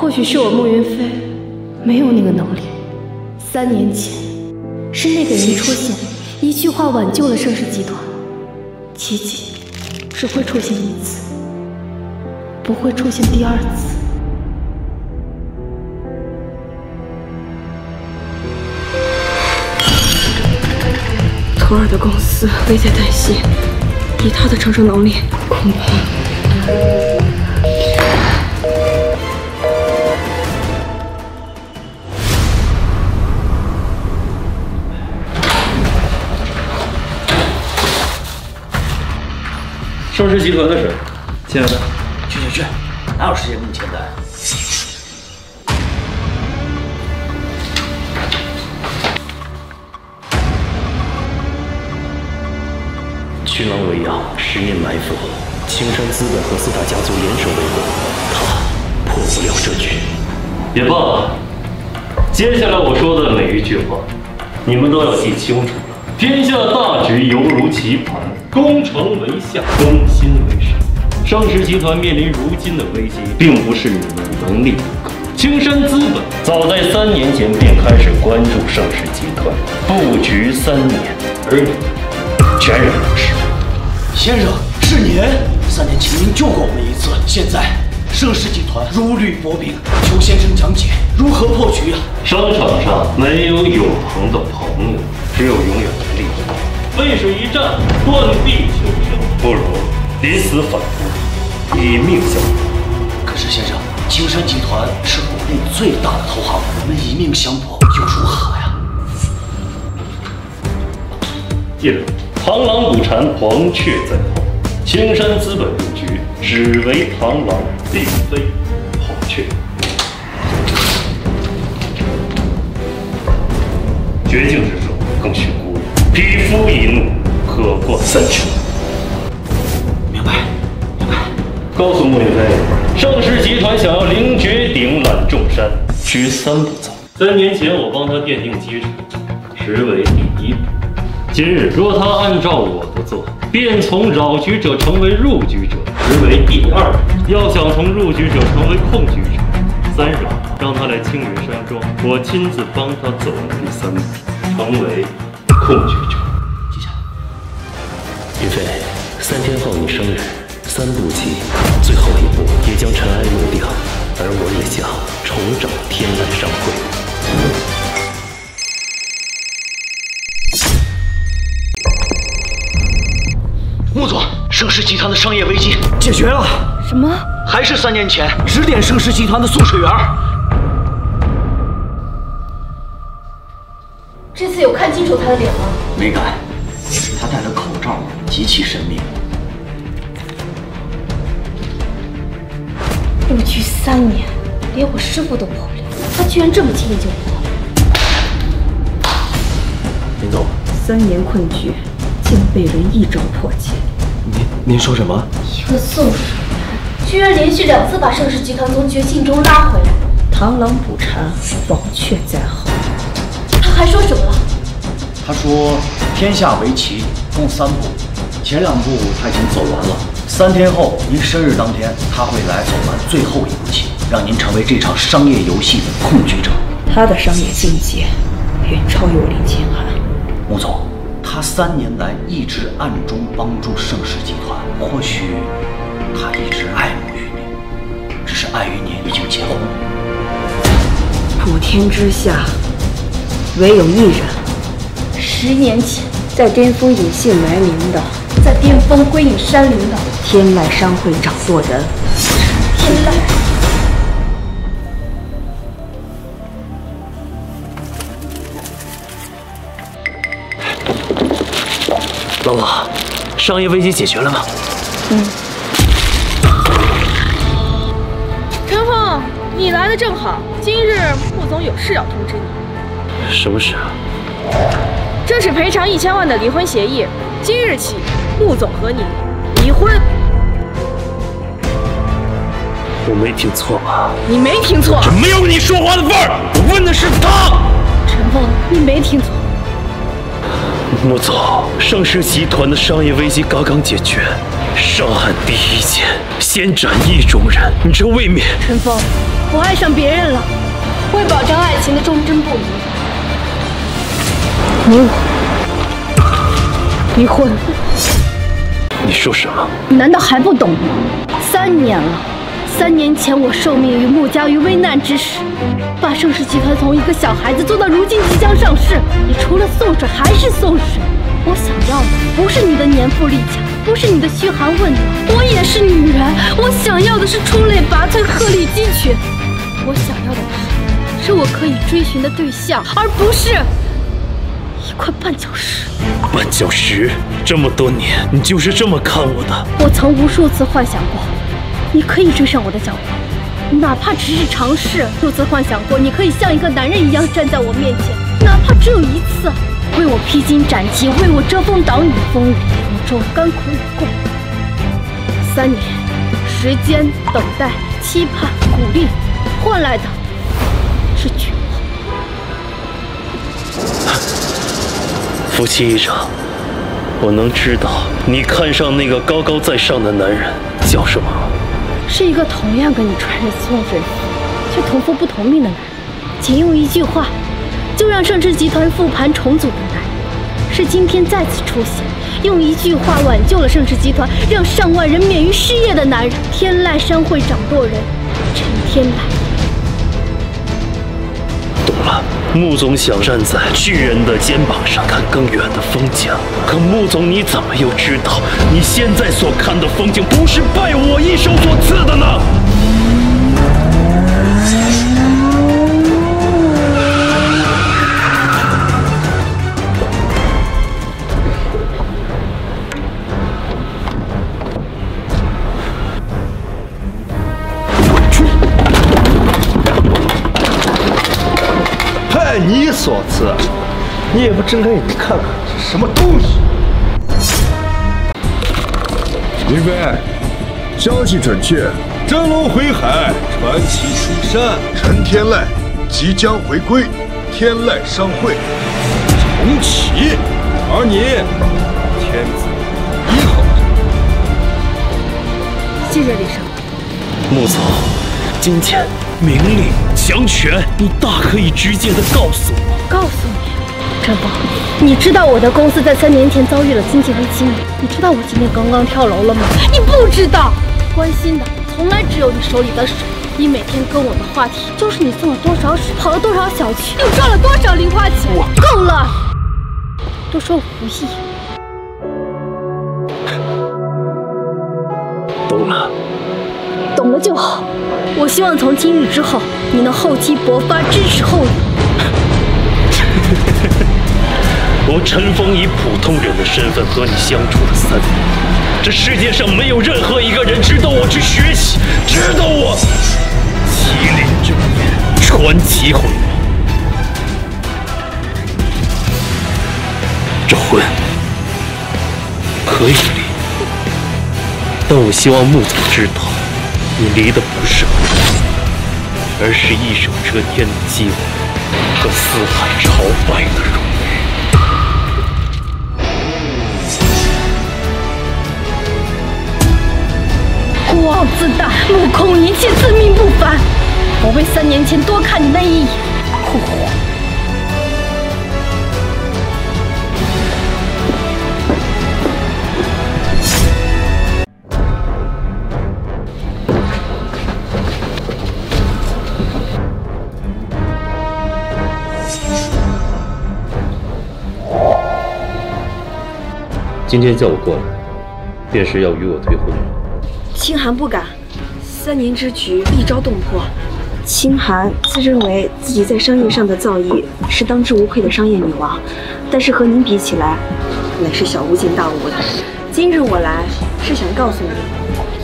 或许是我慕云飞没有那个能力。三年前是那个人出现，一句话挽救了盛世集团。奇迹只会出现一次，不会出现第二次。徒儿的公司危在旦夕，以他的承受能力，恐怕……盛世集团的事，亲爱的，去去去，哪有时间跟你签单？群狼围绕，十面埋伏，青山资本和四大家族联手围攻，他破不了这局。也罢，接下来我说的每一句话，你们都要记清楚了。天下大局犹如棋盘，攻城为下，攻心为上。盛世集团面临如今的危机，并不是你们能力不够。青山资本早在三年前便开始关注盛世集团，布局三年，而你全然无视。先生，是您！三年前您救过我们一次，现在盛世集团如履薄冰，求先生讲解如何破局啊！商场上没有永恒的朋友，只有永远的利益。背水一战，断臂求生，不如临死反扑，以命相搏。可是先生，青山集团是国内最大的投行，我们以命相搏又如何呀？记着。螳螂捕蝉，黄雀在后。青山资本入局，只为螳螂，并非黄雀。绝境之中，更需孤勇。匹夫一怒，可过三尺。明白，明白。告诉穆云飞，盛世集团想要凌绝顶，揽众山，需三步走。三年前我帮他奠定基础，实为第一步。今日若他按照我的做，便从扰局者成为入局者，实为第二步。要想从入局者成为控局者，三扰让他来青云山庄，我亲自帮他走第三步，成为控制住。记下。云飞，三天后你生日，三步棋最后一步也将尘埃落定，而我也将重掌天籁商会。穆总，盛世集团的商业危机解决了。什么？还是三年前指点盛世集团的宋水元。这次有看清楚他的脸吗？没敢，他戴着口罩，极其神秘。入局三年，连我师傅都破不了，他居然这么轻易就破了。林总，三年困局。竟被人一招破解！您您说什么？一个宋水元，居然连续两次把盛世集团从绝境中拉回来。螳螂捕蝉，黄雀在后。他还说什么了？他说天下围棋共三步，前两步他已经走完了。三天后，您生日当天，他会来走完最后一步棋，让您成为这场商业游戏的控局者。他的商业境界远超于我林千寒。穆总。他三年来一直暗中帮助盛世集团，或许他一直爱慕于您，只是碍于您已经结婚。普天之下，唯有一人。十年前，在巅峰隐姓埋名的，在巅峰归隐山林的天籁商会掌舵人天籁。老王，商业危机解决了吗？嗯。陈峰，你来的正好，今日穆总有事要通知你。什么事啊？这是赔偿一千万的离婚协议，今日起，穆总和你离婚。我没听错吧？你没听错，这没有你说话的份儿。我问的是他。陈峰，你没听错。穆总，盛世集团的商业危机刚刚解决，上岸第一件，先斩意中人，你这未免……陈峰，我爱上别人了。为保障爱情的忠贞不移，你我离婚。你说什么？你难道还不懂吗？三年了，三年前我受命于穆家于危难之时，把盛世集团从一个小孩子做到如今即将上市。你除了送水还是送水。我想要的不是你的年富力强，不是你的嘘寒问暖。我也是女人，我想要的是出类拔萃、鹤立鸡群。我想要的是，是我可以追寻的对象，而不是。一块绊脚石，绊脚石，这么多年你就是这么看我的？我曾无数次幻想过，你可以追上我的脚步，哪怕只是尝试。多次幻想过，你可以像一个男人一样站在我面前，哪怕只有一次，为我披荆斩棘，为我遮风挡雨风雨同舟，甘苦与共。三年，时间、等待、期盼、鼓励，换来的是绝夫妻一场，我能知道你看上那个高高在上的男人叫什么吗？是一个同样跟你穿着送水服，却同父不同命的男人。仅用一句话，就让盛世集团复盘重组的男人，是今天再次出现，用一句话挽救了盛世集团，让上万人免于失业的男人。天籁商会掌舵人陈天籁。穆总想站在巨人的肩膀上看更远的风景，可穆总你怎么又知道你现在所看的风景不是拜我一手所赐的呢？所赐，你也不睁开眼睛看看是什么东西？林飞，消息准确，真龙回海，传奇出山，陈天籁即将回归天籁商会重启，而你天子一号。谢谢李少。穆总，今天。名利强权，你大可以直接的告诉我。告诉你，陈峰，你知道我的公司在三年前遭遇了经济危机吗？你知道我今天刚刚跳楼了吗？你不知道。关心的从来只有你手里的水。你每天跟我的话题就是你送了多少水，跑了多少小区，又赚了多少零花钱。够了，都说我无义。懂了。懂了就好。我希望从今日之后，你能厚积薄发，支持后人。我陈峰以普通人的身份和你相处了三年，这世界上没有任何一个人值得我去学习，值得我麒麟正面，传奇魂。这婚可以离，但我希望穆总知道。你离的不是我，而是一手遮天的机会和四海朝拜的荣傲自大，目空一切，自命不凡。我为三年前多看你那一眼哭活。今天叫我过来，便是要与我退婚。清寒不敢，三年之局一朝洞破。清寒自认为自己在商业上的造诣是当之无愧的商业女王，但是和您比起来，乃是小巫见大巫的。今日我来是想告诉你，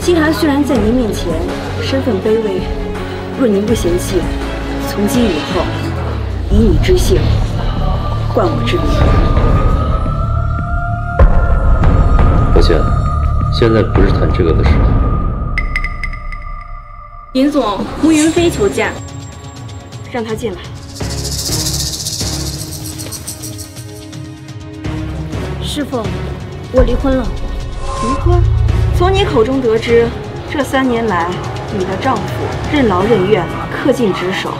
清寒虽然在您面前身份卑微，若您不嫌弃，从今以后以你之姓，冠我之名。抱歉，现在不是谈这个的时候。林总，慕云飞求见，让他进来。师傅，我离婚了。离婚？从你口中得知，这三年来你的丈夫任劳任怨、恪尽职守，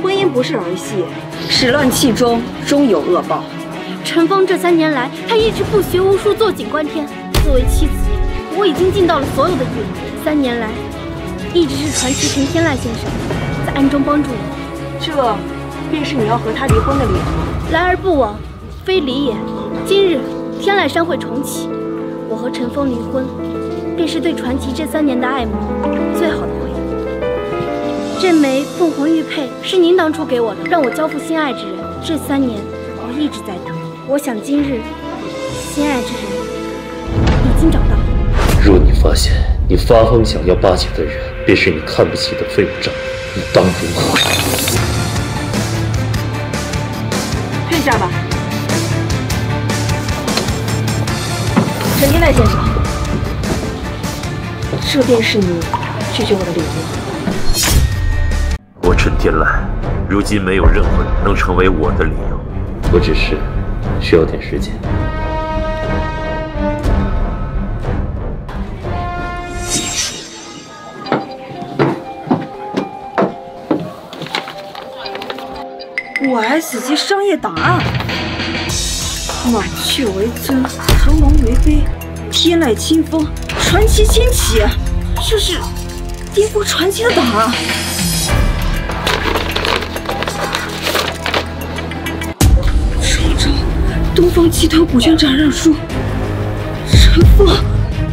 婚姻不是儿戏，始乱气中终有恶报。陈峰这三年来，他一直不学无术，坐井观天。作为妻子，我已经尽到了所有的义务。三年来，一直是传奇陈天籁先生在暗中帮助我。这便是你要和他离婚的理由。来而不往，非礼也。今日天籁山会重启，我和陈峰离婚，便是对传奇这三年的爱慕最好的回应。这枚凤凰玉佩是您当初给我的，让我交付心爱之人。这三年，我一直在等。我想今日心爱之人已经找到。若你发现你发疯想要巴结的人便是你看不起的废物丈夫，你当如何？退下吧，陈天籁先生，这便是你拒绝我的理由。我陈天籁，如今没有任何人能成为我的理由，我只是。需要点时间。五 S 级商业档案，满雀为尊，腾龙为卑，天籁清风，传奇兴起，这是颠覆传奇的档案。东方集团股权转让书，陈峰，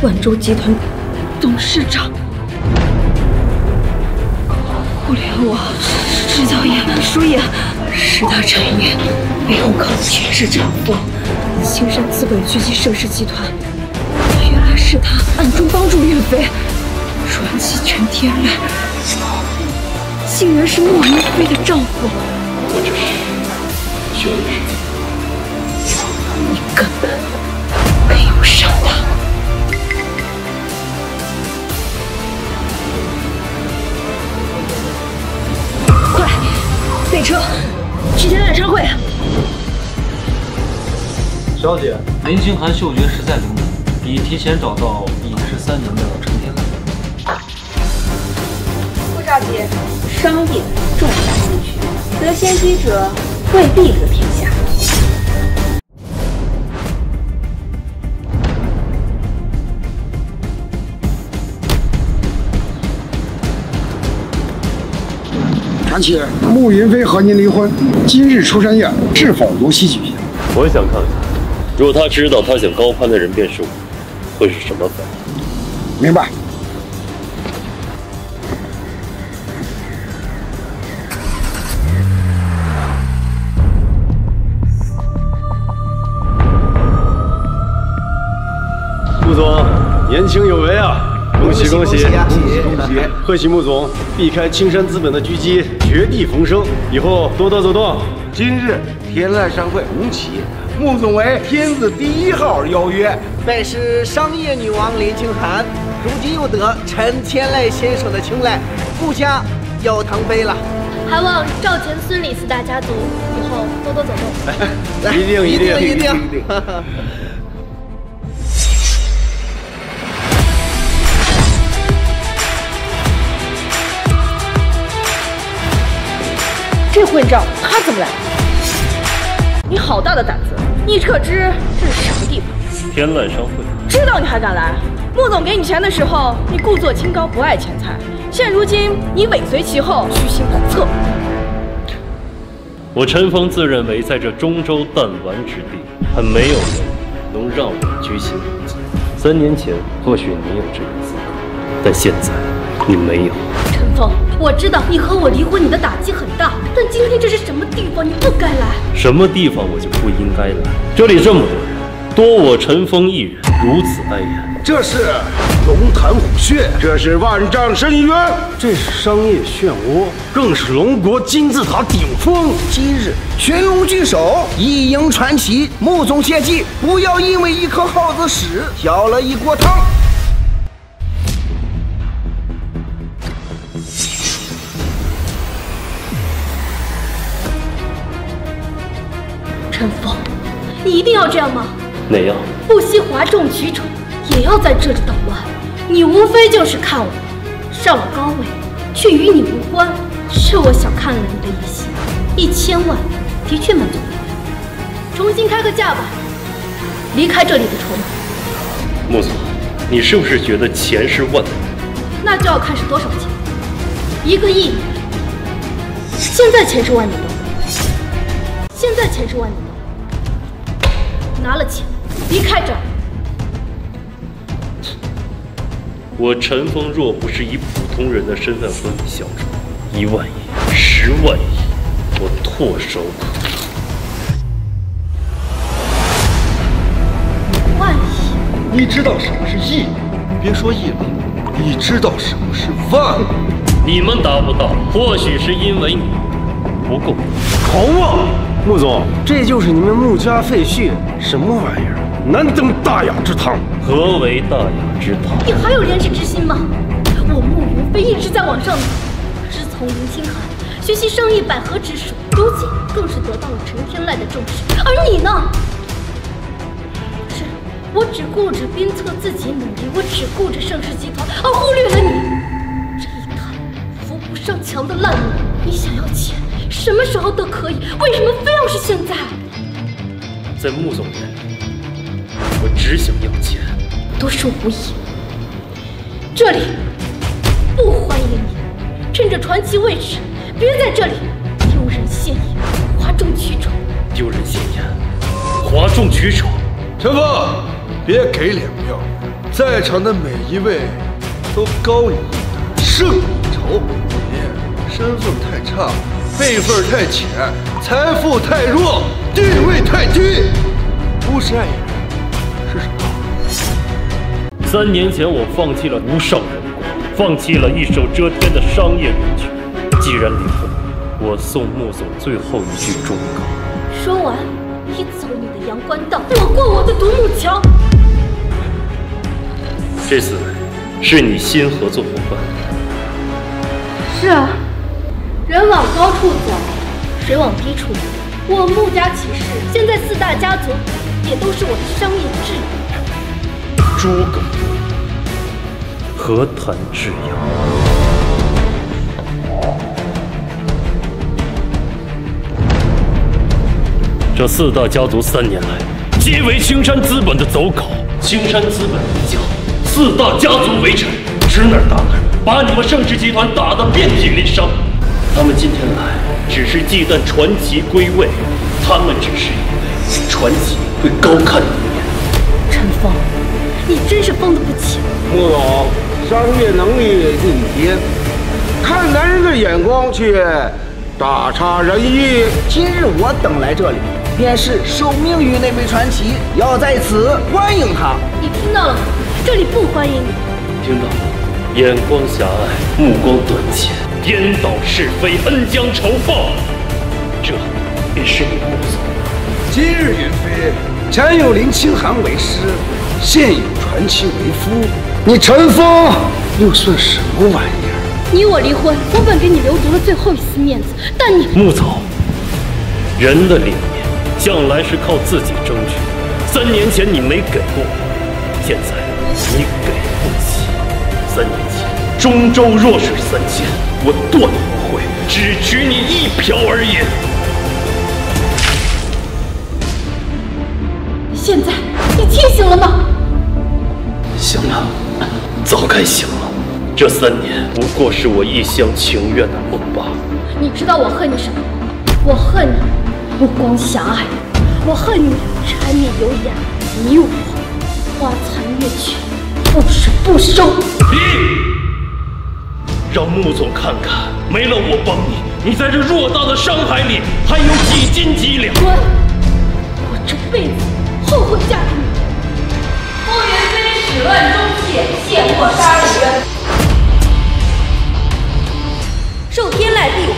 万洲集团董事长，互联网制造业输赢，十大产业背后靠的全是陈峰。青山资本狙击盛世集团，原来是他暗中帮助岳飞。传奇陈天籁，竟然是莫云飞的丈夫。我只是需要点时间。你根本没有上他！快，备车，去天籁商会。小姐，林清寒嗅觉实在灵敏，已提前找到隐世三年的陈天籁。不着急，商业重大进取，得先机者未必得天下。传奇，慕云飞和您离婚，今日出山宴是否如期举行？我想看看，若他知道他想高攀的人便是我，会是什么反应？明白。穆总，年轻有为啊！恭喜恭喜恭喜恭喜！贺喜穆总避开青山资本的狙击，绝地逢生，以后多多走动。今日天籁商会重启，穆总为天子第一号邀约，拜师商业女王林清寒，如今又得陈天籁先生的青睐，顾家有腾飞了。还望赵钱孙李四大家族以后多多走动。一定一定一定。这混账，他怎么来了？你好大的胆子！你可知这是什么地方？天乱商会。知道你还敢来？穆总给你钱的时候，你故作清高，不爱钱财。现如今，你尾随其后，居心叵测。我陈峰自认为，在这中州弹丸之地，还没有人能让我居心叵测。三年前，或许你有这个资格，但现在，你没有。陈峰。我知道你和我离婚，你的打击很大。但今天这是什么地方？你不该来。什么地方我就不应该来。这里这么多人，多我陈峰一人，如此碍眼。这是龙潭虎穴，这是万丈深渊，这是商业漩涡，更是龙国金字塔顶峰。今日寻龙聚首，一赢传奇。穆总切记，不要因为一颗耗子屎搅了一锅汤。你一定要这样吗？哪样？不惜哗众取宠，也要在这里捣乱。你无非就是看我上了高位，却与你无关，是我小看了你的野心。一千万的确满足不了，重新开个价吧，离开这里的筹码。穆总，你是不是觉得钱是万能？那就要看是多少钱。一个亿。现在钱是万能的，现在钱是万能的。拿了钱，离开这儿。我陈峰若不是以普通人的身份和你相处，一万亿、十万亿，我唾手可得。万亿？你知道什么是亿？别说亿了，你知道什么是万？你们达不到，或许是因为你不够。好嘛，穆总，这就是你们穆家废墟，什么玩意儿？难登大雅之堂。何为大雅之堂？你还有廉耻之心吗？我穆云飞一直在往上走，师从林清寒，学习商业百合之术，如今更是得到了陈天籁的重视。而你呢？是我只顾着鞭策自己努力，我只顾着盛世集团，而忽略了你这一滩扶不上墙的烂泥。你想要钱，什么时候都可以，为什么非要是现在？在穆总眼里，我只想要钱。多说无益，这里不欢迎你。趁着传奇未迟，别在这里丢人现眼、哗众取宠。丢人现眼、哗众取宠。陈峰，别给脸不要脸，在场的每一位都高你一等，胜你一筹。你身份太差，辈分太浅，财富太弱，地位太低，不是爱人，是什么？三年前，我放弃了无上荣光，放弃了一手遮天的商业人权。既然离婚，我送穆总最后一句忠告：说完，你走你的阳关道，我过我的独木桥。这四位是你新合作伙伴。是啊，人往高处走，水往低处流。我穆家起势，现在四大家族也都是我的商业挚友。诸葛何谈挚友？这四大家族三年来皆为青山资本的走狗，青山资本一家，四大家族为臣，指哪儿打哪儿，把你们盛世集团打得遍体鳞伤。他们今天来，只是忌惮传奇归位，他们只是以为传奇会高看你一眼。陈峰。你真是疯得不轻，穆总，商业能力第一天，看男人的眼光却大差人意。今日我等来这里，便是受命于那位传奇，要在此欢迎他。你听到了吗？这里不欢迎你。听到了，眼光狭隘，目光短浅，颠倒是非，恩将仇报，这便是你穆总。今日云飞，前有林清寒为师。现有传奇为夫，你陈峰又算什么玩意儿？你我离婚，我本给你留足了最后一丝面子，但你穆总，人的脸面向来是靠自己争取。三年前你没给过我，现在你给不起。三年前中州弱水三千，我断不会只取你一瓢而已。现在你清醒了吗？醒了，早该醒了。这三年不过是我一厢情愿的梦罢了。你知道我恨你什么？我恨你目光狭隘，我恨你柴米油盐你我花残月缺，不水不收。让穆总看看，没了我帮你，你在这偌大的商海里还有几斤几两？滚！我这辈子。后悔嫁给你！穆云飞始乱终弃，卸磨杀驴。受天籁庇护，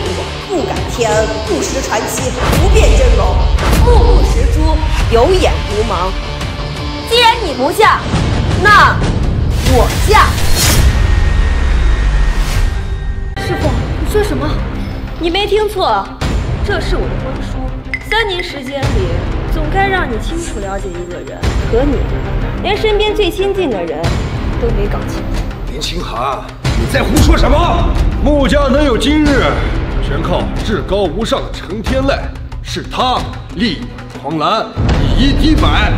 不改天恩，不识传奇，不辨真龙，目不识珠，有眼无盲。既然你不嫁，那我嫁。说什么？你没听错，这是我的婚书。三年时间里。总该让你清楚了解一个人。可你连身边最亲近的人都没搞清楚。林清寒，你在胡说什么？穆家能有今日，全靠至高无上的陈天籁，是他力挽狂澜，以一敌百。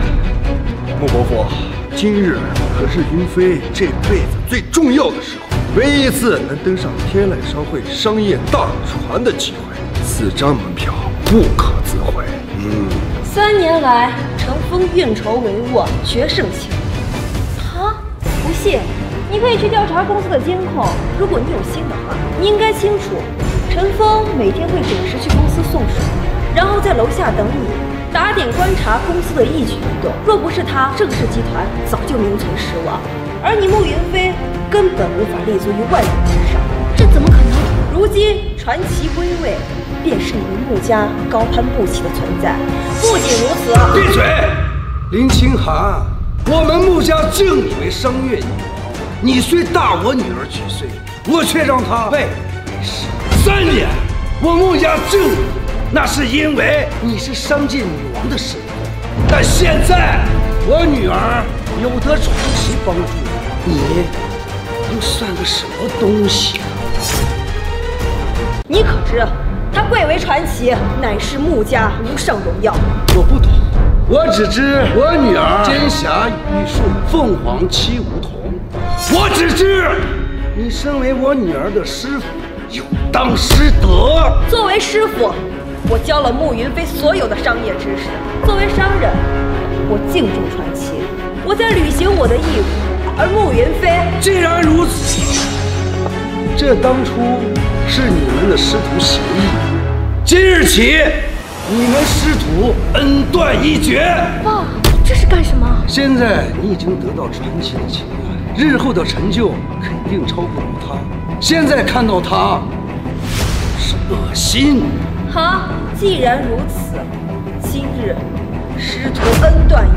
穆伯父，今日可是云飞这辈子最重要的时候，唯一一次能登上天籁商会商业大船的机会，此张门票不可自毁。嗯，三年来，陈峰运筹帷幄，决胜千里。他不信，你可以去调查公司的监控。如果你有心的话，你应该清楚，陈峰每天会准时去公司送水，然后在楼下等你，打点观察公司的一举一动。若不是他，盛世集团早就名存实亡，而你慕云飞根本无法立足于万人之上。这怎么可能？如今传奇归位，便是你们穆家高攀不起的存在。不仅如此，闭嘴！林清寒，我们穆家敬你为商业女王，你虽大我女儿几岁，我却让她拜为师三年。我穆家敬你，那是因为你是商界女王的身份。但现在我女儿有得传奇帮助，你又算个什么东西啊？你可知，她贵为传奇，乃是穆家无上荣耀。我不懂，我只知我女儿尖霞玉树，凤凰栖梧桐。我只知你身为我女儿的师傅，有当师德。作为师傅，我教了穆云飞所有的商业知识；作为商人，我敬重传奇，我在履行我的义务。而慕云飞，既然如此，这当初是你们的师徒协议，今日起，你们师徒恩断义绝。爸，这是干什么？现在你已经得到传奇的青睐，日后的成就肯定超过于他。现在看到他是恶心。好，既然如此，今日师徒恩断义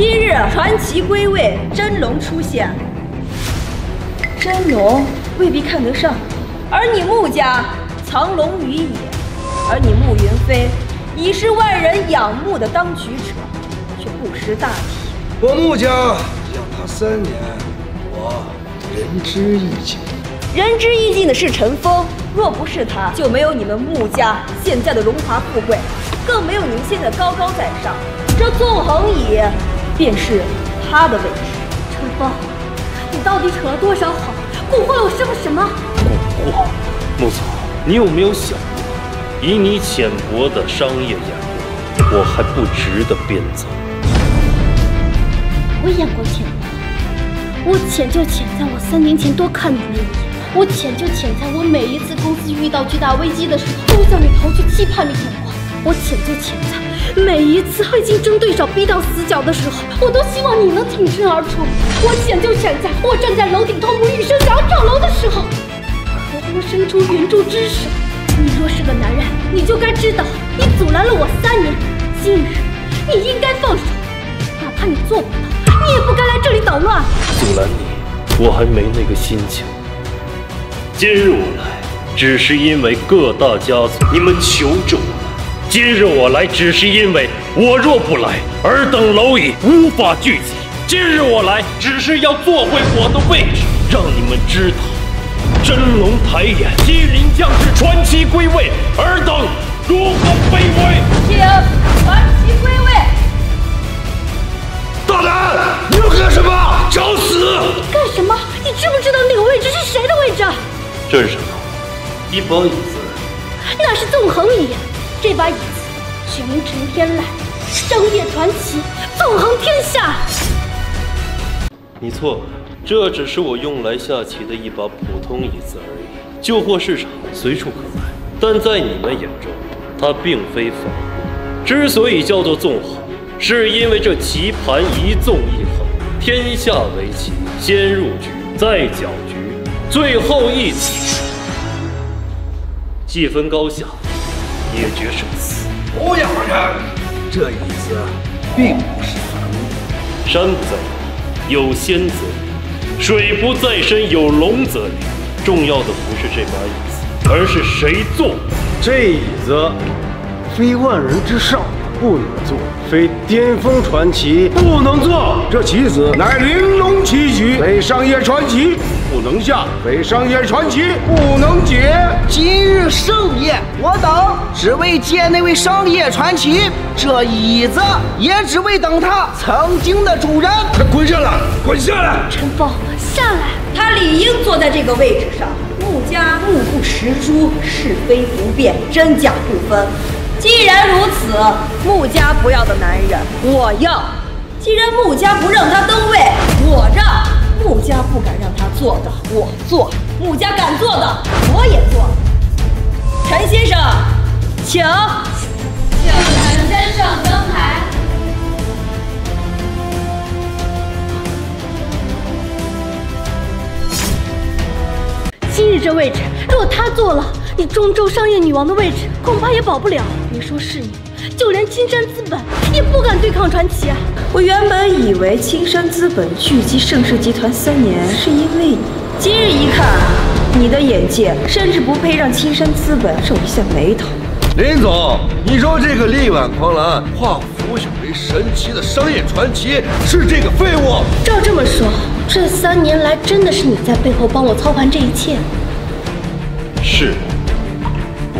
今日传奇归位，真龙出现，真龙未必看得上，而你穆家藏龙于野，而你穆云飞已是万人仰慕的当局者，却不识大体。我穆家养他三年，我仁至义尽。仁至义尽的是陈峰，若不是他，就没有你们穆家现在的荣华富贵，更没有你们现在高高在上。这纵横椅便是他的位置。陈峰，你到底扯了多少好？蛊惑了我什么什么？蛊惑？穆总，你有没有想过，以你浅薄的商业眼光，我还不值得编造。我眼光浅薄，我浅就浅在我三年前多看你了一眼。我浅就浅在我每一次公司遇到巨大危机的时候，都向你投去期盼的眼光。我浅就浅在每一次被竞争对手逼到死角的时候，我都希望你能挺身而出。我浅就浅在我站在楼顶痛不欲生想要跳楼的时候，可我伸出援助之手。你若是个男人，你就该知道，你阻拦了我三年，今日你应该放手。哪怕你做不到，你也不该来这里捣乱。阻拦你，我还没那个心情。今日我来，只是因为各大家族你们求着。今日我来，只是因为我若不来，尔等蝼蚁无法聚集。今日我来，只是要坐回我的位置，让你们知道，真龙抬眼，金鳞将士传奇归位，尔等如何卑微。请传奇归位。大胆！你要干什么？找死！你干什么？你知不知道那个位置是谁的位置？这是什么？一把椅子。那是纵横椅，这把椅子取名陈天籁，商业传奇，纵横天下。你错了，这只是我用来下棋的一把普通椅子而已，旧货市场随处可买。但在你们眼中，它并非凡物。之所以叫做纵横，是因为这棋盘一纵一横，天下围棋，先入局，再搅局。最后一局，既分高下，也绝生死。不要人，这椅子并不是凡物。山不在高，有仙则灵；水不在深，有龙则灵。重要的不是这把椅子，而是谁坐。这椅子非万人之上，不能做，非巅峰传奇不能做。这棋子乃玲珑棋局，非商业传奇不能下，非商业传奇不能解。今日盛宴，我等只为见那位商业传奇，这椅子也只为等他曾经的主人。快滚下来，滚下来！陈峰，下来！他理应坐在这个位置上。穆家目不识珠，是非不辨，真假不分。既然如此，穆家不要的男人我要。既然穆家不让他登位，我让。穆家不敢让他做的，我做；穆家敢做的，我也做。陈先生，请，请陈先生登台。今日这位置，若他做了，你中州商业女王的位置，恐怕也保不了。别说是你，就连青山资本也不敢对抗传奇啊！我原本以为青山资本聚集盛世集团三年是因为你，今日一看，你的眼界甚至不配让青山资本皱一下眉头。林总，你说这个力挽狂澜、化腐朽为神奇的商业传奇是这个废物？照这么说，这三年来真的是你在背后帮我操盘这一切？是，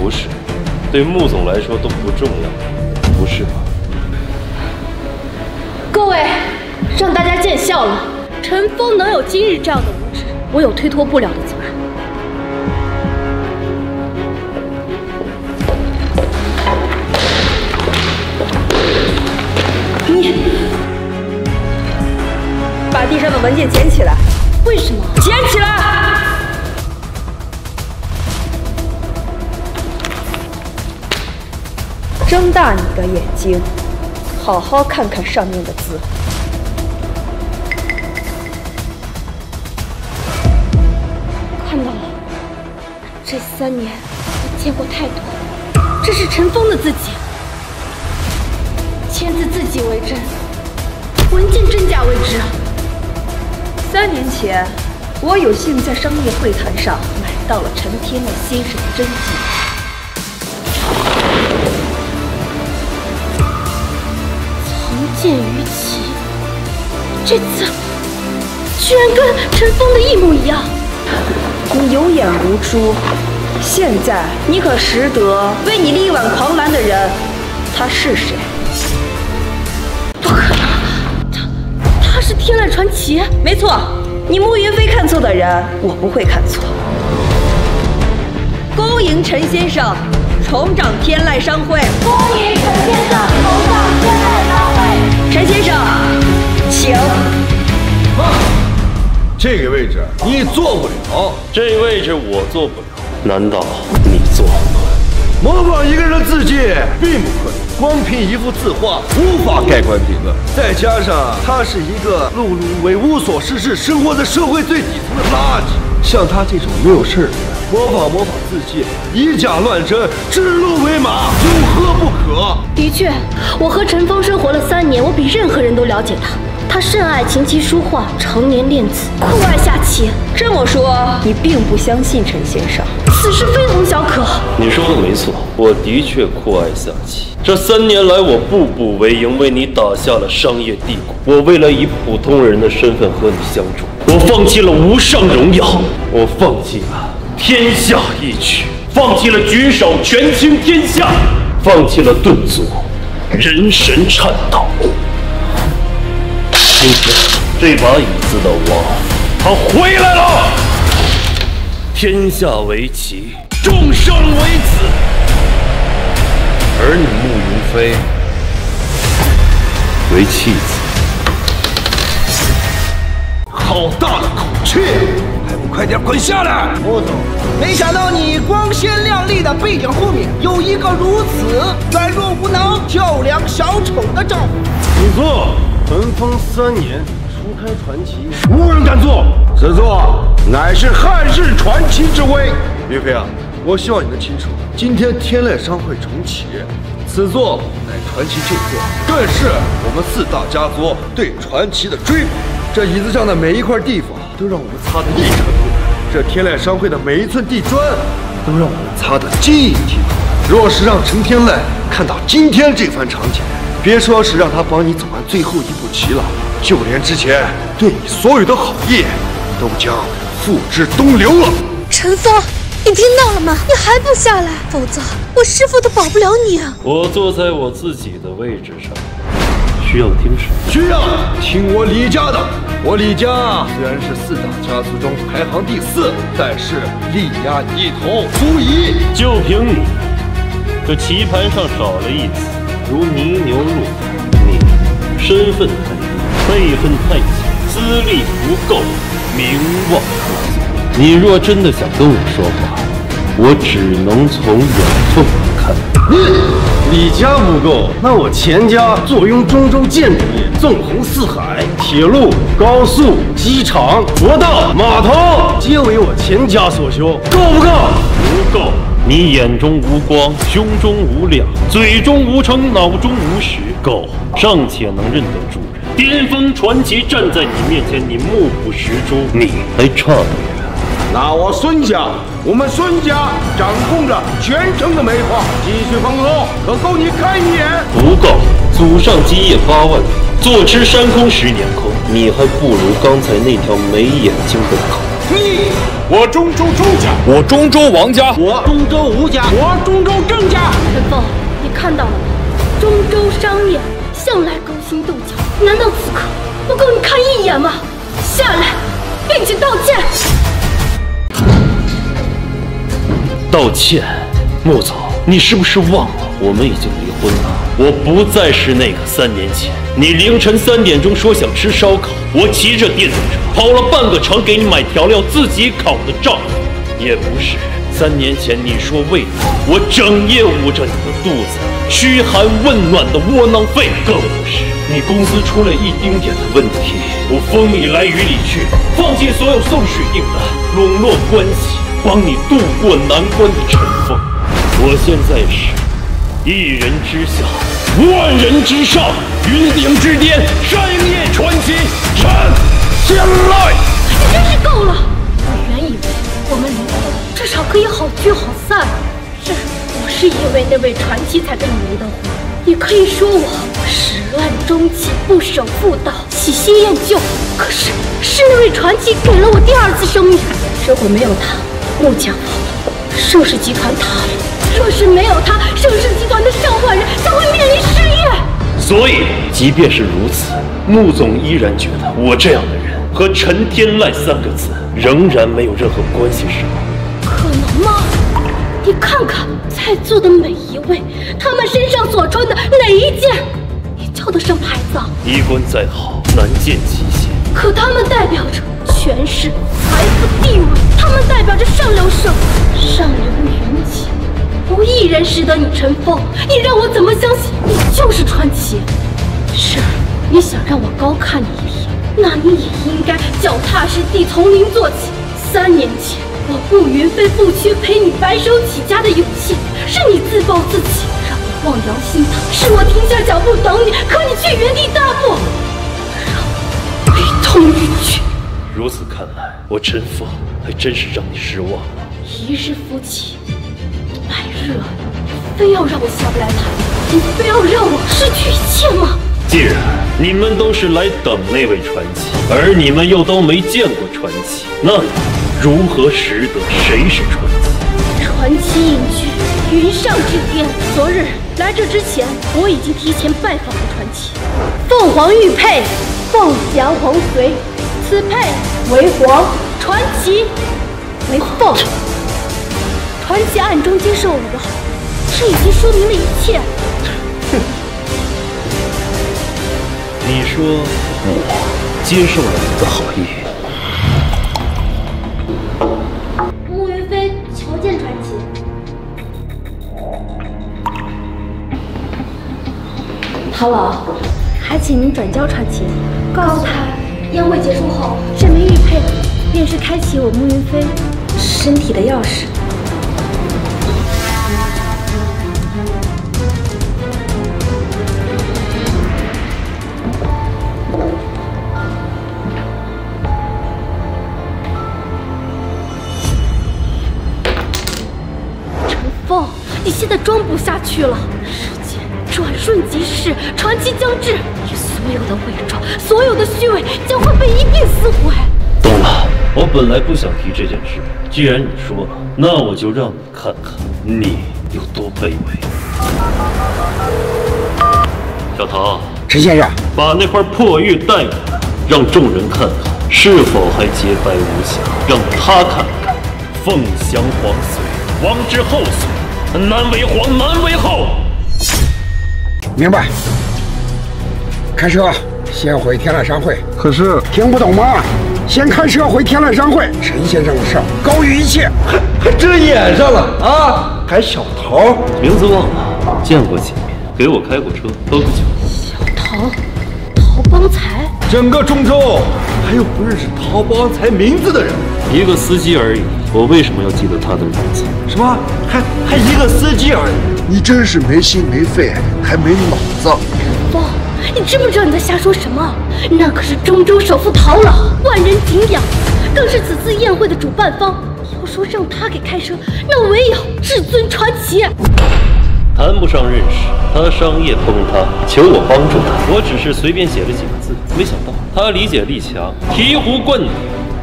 不是？对穆总来说都不重要，不是吗？各位，让大家见笑了。陈峰能有今日这样的无知，我有推脱不了的责任。你把地上的文件捡起来。大你的眼睛，好好看看上面的字。看到了，这三年我见过太多。这是陈峰的字迹，签字字迹为真，文件真假未知。三年前，我有幸在商业会谈上买到了陈天乐先生的真迹。见于齐，这字居然跟陈峰的一模一样。你有眼无珠，现在你可识得为你力挽狂澜的人，他是谁？不可能，他他是天籁传奇。没错，你慕云飞看错的人，我不会看错。恭迎陈先生重掌天籁商会。恭迎陈先生重掌天籁。先生，请。这个位置你坐不了，这位置我坐不了，难道你坐？模仿一个人的字迹并不困难，光凭一幅字画无法盖棺定论。再加上他是一个碌碌无为、无所事事、生活在社会最底层的垃圾，像他这种没有事儿，模仿模仿字迹，以假乱真，指鹿为马，有何不可？的确，我和陈峰生活了三年，我比任何人都了解他。他甚爱琴棋书画，常年练字，酷爱下棋。这么说，你并不相信陈先生？此事非同小可。你说的没错，我的确酷爱下棋。这三年来，我步步为营，为你打下了商业帝国。我为了以普通人的身份和你相处，我放弃了无上荣耀，我放弃了天下一曲，放弃了举手权倾天下，放弃了顿足人神颤抖。今天这把椅子的王，他回来了。天下为棋，众生为子，而你慕云飞为弃子。好大的口气！快点滚下来！穆总，没想到你光鲜亮丽的背景后面有一个如此软弱无能、跳梁小丑的丈夫。此座。尘封三年，初开传奇，无人敢坐。此座乃是汉室传奇之威。云飞啊，我希望你能清楚，今天天籁商会重启，此座乃传奇旧作，更是我们四大家族对传奇的追捧。这椅子上的每一块地方，都让我们擦得一尘不染；这天籁商会的每一寸地砖，都让我们擦得晶莹剔透。若是让陈天籁看到今天这番场景，别说是让他帮你走完最后一步棋了，就连之前对你所有的好意，都将付之东流了。陈峰，你听到了吗？你还不下来，否则我师父都保不了你啊！我坐在我自己的位置上，需要听什么？需要听我李家的。我李家虽然是四大家族中排行第四，但是力压一统足矣。就凭你，这棋盘上少了一子，如泥牛入海。你身份太低，辈分太浅，资历不够，名望不足。你若真的想跟我说话，我只能从远处看。李家不够，那我钱家坐拥中州建筑业，纵横四海，铁路、高速、机场、国道、码头，皆为我钱家所修，够不够？不够。你眼中无光，胸中无量，嘴中无称，脑中无实。够，尚且能认得主人。巅峰传奇站在你面前，你目不识珠，你还差得远。那我孙家，我们孙家掌控着全城的煤矿，继续丰收，可够你看一眼？不够，祖上基业八万里，坐吃山空十年空，你还不如刚才那条没眼睛的狗。你，我中州周家，我中州王家，我中州吴家，我中州郑家。陈凤，你看到了吗？中州商业向来勾心斗角，难道此刻不够你看一眼吗？下来，并且道歉。道歉，穆总，你是不是忘了我们已经离婚了？我不再是那个三年前你凌晨三点钟说想吃烧烤，我骑着电动车跑了半个城给你买调料自己烤的丈夫，也不是三年前你说为了我整夜捂着你的肚子嘘寒问暖的窝囊废，更不是你公司出了一丁点的问题，我风里来雨里去，放弃所有送水订单，笼络关系。帮你渡过难关的陈峰，我现在是一人之下，万人之上，云顶之巅，山叶传奇，陈天籁。你真是够了！我原以为我们离婚至少可以好聚好散，是我是因为那位传奇才跟你离的婚。你可以说我始乱终弃，不守妇道，喜新厌旧。可是是那位传奇给了我第二次生命，如果没有他。木匠亡了，盛世集团塌了。若是没有他，盛世集团的上万人将会面临失业。所以，即便是如此，穆总依然觉得我这样的人和陈天籁三个字仍然没有任何关系，是吗？可能吗？你看看在座的每一位，他们身上所穿的哪一件，你叫得上牌子？衣冠再好，难见其限。可他们代表着。权势、财富、地位，他们代表着上流社会、上流云集。无一人识得你陈峰，你让我怎么相信你就是传奇？是，你想让我高看你一眼，那你也应该脚踏实地，从零做起。三年前，我顾云飞不缺陪你白手起家的勇气，是你自暴自弃，让我望洋兴叹；是我停下脚步等你，可你却原地踏步，我悲痛欲绝。如此看来，我陈峰还真是让你失望了。一日夫妻百日恩，非要让我下不来台，你非要让我失去一切吗？既然你们都是来等那位传奇，而你们又都没见过传奇，那你如何识得谁是传奇？传奇隐居云上之巅。昨日来这之前，我已经提前拜访了传奇。凤凰玉佩，凤翔凰随。此配为皇，传奇为凤。传奇暗中接受了我的好意，这已经说明了一切。哼，你说我接受了你的好意？慕云飞求见传奇。唐老，还请您转交传奇，告诉他。宴会结束后，这枚玉佩便是开启我慕云飞身体的钥匙。陈凤，你现在装不下去了。时间转瞬即逝，传奇将至，你所有的伪装，所有的虚伪将会被一并撕毁。懂了，我本来不想提这件事，既然你说了，那我就让你看看你有多卑微。小唐，陈先生，把那块破玉带过来，让众人看看是否还洁白无瑕，让他看看，凤翔皇岁，王之后岁，难为皇，难为后。明白。开车，先回天籁商会。可是听不懂吗？先开车回天籁商会。陈先生的事儿高于一切。还真演上了啊！还小桃，名字忘了，见过几面，给我开过车，喝过酒。小桃，陶邦才，整个中州还有不认识陶邦才名字的人？一个司机而已，我为什么要记得他的名字？什么？还还一个司机而已？你真是没心没肺，还没脑子。风，你知不知道你在瞎说什么？那可是中州首富陶老，万人敬仰，更是此次宴会的主办方。要说让他给开车，那唯有至尊传奇。谈不上认识，他商业崩塌，求我帮助他，我只是随便写了几个字，没想到他理解力强，醍醐灌顶，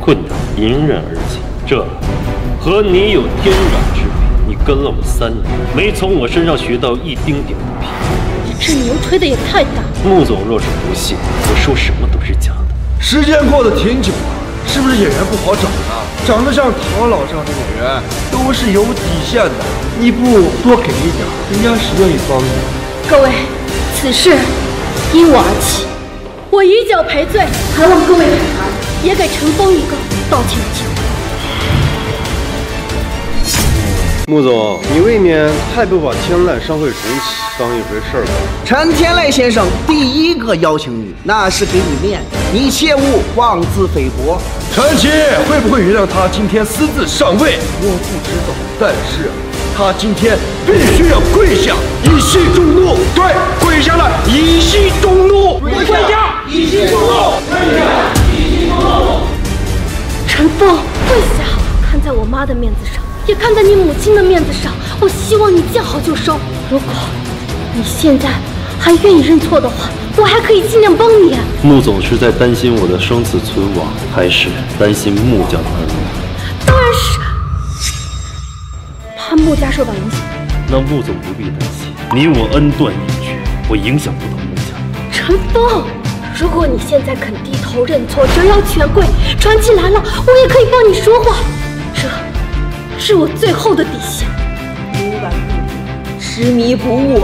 困难迎刃而解。这和你有天壤之别。你跟了我三年，没从我身上学到一丁点的脾气。你这牛吹的也太大。穆总若是不信，我说什么都是假的。时间过得挺久了，是不是演员不好找呢？长得像唐老这样的演员都是有底线的，你不多给一点，人家是愿意帮你。各位，此事因我而起，我以脚赔罪，还望各位海涵，也给陈峰一个道歉的机会。穆总，你未免太不把天籁商会重启当一回事儿了。陈天籁先生第一个邀请你，那是给你面子，你切勿妄自菲薄。陈奇会不会原谅他今天私自上位？我不知道，但是他今天必须要跪下以息众怒。对，跪下了以息众怒。跪下以息众怒。跪下以息众怒。陈峰，跪下！看在我妈的面子上。也看在你母亲的面子上，我希望你见好就收。如果你现在还愿意认错的话，我还可以尽量帮你。穆总是在担心我的生死存亡，还是担心穆家的安危？当然是怕穆家受到影响。那穆总不必担心，你我恩断义绝，我影响不到穆家。陈峰，如果你现在肯低头认错，折腰权贵，传奇来了，我也可以帮你说话。这。是我最后的底线。冥顽不灵，执迷不悟，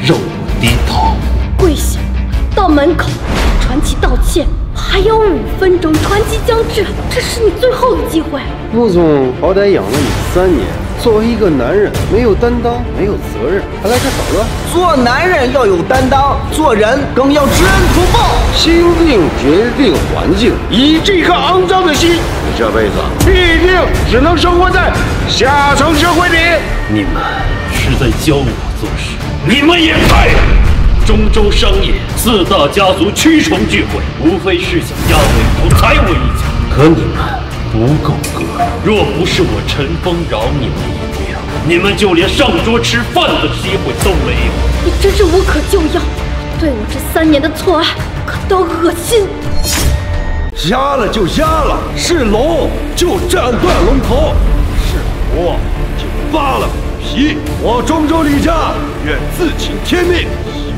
让我低头，跪下，到门口，传奇道歉。还有五分钟，传奇将至，这是你最后的机会。穆总好歹养了你三年，作为一个男人，没有担当，没有责任，还来这捣乱。做男人要有担当，做人更要知恩图报。心定决定环境，以这颗肮脏的心，你这辈子必定只能生活在下层社会里。你们是在教我做事，你们也配？中州商业四大家族驱虫聚会，无非是想压我一头，踩我一脚。可你们不够格，若不是我陈峰饶你们一命，你们就连上桌吃饭的机会都没有。你真是无可救药，对我这三年的错爱感到恶心。压了就压了，是龙就斩断龙头，是虎就扒了虎皮。我中州李家愿自请天命。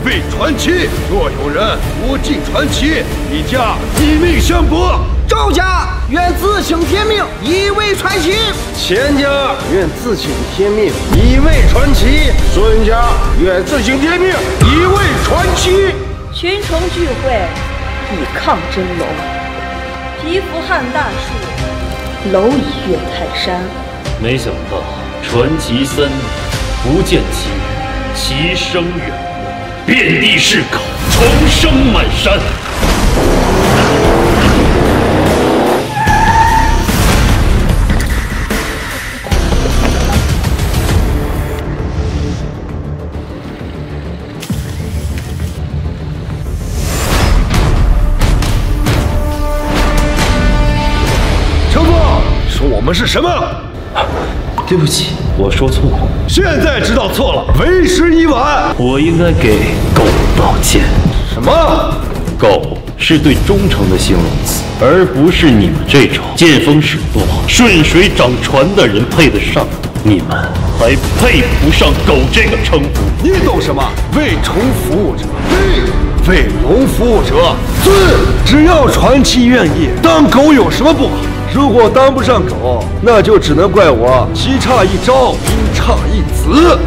为传奇，若有人不敬传奇，李家以命相搏。赵家愿自请天命，以为传奇；钱家愿自请天命，以为传奇；孙家愿自请天命，以为传奇。群虫聚会，以抗真龙。蚍蜉撼大树，蝼蚁跃泰山。没想到传奇三年不见其人，其声远。遍地是狗，虫声满山。们是什么？对不起，我说错了，现在知道错了，为时已晚。我应该给狗道歉。什么？狗是对忠诚的形容词，而不是你们这种见风使舵、顺水掌船的人配得上的。你们还配不上“狗”这个称呼。你懂什么？为虫服务者，为为龙服务者，尊。只要传奇愿意当狗，有什么不好？如果当不上狗，那就只能怪我棋差一招，兵差一子。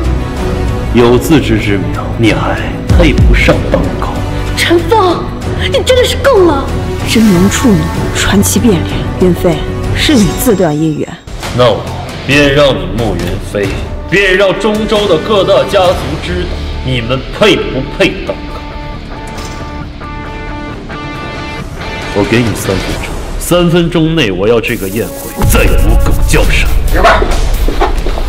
有自知之明，你还配不上当狗。陈峰，你真的是够了！真龙处女，传奇变脸，云飞是你自断姻缘。那我便让你慕云飞，便让中州的各大家族知道你们配不配当狗。我给你三分钟，三分钟内我要这个宴会再无狗叫声。明白。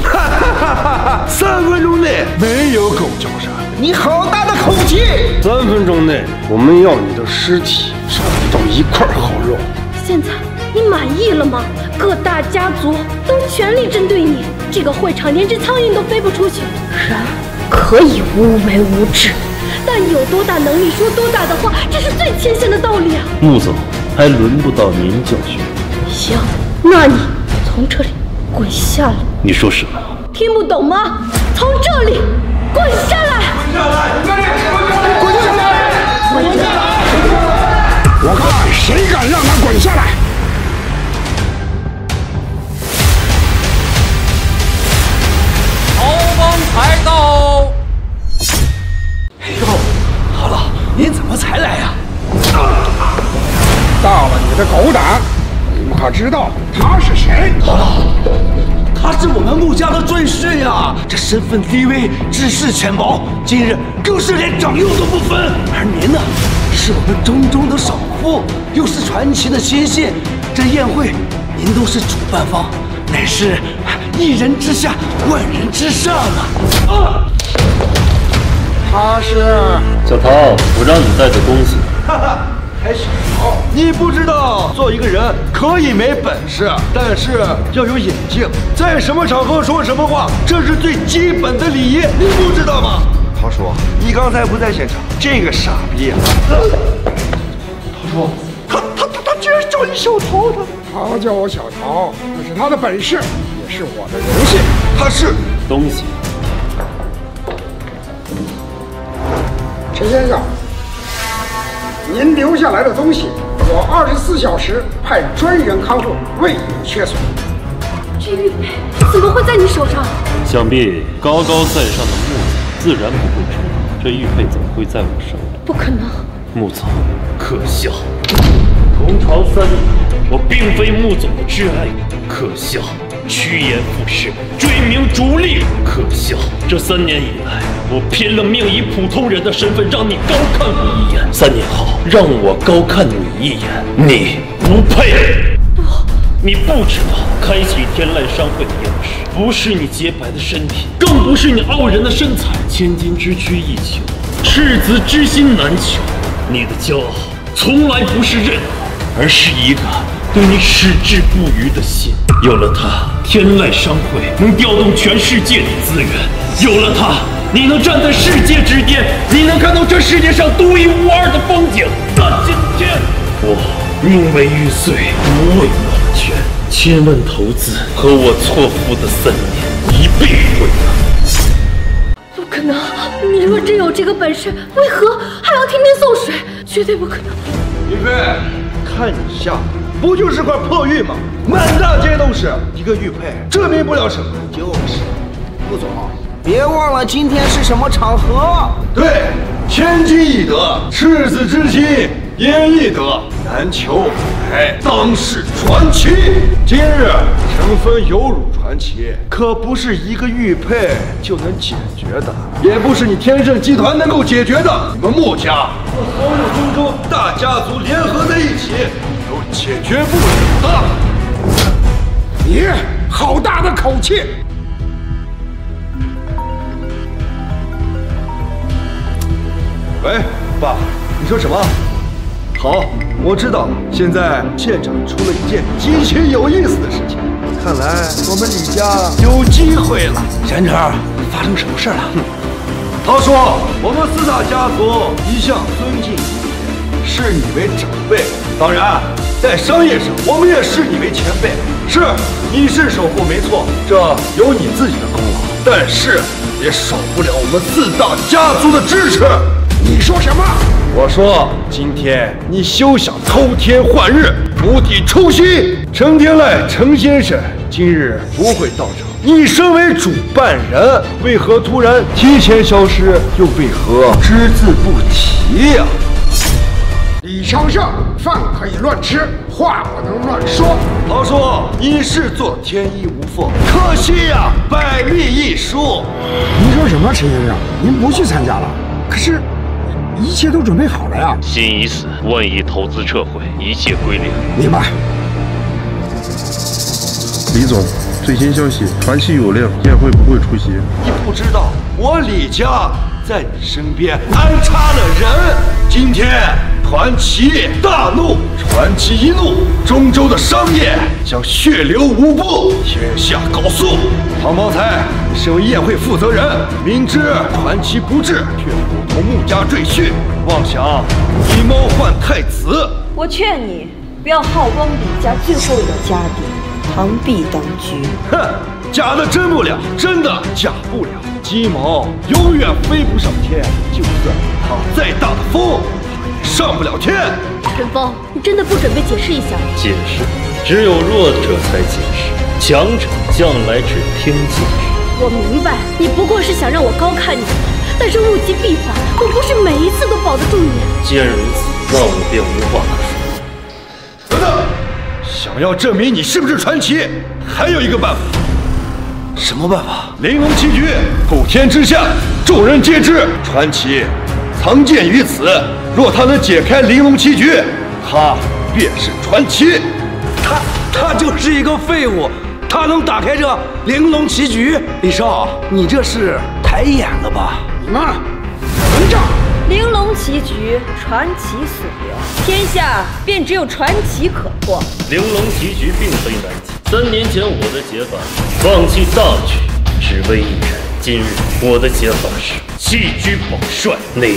哈哈哈哈哈！三分钟内没有狗叫声。你好大的口气！三分钟内，我们要你的尸体找不到一块好肉。现在你满意了吗？各大家族都全力针对你，这个会场连只苍蝇都飞不出去。人可以无为无智，但有多大能力说多大的话，这是最浅显的道理啊！穆总，还轮不到您教训。行，那你从这里滚下来！你说什么？听不懂吗？从这里滚下来！滚下来！滚下来！滚下来！我看谁敢让他滚下来！曹帮才到。哎呦，姥姥，您怎么才来呀？到了你的狗胆，你们可知道他是谁？姥姥，他是我们穆家的赘婿呀，这身份低微，知识浅薄，今日更是连长幼都不分。而您呢，是我们中中的首富，又是传奇的亲信，这宴会您都是主办方，乃是一人之下，万人之上啊！啊他是小桃，我让你带着东西。哈哈，还小桃，你不知道，做一个人可以没本事，但是要有眼睛，在什么场合说什么话，这是最基本的礼仪，你不知道吗？桃叔，你刚才不在现场，这个傻逼啊！桃叔，他他他他居然叫你小桃，他他叫我小桃，那是他的本事，也是我的荣幸。他是东西。陈先生，您留下来的东西，我二十四小时派专人看护，未有缺损。这玉佩怎么会在你手上？想必高高在上的穆总自然不会知道这玉佩怎么会在我手里。不可能！穆总，可笑！同朝三年，我并非穆总的挚爱，可笑！趋炎附势，追名逐利，可笑！这三年以来，我拼了命以普通人的身份让你高看我一眼。三年后，让我高看你一眼，你不配！不，你不知道，开启天籁商会的钥匙，不是你洁白的身体，更不是你傲人的身材。千金之躯易求，赤子之心难求。你的骄傲，从来不是任何，而是一个对你矢志不渝的心。有了它，天籁商会能调动全世界的资源；有了它，你能站在世界之巅，你能看到这世界上独一无二的风景。但今天，我宁为玉碎，不为瓦全。千万投资和我错付的三年一并毁了。不可能！你若真有这个本事，为何还要天天送水？绝对不可能！云飞，看你像，不就是块破玉吗？满大街都是，一个玉佩证明不了什么。就是，穆总，别忘了今天是什么场合。对，千金易得，赤子之心也易得，难求乃当世传奇。今日成分有辱传奇，可不是一个玉佩就能解决的，也不是你天盛集团能够解决的。你们穆家和所有中州大家族联合在一起，都解决不了的。你好大的口气！喂，爸，你说什么？好，我知道。现在现场出了一件极其有意思的事情，看来我们李家有机会了。然儿，发生什么事了？他说我们四大家族一向尊敬你，视你为长辈。当然，在商业上，我们也视你为前辈。是，你是首富没错，这有你自己的功劳，但是也少不了我们四大家族的支持。你说什么？我说，今天你休想偷天换日，釜底抽薪。程天籁，程先生今日不会到场。你身为主办人，为何突然提前消失？又为何只字不提呀？李昌盛，饭可以乱吃，话不能乱说。老叔你是做天衣无缝，可惜呀，百密一疏。您说什么，陈先生？您不去参加了？可是，一切都准备好了呀。心已死，万一投资撤回，一切归零。明白。李总，最新消息，传奇有令，宴会不会出席。你不知道，我李家在你身边安插了人。今天。传奇大怒，传奇一怒，中州的商业将血流无步，天下高诉。唐宝才，你身为宴会负责人，明知传奇不至，却伙同穆家赘婿，妄想以猫换太子。我劝你不要耗光李家最后一个家底，螳臂当车。哼，假的真不了，真的假不了。鸡毛永远飞不上天，就算它再大的风。它也上不了天，陈峰，你真的不准备解释一下？解释，只有弱者才解释，强者向来只听解释。我明白，你不过是想让我高看你，但是物极必反，我不是每一次都保得住你。既然如此，那我便无话可说。等等，想要证明你是不是传奇，还有一个办法。什么办法？玲珑棋局，普天之下，众人皆知，传奇。藏剑于此，若他能解开玲珑棋局，他便是传奇。他他就是一个废物，他能打开这玲珑棋局？李少，你这是抬眼了吧？你们混账！玲珑棋局，传奇所留，天下便只有传奇可破。玲珑棋局并非难解，三年前我的解法，放弃大局，只为一人。今日我的解法是弃车保帅，那人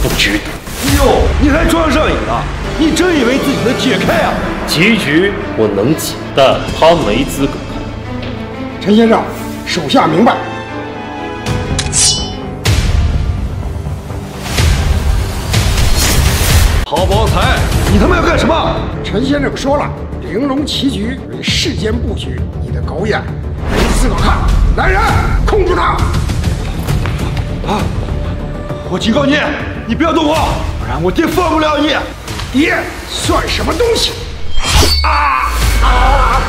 不值得。哟，你还装上瘾了？你真以为自己能解开啊？棋局我能解，但他没资格。陈先生，手下明白。陶宝才，你他妈要干什么？陈先生说了，玲珑棋局为世间布局，你的狗眼没资格看。来人，控制他！啊！我警告你，你不要动我，不然我爹放不了你。爹算什么东西？啊啊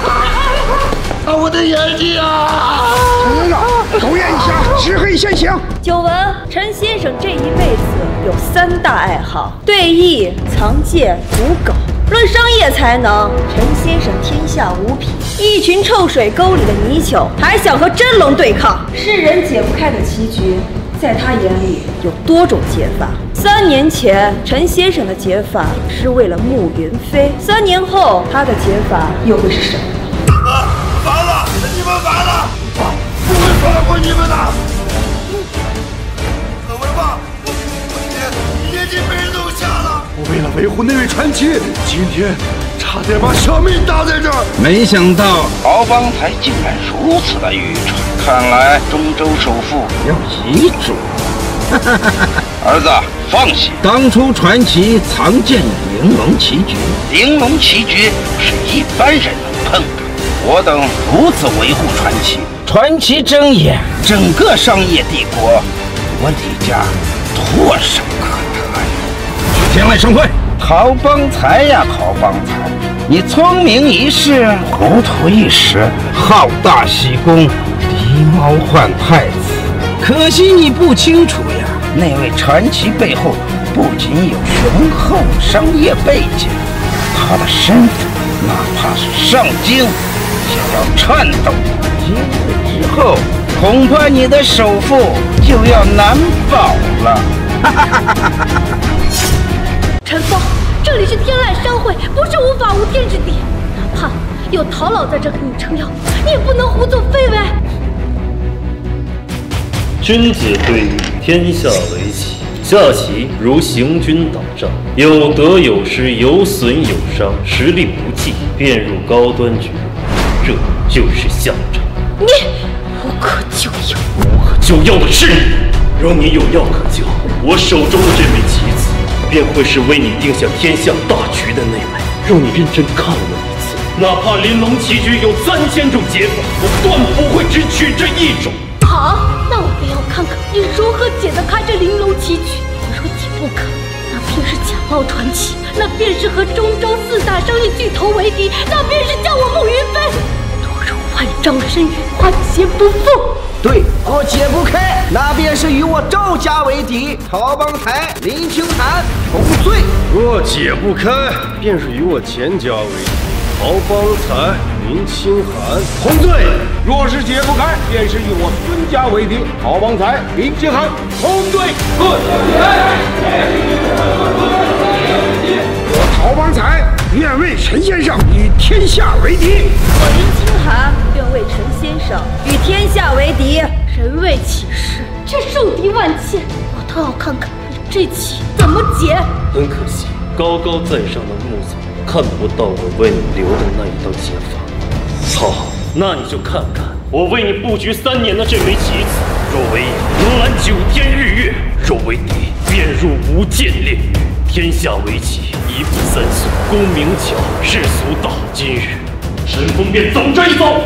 啊！我的眼睛啊！陈先生，狗眼一瞎，执黑先行。久闻陈先生这一辈子有三大爱好：对弈、藏剑、赌狗。论商业才能，陈先生天下无匹。一群臭水沟里的泥鳅，还想和真龙对抗？世人解不开的棋局，在他眼里有多种解法。三年前，陈先生的解法是为了慕云飞；三年后，他的解法又会是什么？完了！你们完了！我不会放过你们的！可文霸，我我爹，已经被人弄瞎了。我为了维护那位传奇，今天。差点把小命搭在这儿，没想到敖邦才竟然如此的愚蠢。看来中州首富要遗嘱。儿子，放心，当初传奇藏剑于玲珑棋局，玲珑棋局不是一般人能碰的。我等如此维护传奇，传奇睁眼，整个商业帝国，我李家唾手可得呀！去天外盛会。陶邦才呀，陶邦才，你聪明一世，糊涂一时，好大喜功，狸猫换太子。可惜你不清楚呀，那位传奇背后不仅有雄厚商业背景，他的身份哪怕是上京也要颤抖。今日之后，恐怕你的首富就要难保了。哈哈哈哈哈哈！陈峰，这里是天籁商会，不是无法无天之地。哪怕有陶老在这给你撑腰，你也不能胡作非为。君子对弈，天下为棋。下棋如行军打仗，有得有失，有损有伤，实力不济便入高端局，这就是下场。你无可救药，无可救药的是你。若你有药可救，我手中的这枚棋子便会是为你定下天下大局的那位。若你认真看我一次，哪怕玲珑棋局有三千种解法，我断不会只取这一种。好，那我便要看看你如何解得开这玲珑棋局。若解不开，那便是假冒传奇，那便是和中州四大商业巨头为敌，那便是叫我慕云飞。落入万丈深渊，万劫不复。对，若解不开，那便是与我赵家为敌，曹邦台、林清寒同罪。若解不开，便是与我钱家为敌，陶邦才、林清寒同罪；若是解不开，便是与我孙家为敌，陶邦才、林清寒同罪。我曹邦才愿为陈先生与天下为敌。我林清寒愿为陈先生与天下为敌。人为起事，却受敌万千，我倒要看看你这棋怎么解。很可惜，高高在上的穆总看不到我为你留的那一道解法。好，那你就看看我为你布局三年的这枚棋子。若为赢，罗兰九天日月；若为敌，便入无间炼狱。天下为棋，一步三思，功名巧，世俗道。今日，神风便走这一遭。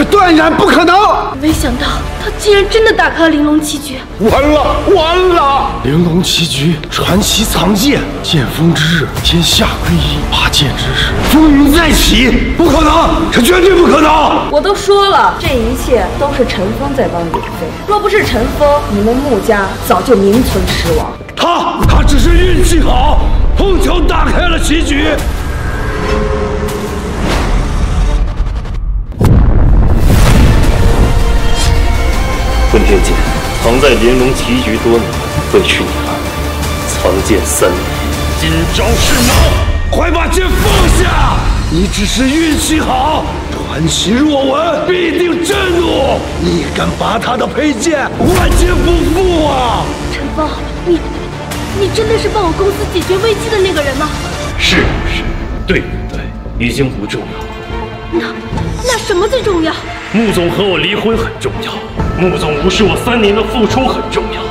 这断然不可能！没想到他竟然真的打开了玲珑棋局。完了，完了！玲珑棋局，传奇藏剑，剑锋之日，天下归一，拔剑之时，风云再起。不可能，这绝对不可能！我都说了，这一切都是陈峰在帮柳飞。若不是陈峰，你们穆家早就名存实亡。他，他只是运气好，碰巧打开了棋局。文天剑藏在玲珑棋局多年，为是你了。藏剑三年，今朝是恼，快把剑放下！你只是运气好，传奇若闻，必定震怒。你敢拔他的佩剑，万劫不复啊！陈峰，你，你真的是帮我公司解决危机的那个人吗？是不是？对不对？已经不重要了。那，那什么最重要？穆总和我离婚很重要。穆总无视我三年的付出很重要，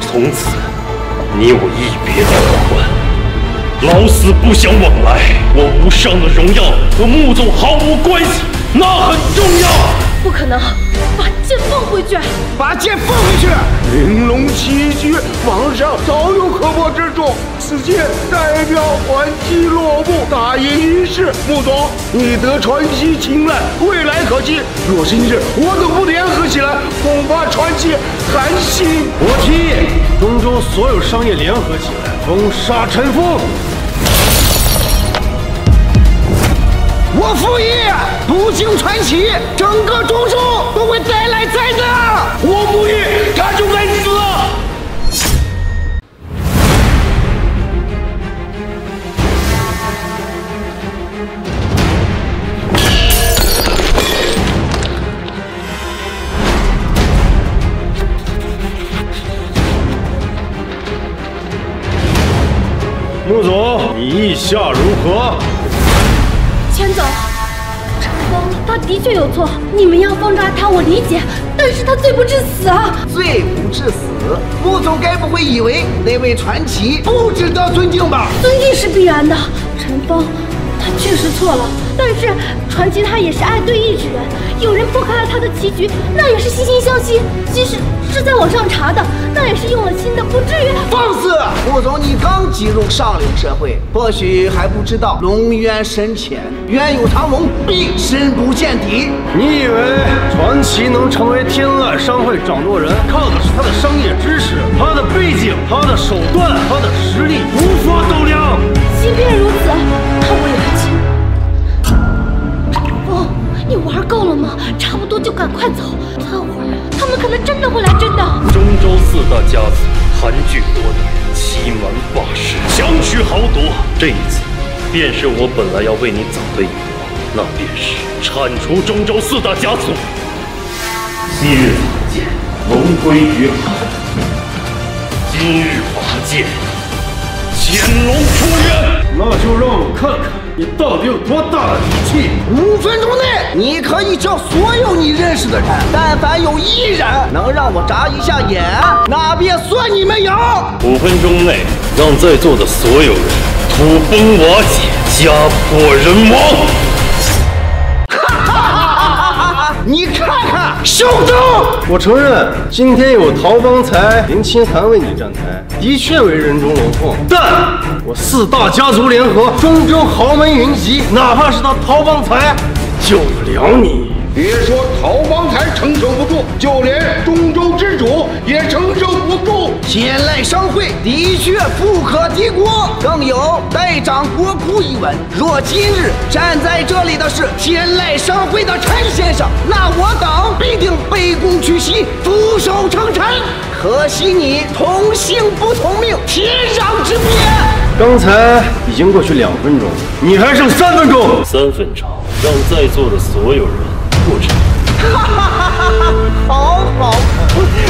从此你我一别两宽，老死不相往来。我无上的荣耀和穆总毫无关系，那很重要。不可能，把剑放回去，把剑放回去。玲珑棋局，皇上早有可破之处，此剑代表传奇落幕，大业于世。穆总，你得传奇青睐，未来可期。若是一日我等不联合起来，恐怕传奇寒心。我提议，中州所有商业联合起来，封杀陈峰。我复议，不敬传奇，整个中州都会带来灾难。我不议，他就该死。穆总，你意下如何？钱总，陈峰他的确有错，你们要封杀他，我理解，但是他罪不至死啊！罪不至死，穆总该不会以为那位传奇不值得尊敬吧？尊敬是必然的，陈峰他确实错了，但是传奇他也是爱对弈之人，有人破开了他的棋局，那也是惺惺相惜，即使是在网上查的，那也是用了心的，不至于放肆！顾总，你刚进入上流社会，或许还不知道龙渊深浅，冤有长龙，必深不见底。你以为传奇能成为天籁商会掌舵人，靠的是他的商业知识、他的背景、他的手段、他的实力，无法斗量。即便如此，玩够了吗？差不多就赶快走，待会儿他们可能真的会来真的。中州四大家族盘踞多年，欺瞒霸市，强取豪夺。这一次，便是我本来要为你走的一步，那便是铲除中州四大家族。昔日草芥，龙归于海；今日拔剑，潜龙出渊。那就让我看看你到底有多大的底气！五分钟内，你可以叫所有你认识的人，但凡有一人能让我眨一下眼，那便算你们赢。五分钟内，让在座的所有人土崩瓦解，家破人亡。嚣张！我承认，今天有陶方才、林清寒为你站台，的确为人中龙凤。但我四大家族联合，中州豪门云集，哪怕是他陶方才，救不了你。别说陶方才承受不住，就连中州之主也承受不住。天籁商会的确富可敌国，更有代掌国库一文。若今日站在这里的是天籁商会的陈先生，那我等必定卑躬屈膝，俯首称臣。可惜你同姓不同命，天壤之别。刚才已经过去两分钟，你还剩三分钟。三分钟，让在座的所有人过去。哈哈哈哈哈！好好，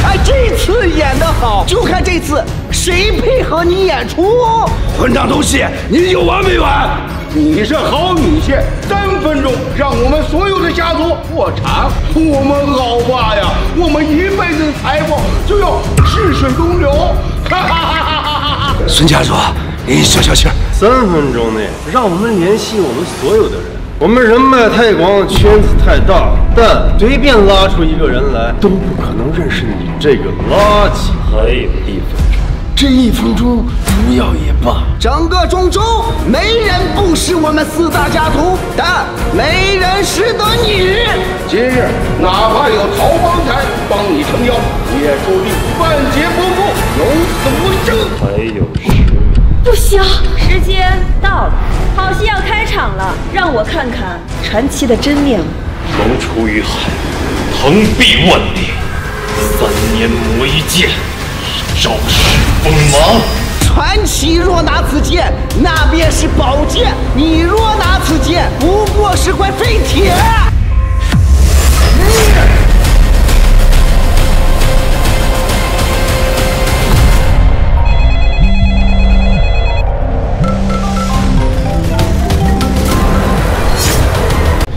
哎，这次演得好，就看这次谁配合你演出。混账东西，你有完没完？你是好米线，三分钟让我们所有的家族破产，我们老爸呀！我们一辈子的财富就要逝水东流。哈哈哈哈哈哈！孙家主，您消消气儿。三分钟内，让我们联系我们所有的人。我们人脉太广，圈子太大，但随便拉出一个人来，都不可能认识你这个垃圾。还有一分钟，这一分钟不要也罢。整个中州没人不识我们四大家族，但没人识得你。今日哪怕有曹方才帮你撑腰，也注定万劫不复，有死无生。还有十秒。不行，时间到了，好戏要开场了，让我看看传奇的真面目。龙出于海，腾臂万里，三年磨一剑，招式锋芒。传奇若拿此剑，那便是宝剑；你若拿此剑，不过是块废铁。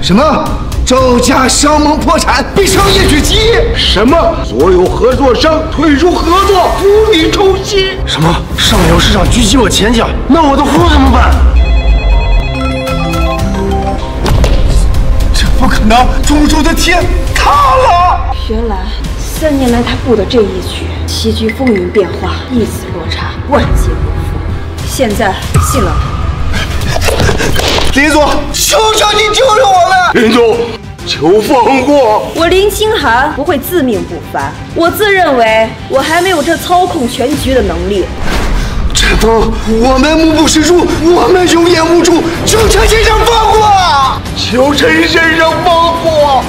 什么？周家商盟破产，必商业狙击？什么？所有合作商退出合作，釜底抽薪？什么？上游市场狙击我前脚，那我的货怎么办？这不可能！中州的天塌了！原来三年来他布的这一局，棋局风云变化，一丝落差，万劫不复。现在信了他。林总，求求你救救我们！林总，求放过我林清寒，不会自命不凡。我自认为我还没有这操控全局的能力。陈峰，我们目不识珠，我们有眼无珠，求陈先生放过！求陈先生放过！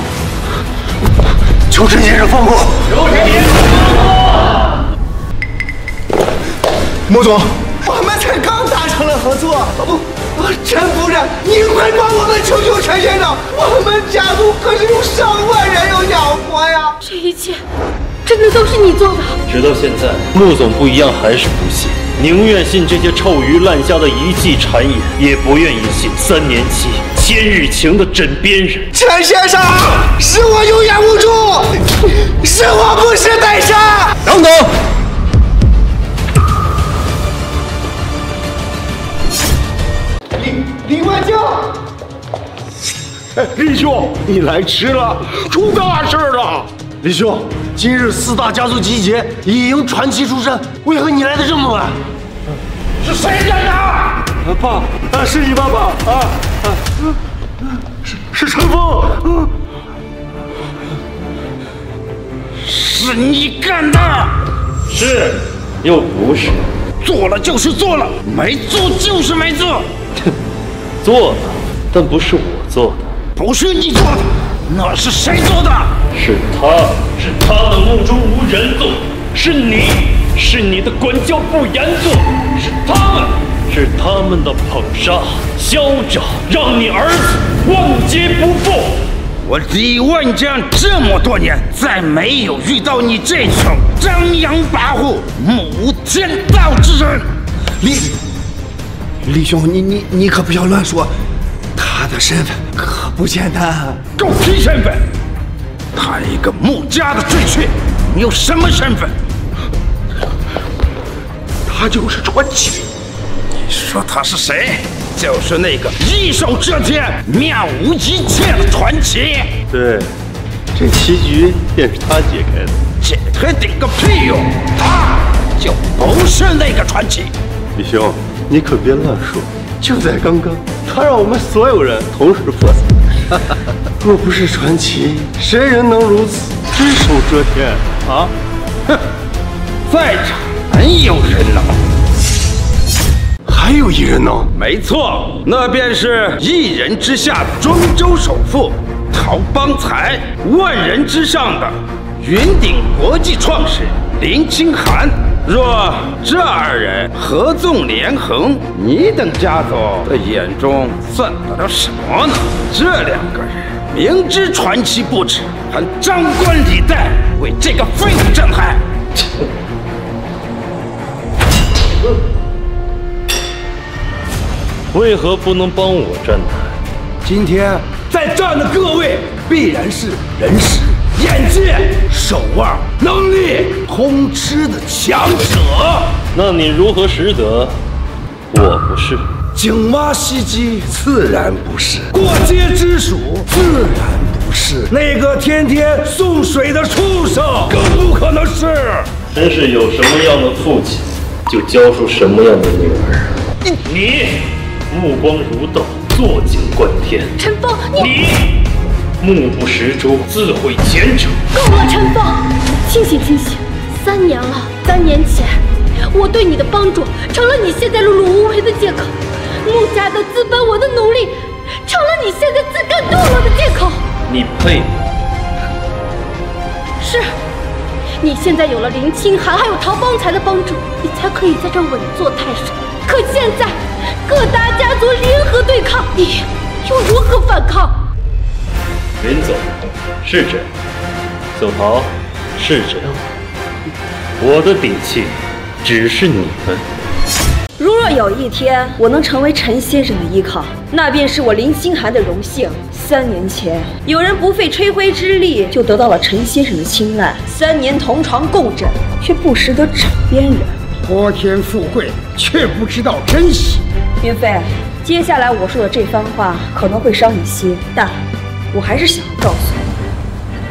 求陈先生放过！求陈先生放过！穆总，我们才刚达成了合作，不。陈夫人，您快帮我们求求陈先生！我们家族可是有上万人要养活呀！这一切真的都是你做的？直到现在，穆总不一样，还是不信，宁愿信这些臭鱼烂虾的一计谗言，也不愿意信三年期千日情的枕边人。陈先生，是我有眼无珠，是我不识泰山。等等。李万江，李兄，你来迟了，出大事了！李兄，今日四大家族集结，以迎传奇出山，为何你来的这么晚？是谁干的？爸，啊，是你爸爸啊啊！是是陈峰，是你干的？是，又不是？做了就是做了，没做就是没做。做的，但不是我做的，不是你做的，那是谁做的？是他，是他们目中无人做，是你，是你的管教不严做，是他们，是他们的捧杀、嚣张，让你儿子万劫不复。我李万江这么多年，再没有遇到你这种张扬跋扈、目无天道之人。李李兄，你你你可不要乱说，他的身份可不简单。狗屁身份！他一个穆家的赘婿，你有什么身份？他就是传奇。你说他是谁？就是那个一手遮天、面无一切的传奇。对，这棋局便是他解开的。解开顶个屁用！他就不是那个传奇。李兄，你可别乱说。就在刚刚，他让我们所有人同时破产。若不是传奇，谁人能如此只手遮天啊？哼，在场没有人能。还有一人呢？没错，那便是一人之下的中州首富陶邦才，万人之上的云顶国际创始人林清寒。若这二人合纵连横，你等家族的眼中算得了什么呢？这两个人明知传奇不止，还张冠李戴，为这个废物站台。为何不能帮我站台？今天在站的各位必然是人识、眼界、手腕、能力通吃的强者。那你如何识得我不是？井蛙袭击自然不是，过街之鼠自然不是，那个天天送水的畜生更不可能是。真是有什么样的父亲，就教出什么样的女儿。你。目光如豆，坐井观天。陈峰，你目不识珠，自毁前程。够了，陈峰，清醒清醒。三年了，三年前我对你的帮助，成了你现在碌碌无为的借口。穆家的资本，我的努力，成了你现在自甘堕落的借口。你配吗？是，你现在有了林清寒还有陶邦才的帮助，你才可以在这稳坐泰山。可现在。各大家族联合对抗你，又如何反抗？林总，是这样；小桃，是这样。我的底气，只是你们。如若有一天我能成为陈先生的依靠，那便是我林星寒的荣幸。三年前，有人不费吹灰之力就得到了陈先生的青睐，三年同床共枕，却不识得枕边人。泼天富贵，却不知道珍惜。云飞，接下来我说的这番话可能会伤你心，但我还是想要告诉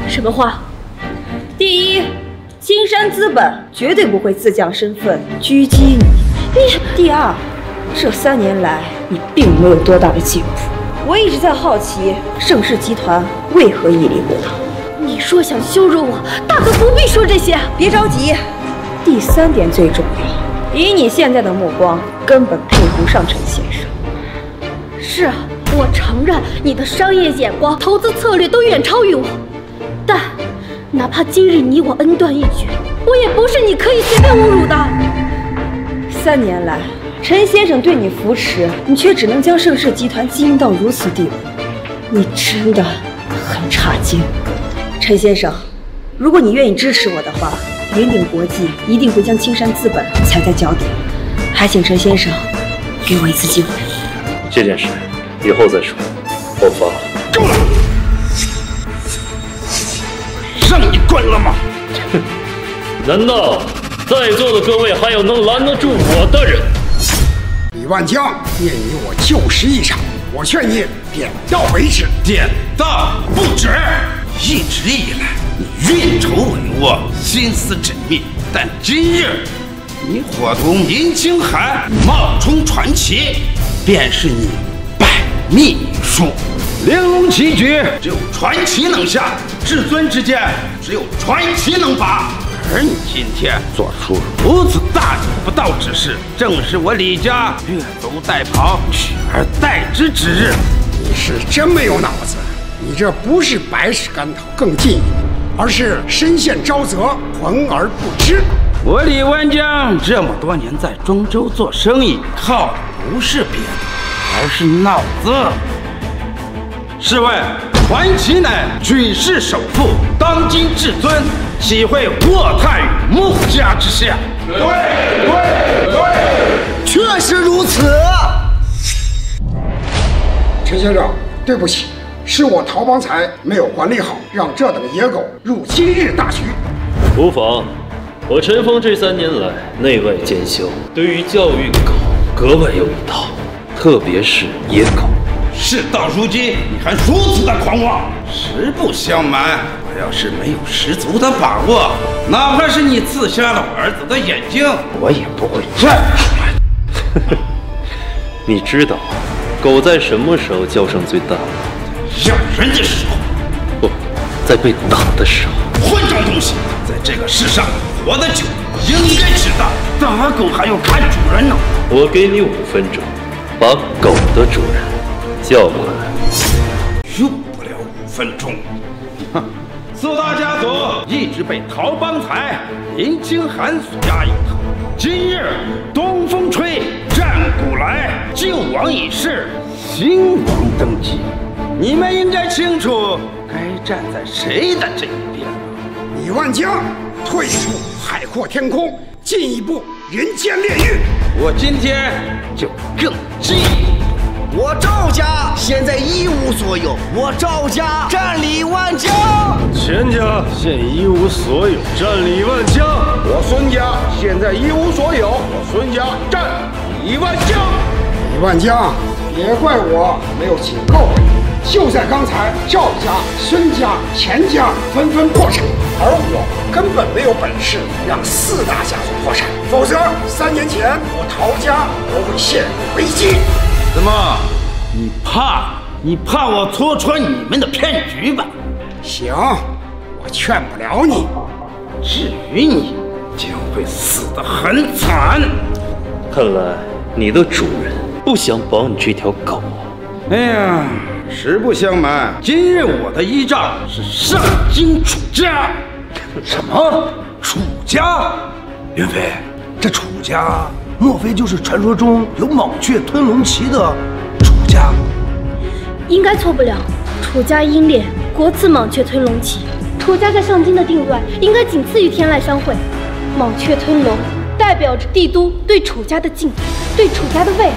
你，什么话？第一，青山资本绝对不会自降身份狙击你。你。第二，这三年来你并没有多大的进步。我一直在好奇盛世集团为何屹立不倒。你说想羞辱我，大可不必说这些。别着急。第三点最重要，以你现在的目光。根本配不上陈先生。是啊，我承认你的商业眼光、投资策略都远超于我。但哪怕今日你我恩断义绝，我也不是你可以随便侮辱的。三年来，陈先生对你扶持，你却只能将盛世集团经营到如此地步，你真的很差劲。陈先生，如果你愿意支持我的话，云顶国际一定会将青山资本踩在脚底。还请陈先生给我一次机会。这件事以后再说，我发了。够了！让你滚了吗？哼！难道在座的各位还有能拦得住我的人？李万江，念你我旧识一场，我劝你点到为止。点到不止！一直以来，你运筹帷幄，心思缜密，但今日。你伙同林清寒冒充传奇，便是你败秘术。玲珑棋局只有传奇能下，至尊之剑只有传奇能拔。而你今天做出如此大逆不道之事，正是我李家越俎代庖、取而代之之日。你是真没有脑子！你这不是百尺竿头更进一步，而是身陷沼泽，浑而不知。我李万江这么多年在庄周做生意，靠的不是别的，而是脑子。侍卫传奇乃举世首富，当今至尊，岂会卧榻于穆家之下？对对对，确实如此。陈先生，对不起，是我陶邦才没有管理好，让这等野狗入今日大局。无妨，我陈峰这三年来内外兼修，对于教育狗格外有一套，特别是野狗。事到如今，你还如此的狂妄！实不相瞒，我要是没有十足的把握，哪怕是你刺瞎了我儿子的眼睛，我也不会站出来。你知道狗在什么时候叫声最大吗？咬人的时候，不在被打的时候。混账东西，在这个世上活得久，应该知道打狗还要看主人呢。我给你五分钟，把狗的主人叫过来。用不了五分钟。哼，四大家族一直被陶邦才、林清寒所压抑。今日东风吹，战鼓来，旧王已逝，新王登基，你们应该清楚该站在谁的这一边。李万江退一步海阔天空，进一步人间炼狱。我今天就更近。我赵家现在一无所有，我赵家占李万家。钱家现一无所有，占李万家。我孙家现在一无所有，我孙家占李万家。李万家，别怪我没有警告你。就在刚才，赵家、孙家、钱家纷纷破产，而我根本没有本事让四大家族破产，否则三年前我陶家都会陷入危机。怎么，你怕？你怕我戳穿你们的骗局吧？行，我劝不了你。至于你，将会死得很惨。看来你的主人不想保你这条狗。哎呀！实不相瞒，今日我的依仗是上京楚家。什么？楚家？云飞，这楚家莫非就是传说中有蟒雀吞龙旗的楚家？应该错不了。楚家英烈，国赐蟒雀吞龙旗。楚家在上京的定位应该仅次于天籁商会。蟒雀吞龙代表着帝都对楚家的敬佩，对楚家的畏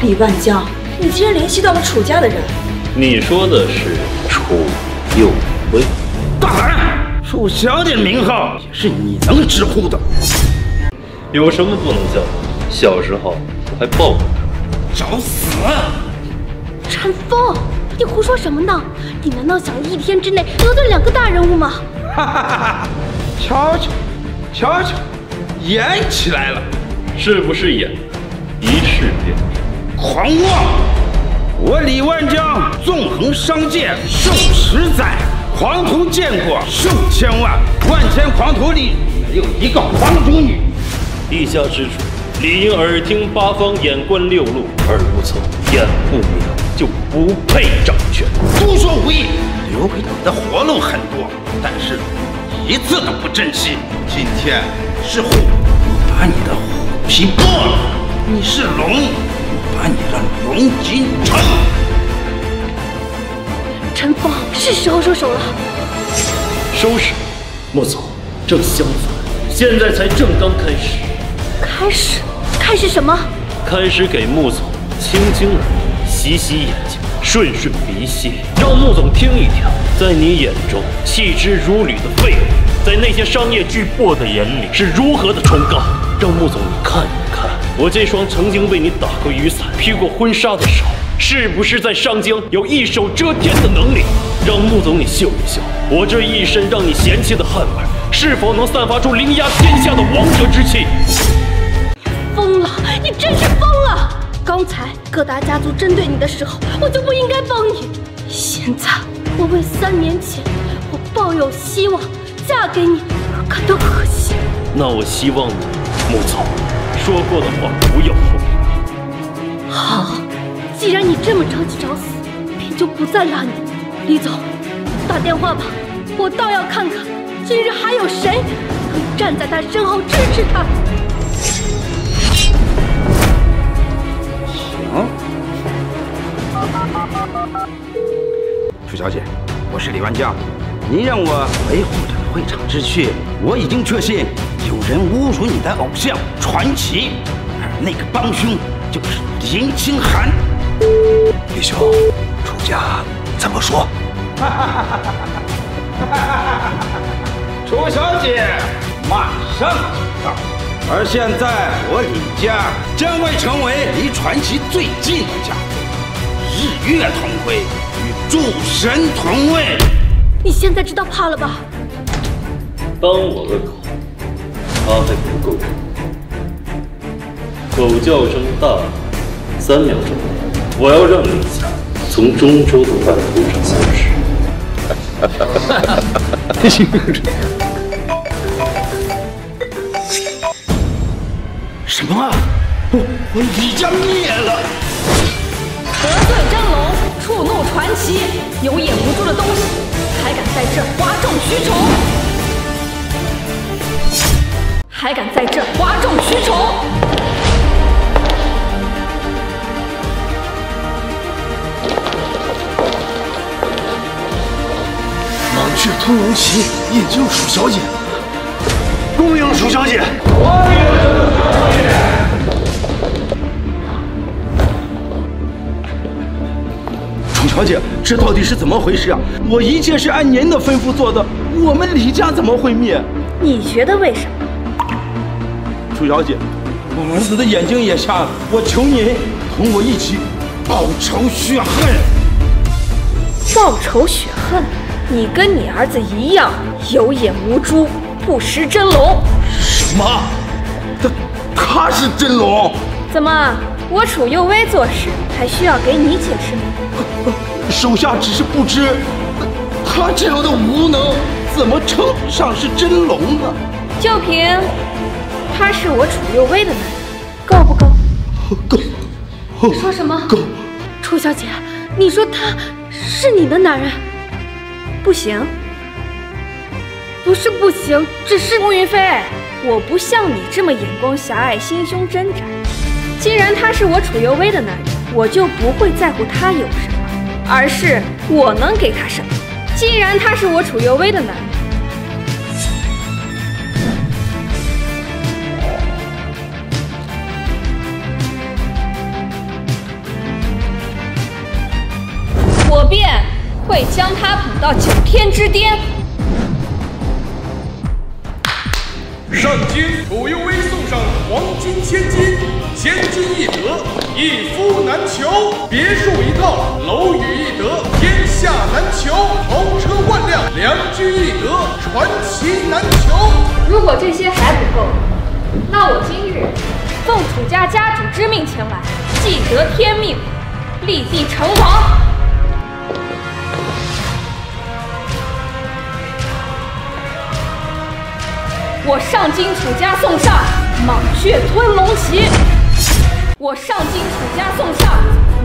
惧。李万江，你竟然联系到了楚家的人。你说的是楚有为？大胆！楚小姐的名号也是你能直呼的？有什么不能叫的？小时候我还抱过他。找死！陈峰，你胡说什么呢？你难道想一天之内得罪两个大人物吗？哈哈哈哈！瞧瞧，瞧瞧，演起来了，是不是演？一试便明。狂妄！我李万江纵横商界数十载，狂徒见过数千万，万千狂徒里没有一个皇族女。地下之主理应耳听八方，眼观六路，耳不聪，眼不明，就不配掌权。多说无益，留给你的活路很多，但是一次都不珍惜。今天是虎，把你的虎皮剥了；你是龙。把你让龙筋抽！陈峰，是时候收手了。收拾？穆总，正相反，现在才正刚开始。开始？开始什么？开始给穆总清清耳，洗洗眼睛，顺顺鼻息，让穆总听一听，在你眼中弃之如履的废物，在那些商业巨擘的眼里是如何的崇高。让穆总你看一看。我这双曾经为你打过雨伞、披过婚纱的手，是不是在上京有一手遮天的能力？让穆总你秀一秀，我这一身让你嫌弃的汗味，是否能散发出凌压天下的王者之气？疯了！你真是疯了！刚才各大家族针对你的时候，我就不应该帮你。现在我为三年前我抱有希望嫁给你而感到可惜。那我希望你，穆总。说过的话不要后悔。好，既然你这么着急找死，便就不再拉你。李总，打电话吧，我倒要看看今日还有谁可以站在他身后支持他。行。楚小姐，我是李万江，您让我维护这个会场之去，我已经确信有人侮辱你的偶像传奇，而那个帮凶就是林清寒。李兄，楚家怎么说？楚小姐，马上就到。而现在，我李家将会成为离传奇最近的家族，日月同辉，与诸神同位。你现在知道怕了吧？当我的口，他还不够狗叫声大，三秒钟，我要让你家从中州的版图上消失。什么？我我李家灭了！得罪真龙，触怒传奇，有眼无珠的东西，还敢在这哗众取宠？还敢在这哗众取宠？蟒雀吞龙旗引救楚小姐，恭迎楚小姐！楚小姐，这到底是怎么回事啊？我一切是按您的吩咐做的，我们李家怎么会灭？你觉得为什么？楚小姐，我儿子的眼睛也瞎了，我求您同我一起报仇雪恨。报仇雪恨？你跟你儿子一样有眼无珠，不识真龙。什么？他他是真龙？怎么，我楚幼威做事还需要给你解释吗？手下只是不知，他这样的无能，怎么称得上是真龙呢？就凭他是我楚佑威的男人，够不够？够。你说什么？够。楚小姐，你说他是你的男人？不行，不是不行，只是慕云飞，我不像你这么眼光狭隘、心胸真窄。既然他是我楚佑威的男人，我就不会在乎他有什么，而是我能给他什么。既然他是我楚佑威的男人，到九天之巅。上京楚佑威送上黄金千金，千金易得，一夫难求；别墅一套，楼宇易得，天下难求；豪车万辆，良驹易得，传奇难求。如果这些还不够，那我今日奉楚家家主之命前来，既得天命，立地成王。我上京楚家送上蟒雀吞龙旗，我上京楚家送上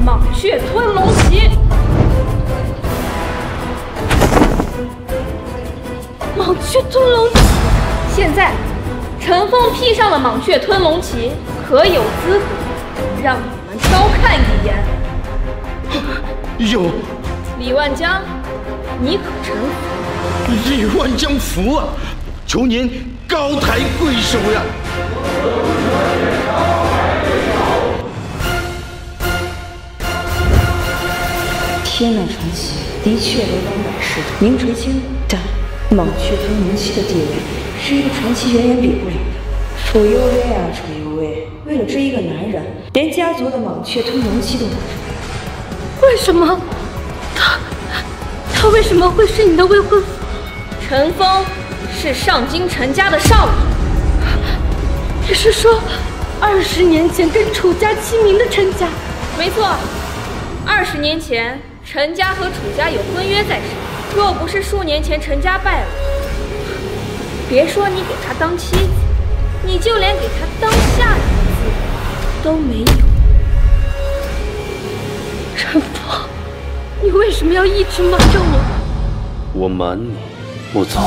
蟒雀吞龙旗，蟒雀吞龙旗。现在，陈峰披上了蟒雀吞龙旗，可有资格让你们高看一眼？有。李万江，你可臣服？李万江服啊！求您高抬贵手呀！天籁传奇的确流芳百世，名垂青，但蟒雀吞龙旗的地位是一个传奇远远比不了的。楚幽微啊，楚幽微，为了追一个男人，连家族的蟒雀吞龙旗都拿出来。为什么？他他为什么会是你的未婚夫？陈峰。是上京陈家的少爷，你是说二十年前跟楚家齐名的陈家？没错，二十年前陈家和楚家有婚约在身，若不是数年前陈家败了，别说你给他当妻子，你就连给他当下人的资格都没有。陈峰，你为什么要一直瞒着我？我瞒你，穆总，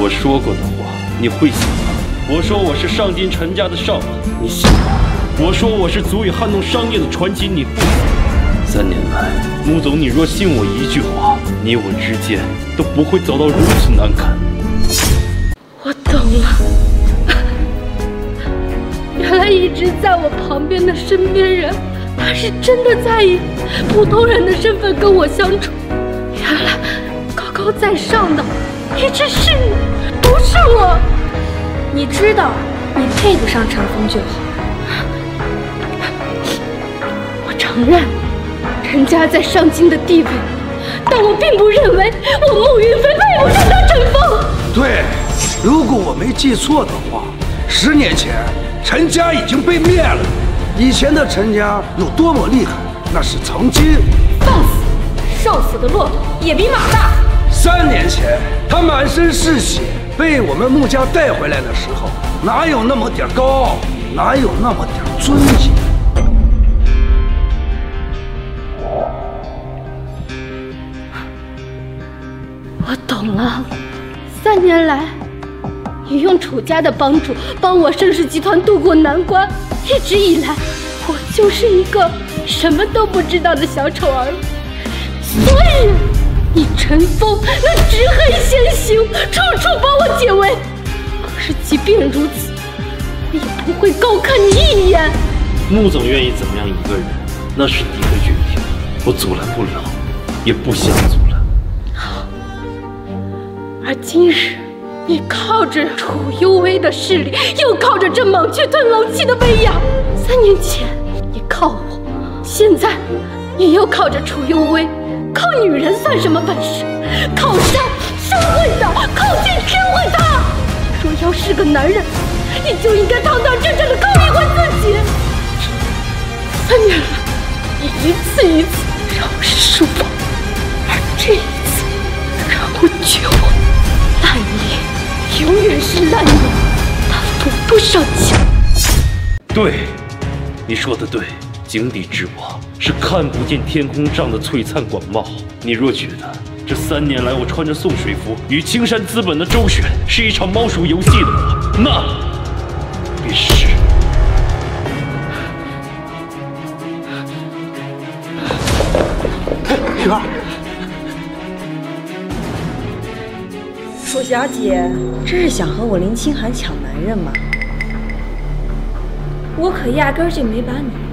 我说过的话你会信吗？我说我是上京陈家的少爷，你信吗？我说我是足以撼动商业的传奇，你不信？三年来，穆总，你若信我一句话，你我之间都不会走到如此难堪。我懂了，原来一直在我旁边的身边人，他是真的在以普通人的身份跟我相处。原来高高在上的一直是你，不是我。你知道，你配不上陈峰就好。我承认，陈家在上京的地位，但我并不认为我慕云飞配不上他陈峰。对，如果我没记错的话，十年前陈家已经被灭了。以前的陈家有多么厉害，那是曾经。放肆！瘦死的骆驼也比马大。三年前，他满身是血。被我们穆家带回来的时候，哪有那么点高傲，哪有那么点尊严？我懂了，三年来，你用楚家的帮助帮我盛世集团渡过难关，一直以来，我就是一个什么都不知道的小丑儿，所以。你陈峰那直黑先行，处处帮我解围。可是即便如此，我也不会高看你一眼。穆总愿意怎么样一个人，那是你的决定，我阻拦不了，也不想阻拦。好。而今日，你靠着楚幽微的势力，又靠着这猛雀吞龙气的威压。三年前你靠我，现在你又靠着楚幽微。靠女人算什么本事？靠山山会倒，靠剑天会塌。若要是个男人，你就应该堂堂正正的靠一回自己。三年来，你一次一次让我失望，而这一次让我绝望。烂泥永远是烂泥，他扶不上墙。对，你说的对。井底之蛙是看不见天空上的璀璨广袤。你若觉得这三年来我穿着送水服与青山资本的周旋是一场猫鼠游戏的话，那便是。雪儿，楚小姐，这是想和我林清寒抢男人吗？我可压根就没把你。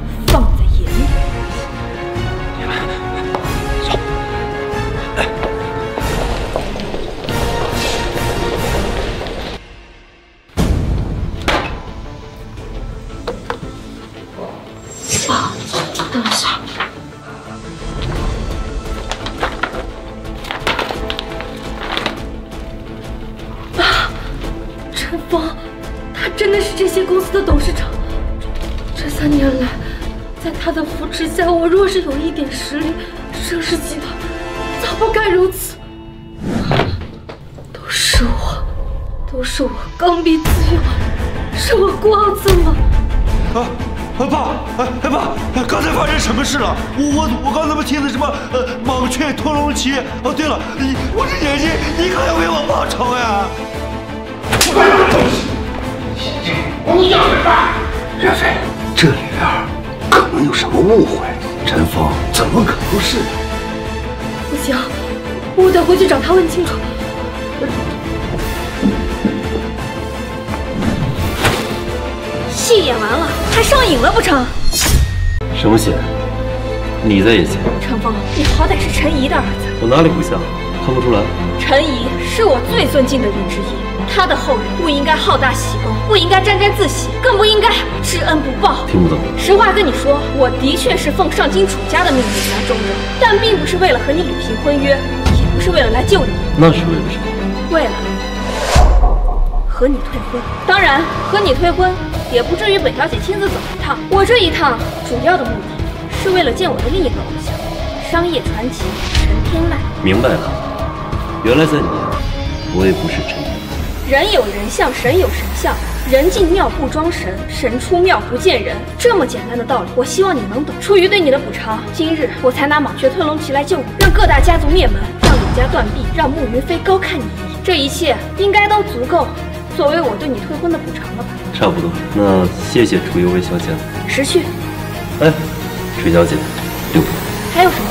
我我我刚才不听的什么呃蟒雀吞龙旗？哦，对了，你我这眼睛，你可要为我报仇呀！不要人吧，岳飞，这里边可能有什么误会。陈峰怎么可能是？不行，我得回去找他问清楚。戏演完了，还上瘾了不成？什么戏？你在演戏？陈峰，你好歹是陈怡的儿子，我哪里不像？看不出来？陈怡是我最尊敬的人之一。他的后人不应该好大喜功，不应该沾沾自喜，更不应该知恩不报。听不懂。实话跟你说，我的确是奉上京楚家的命令来中州，但并不是为了和你履行婚约，也不是为了来救你。那是为了什么？为了和你退婚。当然，和你退婚也不至于本小姐亲自走一趟。我这一趟主要的目的是为了见我的另一个偶像，商业传奇陈天籁。明白了，原来在你，我也不是陈天。人有人相，神有神相，人进庙不装神，神出庙不见人。这么简单的道理，我希望你能懂。出于对你的补偿，今日我才拿蟒雀吞龙旗来救你，让各大家族灭门，让柳家断臂，让慕云飞高看你一眼。这一切应该都足够作为我对你退婚的补偿了吧？差不多。那谢谢楚幽微小姐了。识趣。哎，楚小姐，留步。还有什么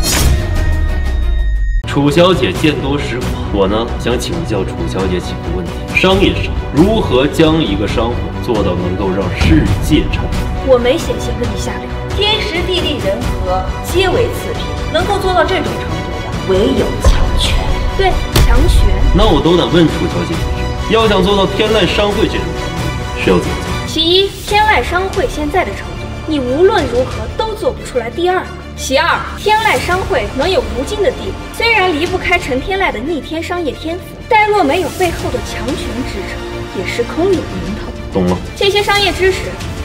事？楚小姐见多识广，我呢想请教楚小姐几个问题：商业上如何将一个商户做到能够让世界产品？我没闲心跟你瞎聊，天时地利人和皆为次品，能够做到这种程度的，唯有强权。对，强权。那我斗胆问楚小姐一句：要想做到天籁商会这种程度，是要怎么做？其一，天籁商会现在的程度，你无论如何都做不出来第二个。其二，天籁商会能有如今的地位，虽然离不开陈天籁的逆天商业天赋，但若没有背后的强权支撑，也是空有名头。懂了。这些商业知识，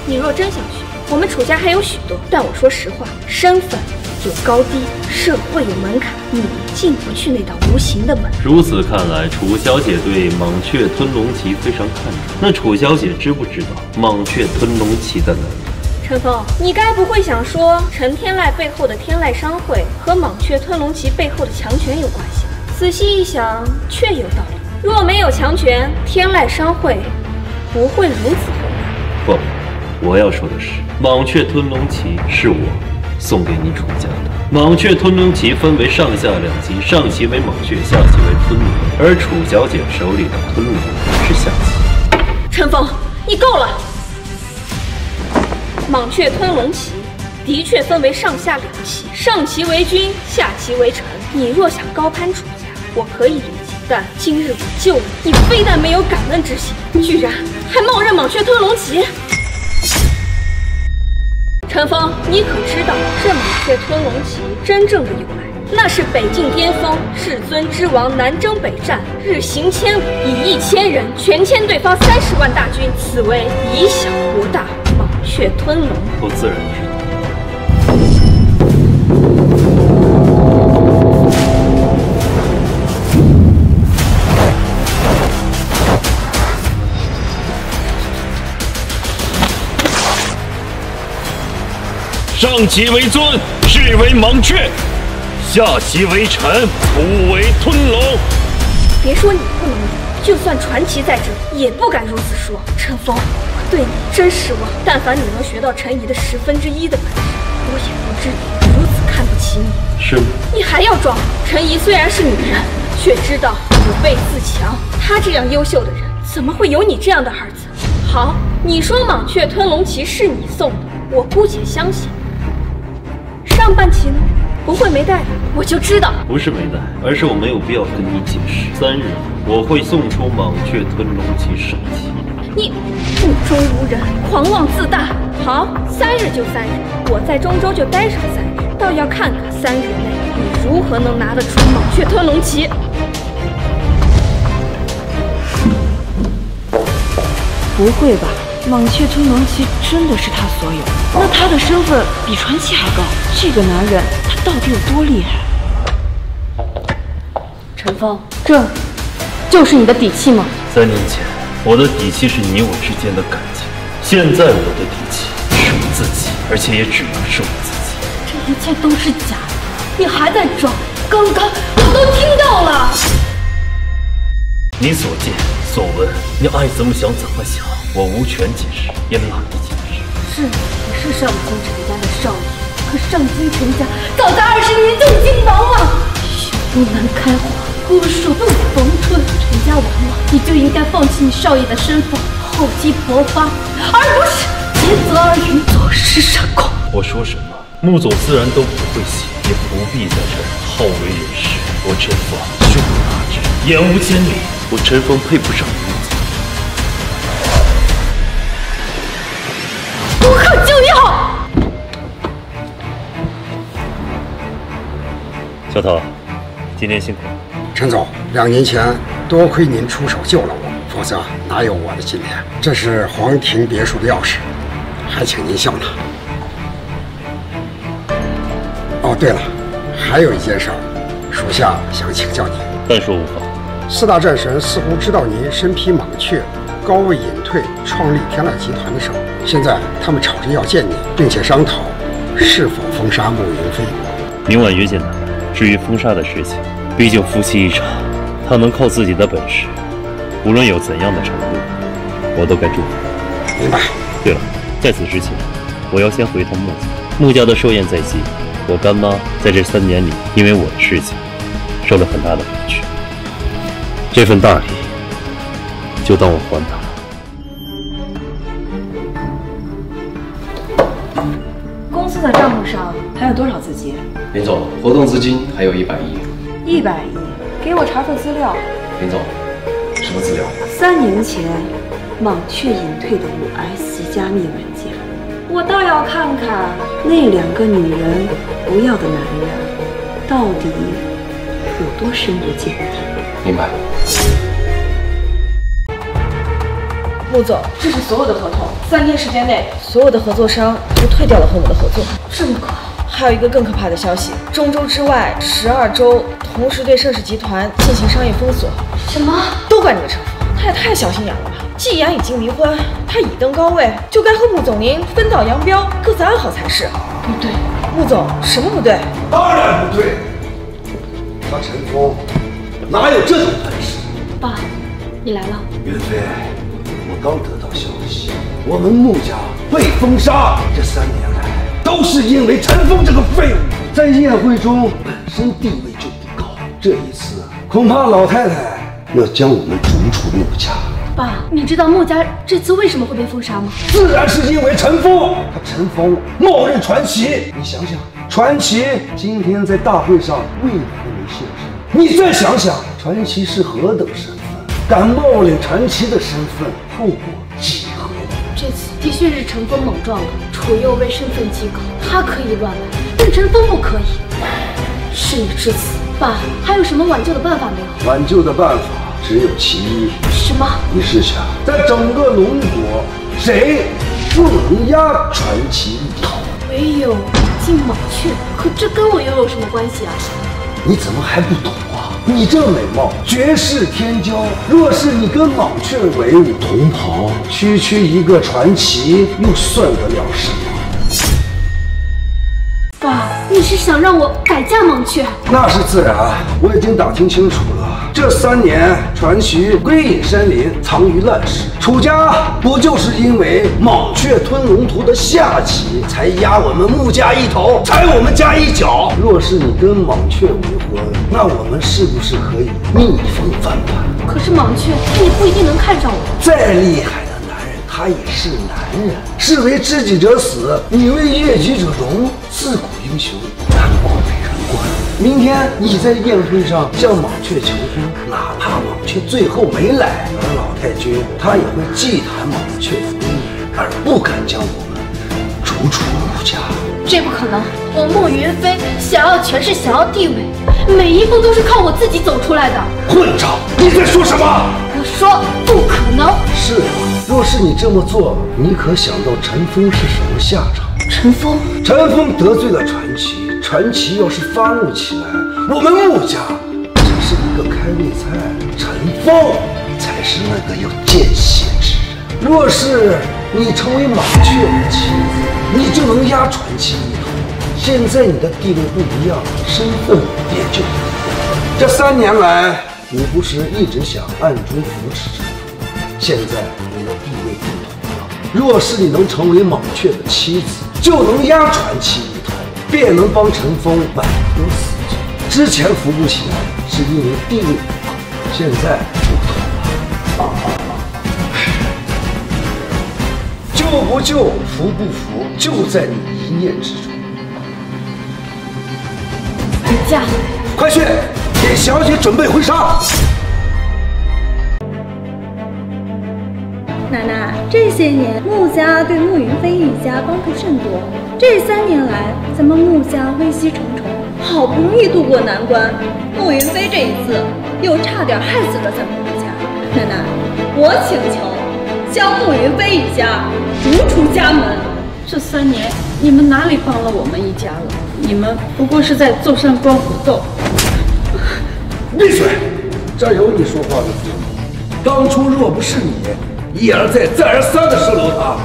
你若真想学，我们楚家还有许多。但我说实话，身份有高低，社会有门槛，你进不去那道无形的门。如此看来，楚小姐对蟒雀吞龙旗非常看重。那楚小姐知不知道蟒雀吞龙旗在哪里？陈峰，你该不会想说陈天籁背后的天籁商会和蟒雀吞龙旗背后的强权有关系？仔细一想，确有道理。若没有强权，天籁商会不会如此混乱。不，我要说的是，蟒雀吞龙旗是我送给你楚家的。蟒雀吞龙旗分为上下两级，上旗为蟒雀，下旗为吞龙。而楚小姐手里的吞龙是下旗。陈峰，你够了！蟒雀吞龙旗的确分为上下两旗，上旗为君，下旗为臣。你若想高攀楚家，我可以理解。但今日我救你，你非但没有感恩之心，居然还冒认蟒雀吞龙旗。陈峰，你可知道这蟒雀吞龙旗真正的由来？那是北境巅峰至尊之王南征北战，日行千里，以一千人全歼对方三十万大军，此为以小博大。却吞龙，我自然知道。上级为尊，是为蟒雀；下级为臣，不为吞龙。别说你不能赢，就算传奇在这，也不敢如此说。陈峰。对你真失望。但凡你能学到陈怡的十分之一的本事，我也不至于如此看不起你。是吗？你还要装？陈怡虽然是女人，却知道虎背自强。她这样优秀的人，怎么会有你这样的儿子？好，你说蟒雀吞龙旗是你送的，我姑且相信。上半旗呢？不会没带，我就知道。不是没带，而是我没有必要跟你解释。三日，我会送出蟒雀吞龙旗上旗。你目中无人，狂妄自大。好，三日就三日，我在中州就待上三日，倒要看看三日内你如何能拿得出蟒雀吞龙旗。不会吧？蟒雀吞龙旗真的是他所有？那他的身份比传奇还高。这个男人他到底有多厉害？陈峰，这就是你的底气吗？三年前。我的底气是你我之间的感情，现在我的底气是我自己，而且也只能是我自己。这一切都是假的，你还在装？刚刚我都听到了。你所见所闻，你爱怎么想怎么想，我无权解释，也懒得解释。是你是上京陈家的少爷，可上京陈家早在二十年就已经亡了。雪不能开花。孤树不逢春，陈家亡了，你就应该放弃你少爷的身份，厚积薄发，而不是竭泽而渔，坐吃山空。我说什么，穆总自然都不会信，也不必在这好为人师。我陈峰胸无大志，眼无千里，我陈峰配不上穆总。小头，今天辛苦了。陈总，两年前多亏您出手救了我，否则哪有我的今天？这是皇庭别墅的钥匙，还请您笑纳。哦，对了，还有一件事，属下想请教您。但说无妨。四大战神似乎知道您身披蟒雀，高位隐退，创立天籁集团的事儿，现在他们吵着要见你，并且商讨是否封杀慕云飞。明晚约见他。至于封杀的事情，毕竟夫妻一场，他能靠自己的本事，无论有怎样的程度，我都该祝福。明白。对了，在此之前，我要先回趟穆家。穆家的寿宴在即，我干妈在这三年里，因为我的事情，受了很大的委屈。这份大礼，就当我还她了。公司的账目上还有多少资金？林总，活动资金还有一百亿。一百亿，给我查份资料。林总，什么资料？三年前，蟒雀隐退的五 S 级加密文件。我倒要看看那两个女人不要的男人，到底有多深不见底。明白。穆总，这是所有的合同，三天时间内，所有的合作商都退掉了和我们的合作。这么快？还有一个更可怕的消息，中州之外十二州同时对盛世集团进行商业封锁。什么？都怪那个陈峰，他也太小心眼了吧！既然已经离婚，他已登高位，就该和穆总您分道扬镳，各自安好才是。不对，穆总，什么不对？当然不对。他陈峰哪有这种本事？爸，你来了。云飞，我刚得到消息，我们穆家被封杀，这三年来都是因为陈峰这个废物，在宴会中本身地位就不高，这一次恐怕老太太要将我们逐出穆家。爸，你知道穆家这次为什么会被封杀吗？自然是因为陈峰，他陈峰冒认传奇。你想想，传奇今天在大会上为何没现身？你再想想，传奇是何等身份？敢冒领传奇的身份，后果几何？这次的确是陈峰莽撞了，楚右卫身份极高，他可以乱来，但陈峰不可以。事已至此，爸，还有什么挽救的办法没有？挽救的办法只有其一。什么？你试想，在整个龙国，谁不能压传奇一头？唯有进蟒雀，可这跟我又有什么关系啊？你怎么还不懂啊？你这美貌，绝世天骄，若是你跟莽雀为伍，同袍，区区一个传奇，又算得了什么？爸，你是想让我改嫁莽雀？那是自然，我已经打听清楚了。这三年，传奇归隐山林，藏于乱世。楚家不就是因为蟒雀吞龙图的下棋，才压我们穆家一头，踩我们家一脚？若是你跟蟒雀为婚，那我们是不是可以逆风翻盘？可是蟒雀，他也不一定能看上我。再厉害的男人，他也是男人。士为知己者死，女为悦己者容。自古英雄。明天你在宴会上向蟒雀求婚，哪怕蟒雀最后没来，而老太君他也会祭坛蟒雀福你，而不敢将我们逐出穆家。这不可能！我慕云飞想要权势，想要地位，每一步都是靠我自己走出来的。混账！你在说什么？我说不可能。是啊，若是你这么做，你可想到陈峰是什么下场？陈峰，陈峰得罪了传奇，传奇要是发怒起来，我们穆家只是一个开胃菜，陈峰才是那个要见血之人。若是你成为蟒雀的妻子，你就能压传奇一头。现在你的地位不一样，身份也就不一样。这三年来，你不是一直想暗中扶持陈峰？现在你的地位不同了。若是你能成为蟒雀的妻子，就能压传奇一头，便能帮陈峰挽回死局。之前扶不起来，是因为地位不够，现在不同了。救不救，扶不扶，就在你一念之中。改嫁，快去给小姐准备婚纱。奶奶，这些年穆家对慕云飞一家帮助甚多。这三年来，咱们穆家危机重重，好不容易渡过难关，慕云飞这一次又差点害死了咱们穆家。奶奶，我请求将慕云飞一家逐出家门。这三年你们哪里帮了我们一家了？你们不过是在坐山观虎斗。闭嘴！这有你说话的资格。当初若不是你一而再、再而三的收留他，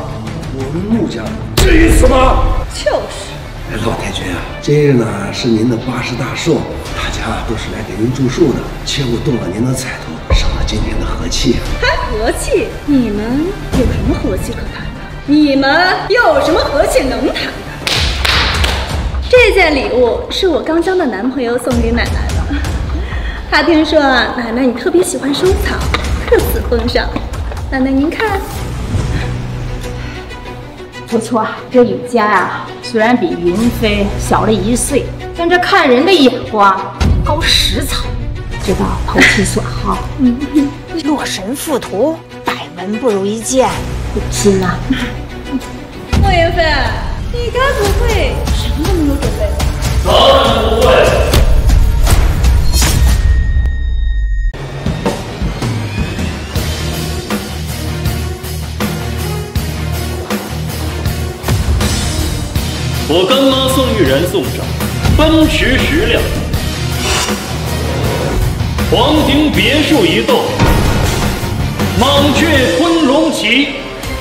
我们穆家至于此吗？就是。哎，老太君啊，今日呢是您的八十大寿，大家都是来给您祝寿的，切勿动了您的彩头，伤了今天的和气。还和气？你们有什么和气可谈的？你们又有什么和气能谈的？这件礼物是我刚交的男朋友送给奶奶的。他听说啊，奶奶你特别喜欢收藏，特此奉上。奶奶您看，不错，这雨佳啊，虽然比云飞小了一岁，但这看人的眼光高十层，知道投其所好。嗯，洛神赋图，百闻不如一见，有心呐。莫云飞，你该不会什么都没有准备吧？当然不会。我干妈宋玉然送上奔驰十辆，皇庭别墅一栋，蟒雀吞龙旗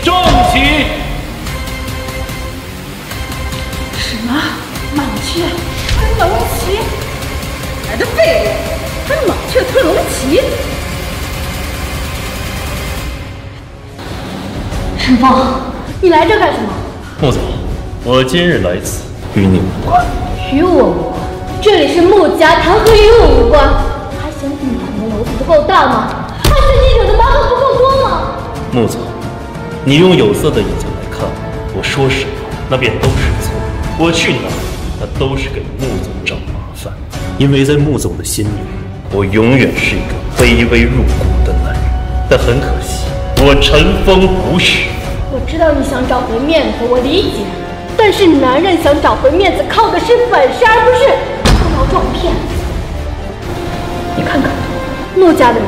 正旗。什么？蟒雀吞龙旗？来的废物，还蟒雀吞龙旗？陈峰，你来这干什么？穆总，我今日来此与你无关。与我无关？这里是穆家，谈何与我无关？还嫌你们楼子不够大吗？还嫌你惹的麻烦不够多吗？穆总，你用有色的眼睛来看我，我说什么那便都是错。我去哪，那都是给穆总找麻烦。因为在穆总的心里，我永远是一个卑微入骨的男人。但很可惜，我尘封不是。我知道你想找回面子，我理解。但是男人想找回面子，靠的是本事，而不是招摇撞骗。你看看，陆家的人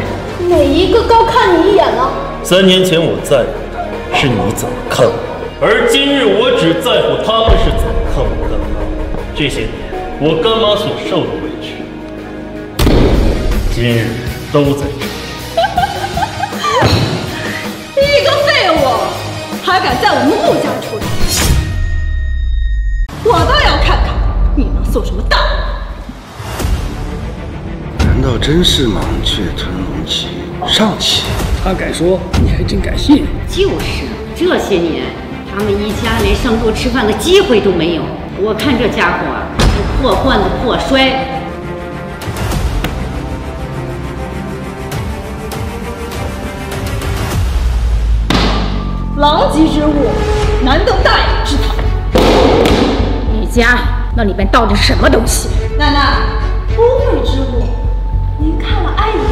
哪一个高看你一眼了？三年前我在乎的是你怎么看我，而今日我只在乎他们是怎么看我干妈。这些年我干妈所受的委屈，今日都在这里。一个废物，还敢在我们陆家出头！我倒要看看你能送什么大难道真是蟒雀吞龙旗上旗？他敢说，你还真敢信？就是，这些年他们一家连上桌吃饭的机会都没有。我看这家伙啊，是破罐子破摔。狼藉之物，难登大雅之堂。你家那里面到底是什么东西？奶奶，污秽之物，您看了碍眼。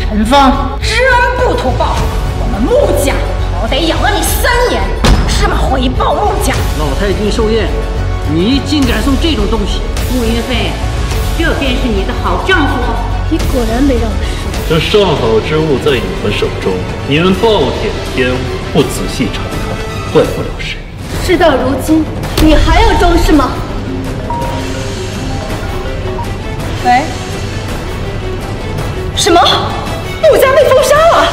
陈芳，知恩不图报，我们穆家好歹养了你三年，是吗？回报穆家。老太君寿宴，你竟敢送这种东西？穆云飞，这便是你的好丈夫。你果然没让我失望。这上好之物在你们手中，你们暴殄天物，不仔细查看，怪不了谁。事到如今，你还要装是吗？喂？什么？穆家被封杀了？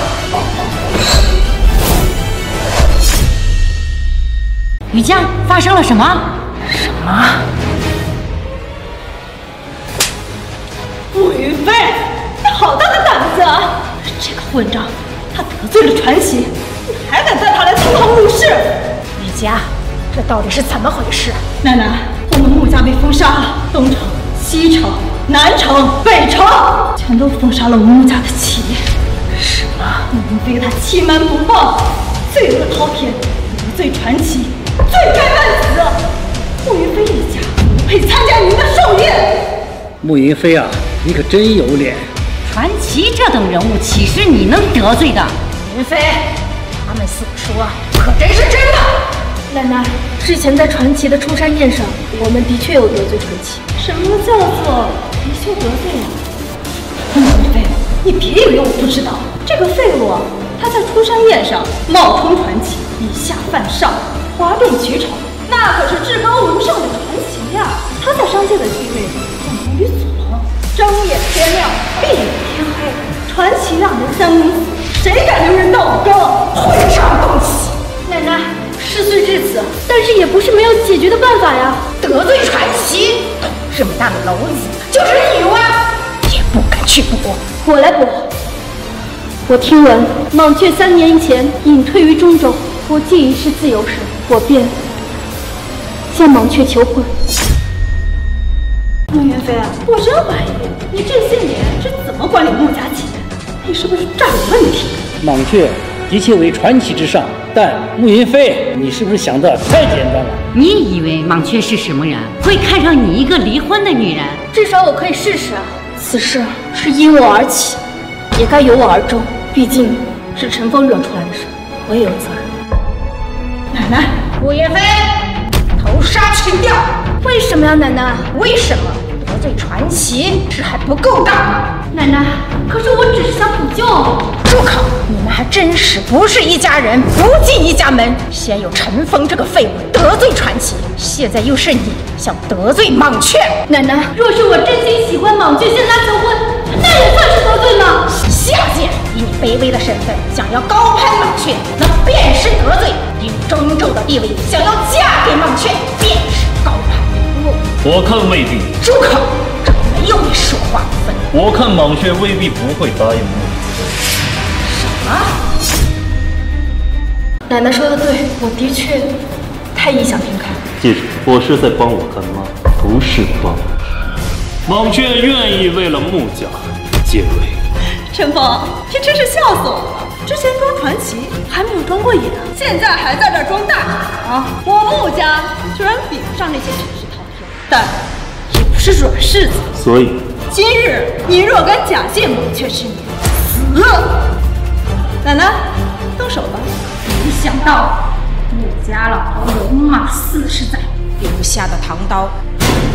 雨佳，发生了什么？什么？穆云飞，你好大的胆子啊！这个混账，他得罪了传奇，你还敢带他来冲堂入室？雨佳，这到底是怎么回事？奶奶，我们穆家被封杀了，东城、西城、南城、北城，全都封杀了我们穆家的企业。什么？穆云飞他欺瞒不报，罪恶滔天，得罪传奇，罪该万死。穆云飞一家不配参加您的寿宴。穆云飞啊，你可真有脸！传奇这等人物，岂是你能得罪的？云飞，他们所说可真是真的？奶奶，之前在传奇的出山宴上，我们的确有得罪传奇。什么叫做的确得罪了？穆云飞，你别以为我不知道，这个废物啊，他在出山宴上冒充传奇，以下犯上，哗众取宠，那可是至高无上的传奇呀！他在商界的地位等同于祖龙，睁眼天亮，闭眼天黑，传奇让人三公子，谁敢留人到五更？会场动起！奶奶，事虽至此，但是也不是没有解决的办法呀。得罪传奇，这么大的篓子，就是你挖，也不敢去补。我来补。我听闻蟒雀三年前隐退于中州，我既已是自由身，我便向蟒雀求婚。孟云飞，我真怀疑你这些年是怎么管理穆家企业的？你是不是账有问题？蟒雀的确为传奇之上，但慕云飞，你是不是想的太简单了？你以为蟒雀是什么人？会看上你一个离婚的女人？至少我可以试试啊！此事是因我而起，也该由我而终。毕竟是陈峰惹出来的事，我也有责任。奶奶，慕云飞，头纱去掉！为什么呀，奶奶？为什么？得罪传奇这还不够大吗？奶奶，可是我只是想补救。住口！你们还真是不是一家人，不进一家门。先有陈峰这个废物得罪传奇，现在又是你想得罪莽雀。奶奶，若是我真心喜欢莽雀，向他求婚，那也算是得罪吗？下贱！以你卑微的身份，想要高攀莽雀，那便是得罪；以你中州的地位，想要嫁给莽雀，便是。我看未必。住口！这没有你说话的份。我看蟒雀未必不会答应我。什么？奶奶说的对，我的确太异想天开。记住，我是在帮我干妈，不是帮我。蟒雀愿意为了穆家结尾。陈峰，你真是笑死我了！之前装传奇还没有装过瘾，现在还在这装大啊！我穆家居然比不上那些尘世滔天，但也不是软柿子。所以，今日你若敢假借蒙雀之名，死！奶奶，动手吧！没想到穆家老头戎马四十载，留下的唐刀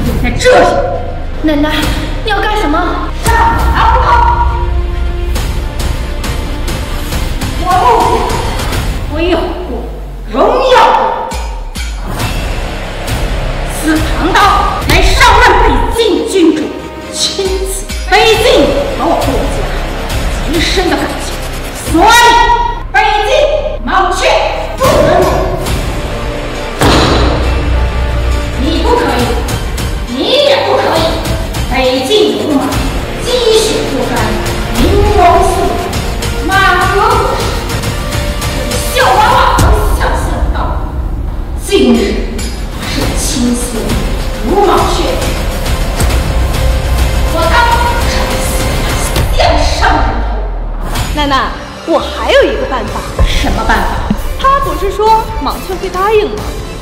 就在这里。奶奶，你要干什么？上唐刀！我穆家恢宏过，荣耀此唐刀乃上任北境郡主亲自，北境和我穆家极深的感情，所以北境蟒雀不能入。你不可以，你也我还有一个办法。什么办法？他不是说蟒雀会答应吗？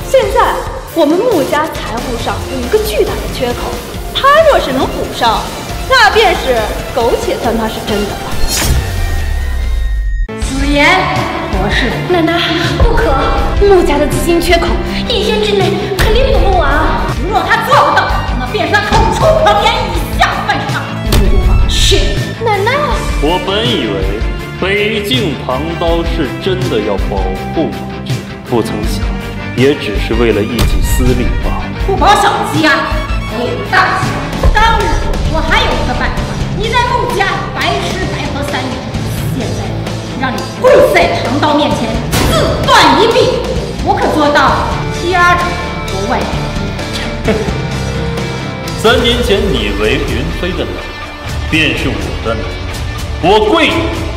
现在我们穆家财务上有一个巨大的缺口，他若是能补上，那便是苟且算他是真的了。子言博士。奶奶，不可！穆家的资金缺口，一天之内肯定补不完啊！若他做不到，那便是他口出狂言，以下犯上。蟒雀，奶奶，我本以为北境唐刀是真的要保护蟒雀，不曾想，也只是为了一己私利罢了。不保小鸡啊，我有大计。当日我还有一个办法，你在孟家白吃白喝三年，现在让你跪在唐刀面前，自断一臂，我可做到家丑不外扬。三年前你为云飞的奶奶，便是我的奶奶，我跪你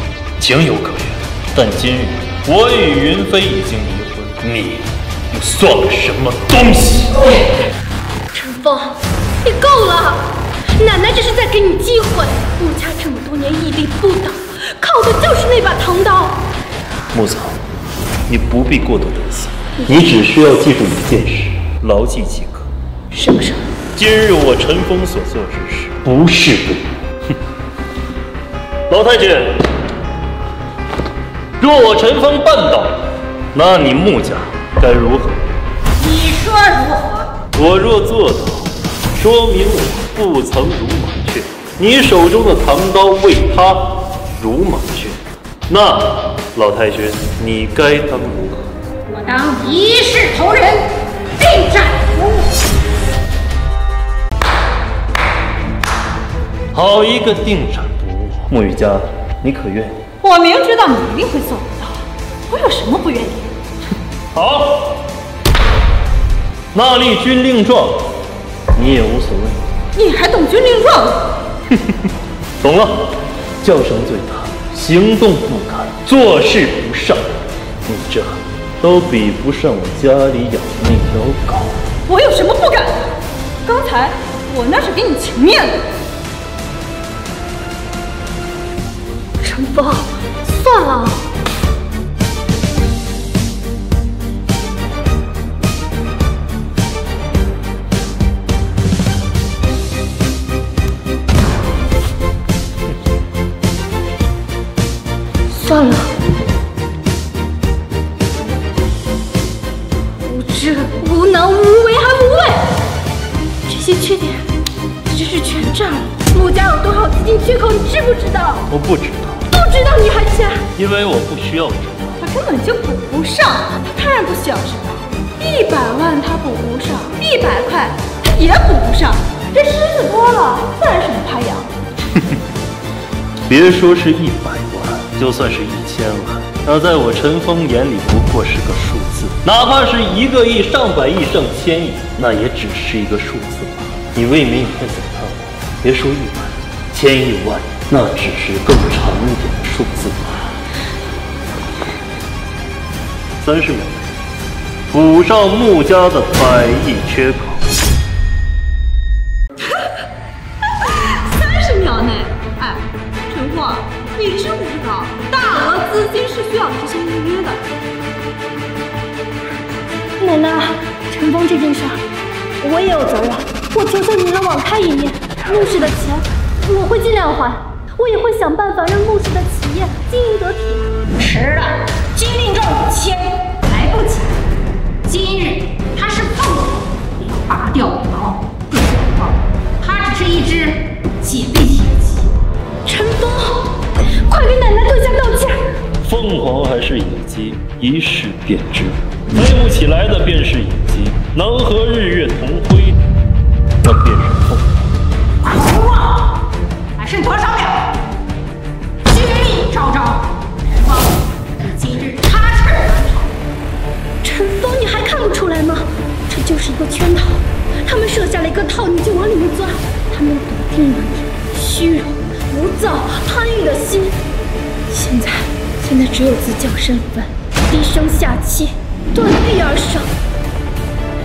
情有可原。但今日我与云飞已经离婚，你又算个什么东西？陈峰，你够了！奶奶这是在给你机会。穆家这么多年屹立不倒，靠的就是那把唐刀。木草，你不必过多担心，你只需要记住一件事，牢记即可。什么事？今日我陈峰所做之事，不是不。哼，老太君，若我陈峰办到，那你穆家该如何？你说如何？我若做到，说明我不曾如麻雀，你手中的唐刀为他如麻雀，那老太君，你该当如何？我当一视同仁，并斩不误。好一个定斩不误！沐雨佳，你可愿意？我明知道你一定会做不到，我有什么不愿意？好，那立军令状，你也无所谓。你还懂军令状？懂了，叫声最大，行动不敢，做事不上，你这都比不上我家里养的那条狗。我有什么不敢的？刚才我那是给你情面子。陈峰，算了。算了，无知、无能、无为还无畏，这些缺点真是全占了。穆家有多少资金缺口，你知不知道？我不知道。不知道你还欠？因为我不需要知道。他根本就补不上，他当然不需要知道。一百万他补不上，一百块他也补不上。这狮子多了，自然是不怕痒。别说是一百万，就算是一千万，那在我陈峰眼里不过是个数字。哪怕是一个亿、上百亿、上千亿，那也只是一个数字吧。你未免也太简单了。别说一百，千亿万，那只是更长数字吧。三十秒内补上穆家的百亿缺口。三十秒内，哎，陈峰，你知不知道大额资金是需要提前预约的？奶奶，陈峰这件事儿，我也有责任。我求求你了，网开一面。穆氏的钱我会尽量还，我也会想办法让穆氏的企业经营得体。迟了，军令状已签，来不及。今日它是凤凰，拔掉羽毛。更何况，它只是一只姐妹铁鸡。陈峰，快给奶奶跪下道歉！凤凰还是野鸡，一试便知。飞不起来的便是野鸡，能和日月同辉的，那便是凤凰。狂妄！还剩多少秒？陈峰，你今日插翅难逃。陈峰，你还看不出来吗？这就是一个圈套，他们设下了一个套，你就往里面钻。他们笃定了你虚荣、浮躁、贪欲的心。现在，现在只有自降身份，低声下气，断臂而生，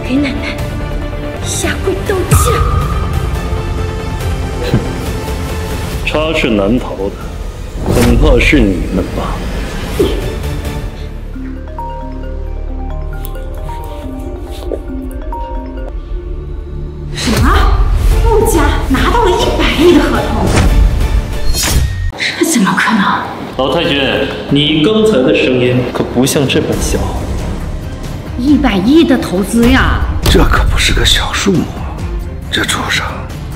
给奶奶下跪道歉。插翅难逃的，恐怕是你们吧。什么？穆家拿到了一百亿的合同？这怎么可能？老太君，你刚才的声音可不像这般小。一百亿的投资呀！这可不是个小数目，这畜生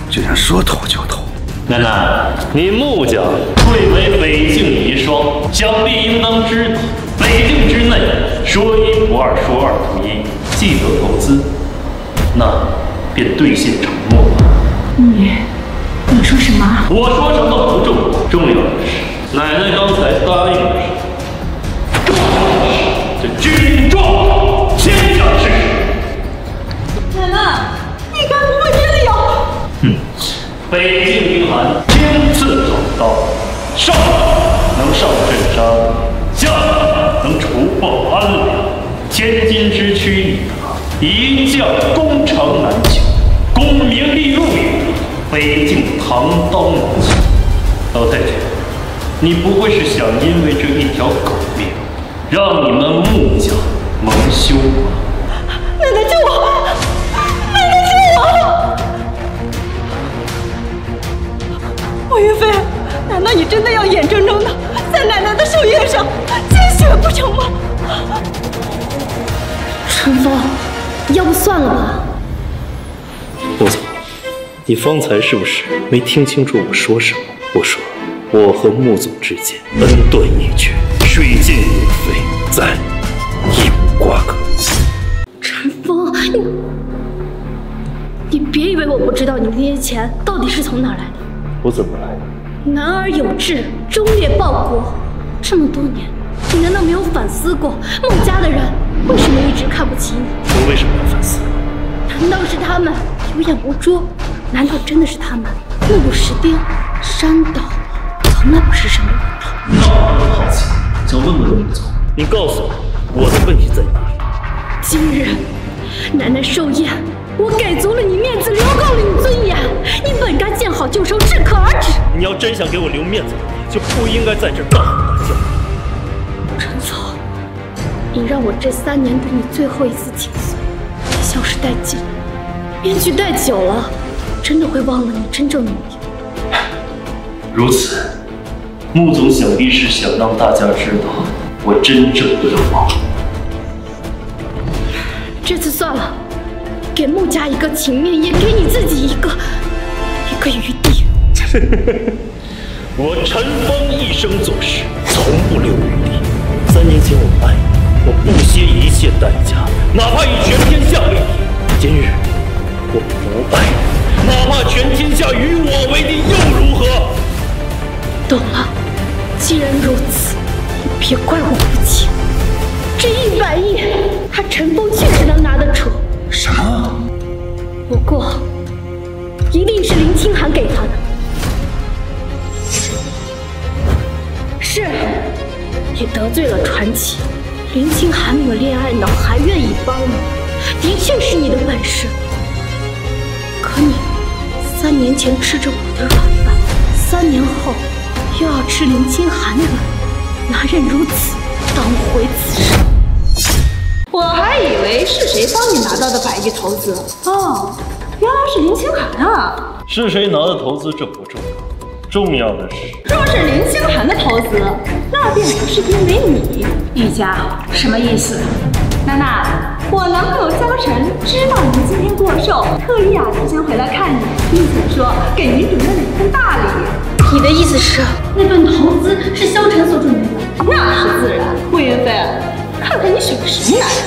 居然说投就投。奶奶，你穆家贵为北境遗孀，想必应当知道，北境之内说一不二，说二不一。既得投资，那便兑现承诺吧。你，你说什么？我说什么不重要，重要的是奶奶刚才答应了什么。重要的是这军令状天下的是什么？奶奶，你该不会真的有？哼，北境兵寒天赐走到，上能上镇山，下能除暴安良，千金之躯已得，一将功成难求，功名利禄也得，北境唐刀难求。老太君，你不会是想因为这一条狗命，让你们穆家蒙羞吧？奶奶救我！奶奶救我！莫云飞，难道你真的要眼睁睁的在奶奶的寿宴上见血不成吗？陈峰，要不算了吧？穆总，你方才是不是没听清楚我说什么？我说，我和穆总之间恩断义绝，水尽鱼飞，再一无瓜葛。陈峰，你你别以为我不知道你那些钱到底是从哪来的。我怎么来的？男儿有志，忠烈报国。这么多年，你难道没有反思过孟家的人为什么一直看不起你？我为什么要反思？难道是他们有眼无珠？难道真的是他们目不识丁？山倒从来不是什么问题。那我好奇，想问问孟总，你告诉我，我的问题在哪里？今日奶奶寿宴，我给足了你面子，留够了你尊严，你本该见好就收，适可而止。你要真想给我留面子，就不应该在这大吼大叫。陈总，你让我这三年对你最后一次倾诉，消失殆尽。面具戴久了，真的会忘了你真正的模样。如此，穆总想必是想让大家知道我真正的愿望。这次算了，给穆家一个情面，也给你自己一个一个余地。我陈峰一生做事从不留余地。三年前我爱你，我不惜一切代价，哪怕以全天下为敌。今日我不爱你，哪怕全天下与我为敌又如何？懂了，既然如此，别怪我无情。这一百亿，他陈峰确实能拿得出。什么？不过，一定是林清寒给他的。是，也得罪了传奇。林清寒没有恋爱脑，还愿意帮你，的确是你的本事。可你三年前吃着我的软饭，三年后又要吃林清寒的软，哪忍如此？当回此生！我还以为是谁帮你拿到的百亿投资，哦，原来是林清寒啊！是谁拿的投资这不重要，重要的是，若是林清寒的投资，那便不是因为你。玉佳，什么意思？娜娜，我男朋友萧晨知道您今天过寿，特意啊提前回来看你，并且说给您准备了一份大礼。你的意思是，那份投资是萧晨所准备的？那是自然。顾云飞，看看你选的什么男人？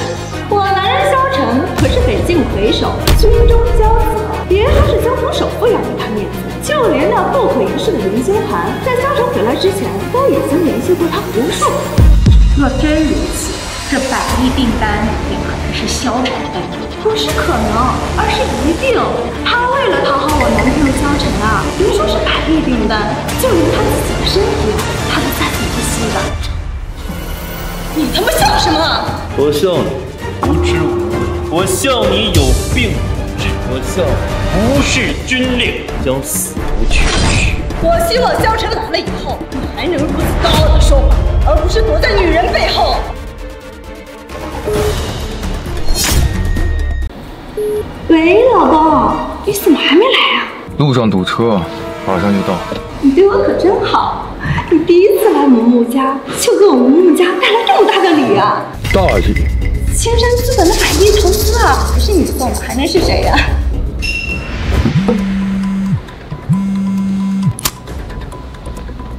我男人萧晨可是北境魁首，军中骄子，别说是江城首富要给他面子，就连那不可一世的林星寒，在萧晨回来之前，都已经联系过他无数次。若真如此，这百亿订单也可能是萧晨的。不是可能，而是一定。他为了讨好我男朋友萧晨啊，别说是百亿订单，就连他自己的身体，他都在乎不惜的。你他妈笑什么？我笑你无知无畏，我笑你有病无治，我笑你无视军令，将死无全尸。我希望萧晨来了以后，你还能如此高傲的说话，而不是躲在女人背后。喂，老公，你怎么还没来啊？路上堵车，马上就到。你对我可真好，你第一次来我们穆家，就给我们穆家带来这么大的礼啊！大礼？青山资本的百亿投资啊，不是你送的，还能是谁呀、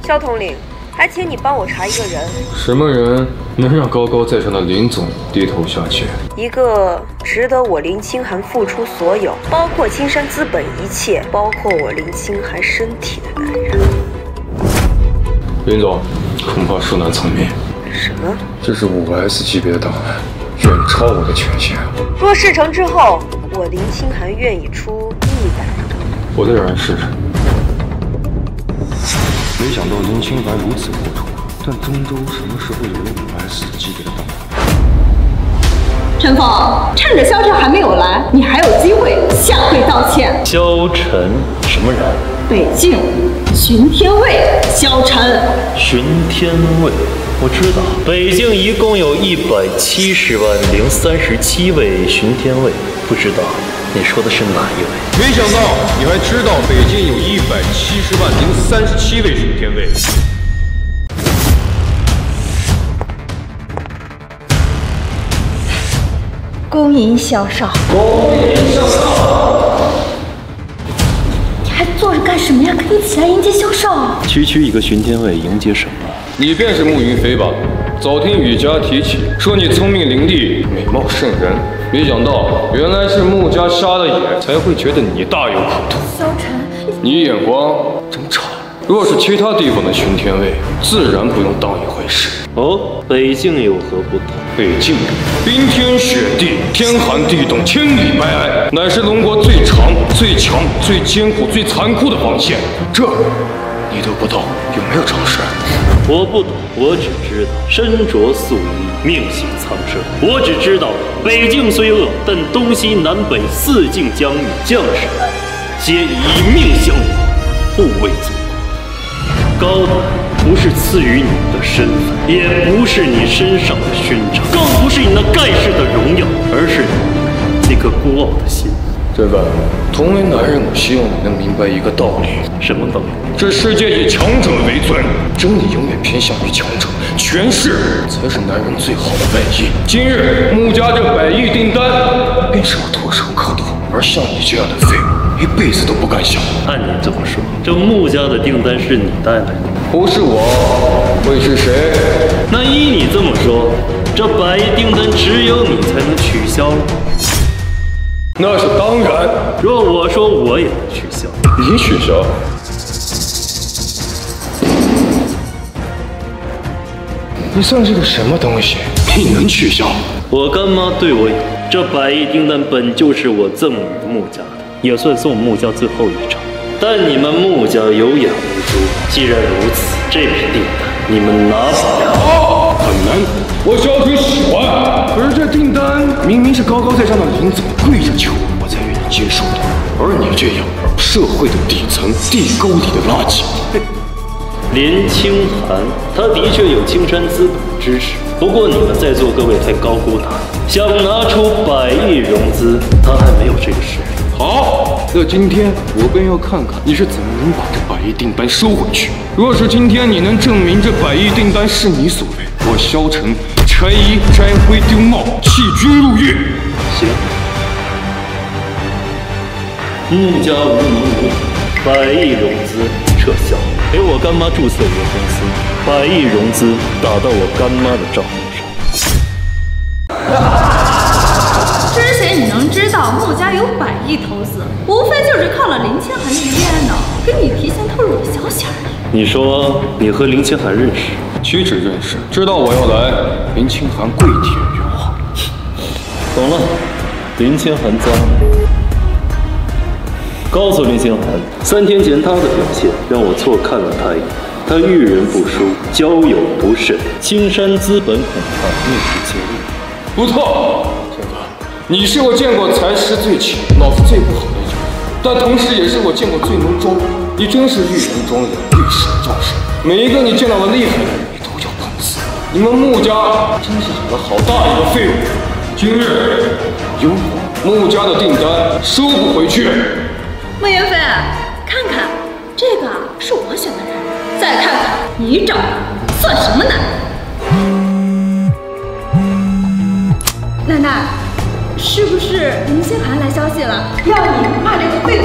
肖统领，还请你帮我查一个人，什么人能让高高在上的林总低头下去？一个值得我林清寒付出所有，包括青山资本一切，包括我林清寒身体的男人。林总，恐怕恕难从命。什么？这是五 S 级别的档案，远超我的权限。若事成之后，我林清寒愿意出一百亿。我再让人试试。没想到林清寒如此阔绰，但中州什么时候有了五 S 级别的档案？陈峰，趁着萧晨还没有来，你还有机会下跪道歉。萧晨什么人？北境巡天卫萧晨。巡天卫，我知道，北境一共有一百七十万零三十七位巡天卫，不知道你说的是哪一位？没想到你还知道北京有一百七十万零三十七位巡天卫。恭迎萧少。恭迎萧少。坐着干什么呀？赶紧起来迎接萧少啊！区区一个巡天卫迎接什么？你便是慕云飞吧？早听雨家提起，说你聪明伶俐，美貌胜人，没想到原来是穆家瞎了眼，才会觉得你大有可图。萧晨，你眼光真差。若是其他地方的巡天卫，自然不用当一回事。哦，北境有何不同？北境冰天雪地，天寒地冻，千里白皑，乃是龙国最长、最强、最艰苦、最残酷的防线。这你都不懂，有没有常识？我不懂，我只知道身着素衣，命系苍生。我只知道北境虽恶，但东西南北四境疆域，将士皆以命相搏，护卫祖国。高的不是赐予你的身份，也不是你身上的勋章，更不是你那盖世的荣耀，而是你那颗孤傲的心。这个，同为男人，我希望你能明白一个道理：什么道理？这世界以强者为尊，真理永远偏向于强者，权势才是男人最好的外衣。今日穆家这百亿订单，便是我唾手可得，而像你这样的废物。一辈子都不敢想。按你这么说，这穆家的订单是你带来的？不是我，会是谁？那依你这么说，这百亿订单只有你才能取消了？那是当然。若我说我也能取消，你取消？你算是个什么东西？你能取消？我干妈对我有，这百亿订单本就是我赠予穆家的。也算送穆家最后一程，但你们穆家有眼无珠。既然如此，这笔订单你们拿不了。很难，我小腿喜欢。可是这订单明明是高高在上的林总跪着求我才愿意接受的，而你这样社会的底层地沟里的垃圾。林清寒，他的确有青山资本的支持，不过你们在座各位太高估他了，想拿出百亿融资，他还没有这个实力。好，那今天我便要看看你是怎么能把这百亿订单收回去。若是今天你能证明这百亿订单是你所为，我萧晨拆衣摘灰丢帽，弃军入狱。行，穆家无能无百亿融资撤销，给我干妈注册一个公司，百亿融资打到我干妈的账户上。你能知道穆家有百亿投资，无非就是靠了林清寒那个恋爱脑跟你提前透露的消息而已。你说你和林清寒认识？岂止认识，知道我要来，林清寒跪舔原话。懂了，林清寒脏。告诉林清寒，三天前他的表现让我错看了他一眼。他遇人不淑，交友不慎，青山资本恐怕面不揭露。不错。你是我见过才识最浅、脑子最不好的一个，但同时也是我见过最能装。你真是遇人装人，遇事撞神。每一个你见到的厉害的人，你都要碰死。你们穆家真是养了好大一个废物。今日有我穆家的订单收不回去。穆云飞，看看这个是我选的人，再看看你找的算什么男人？奶奶。是不是林心寒来消息了，要你骂这个废物？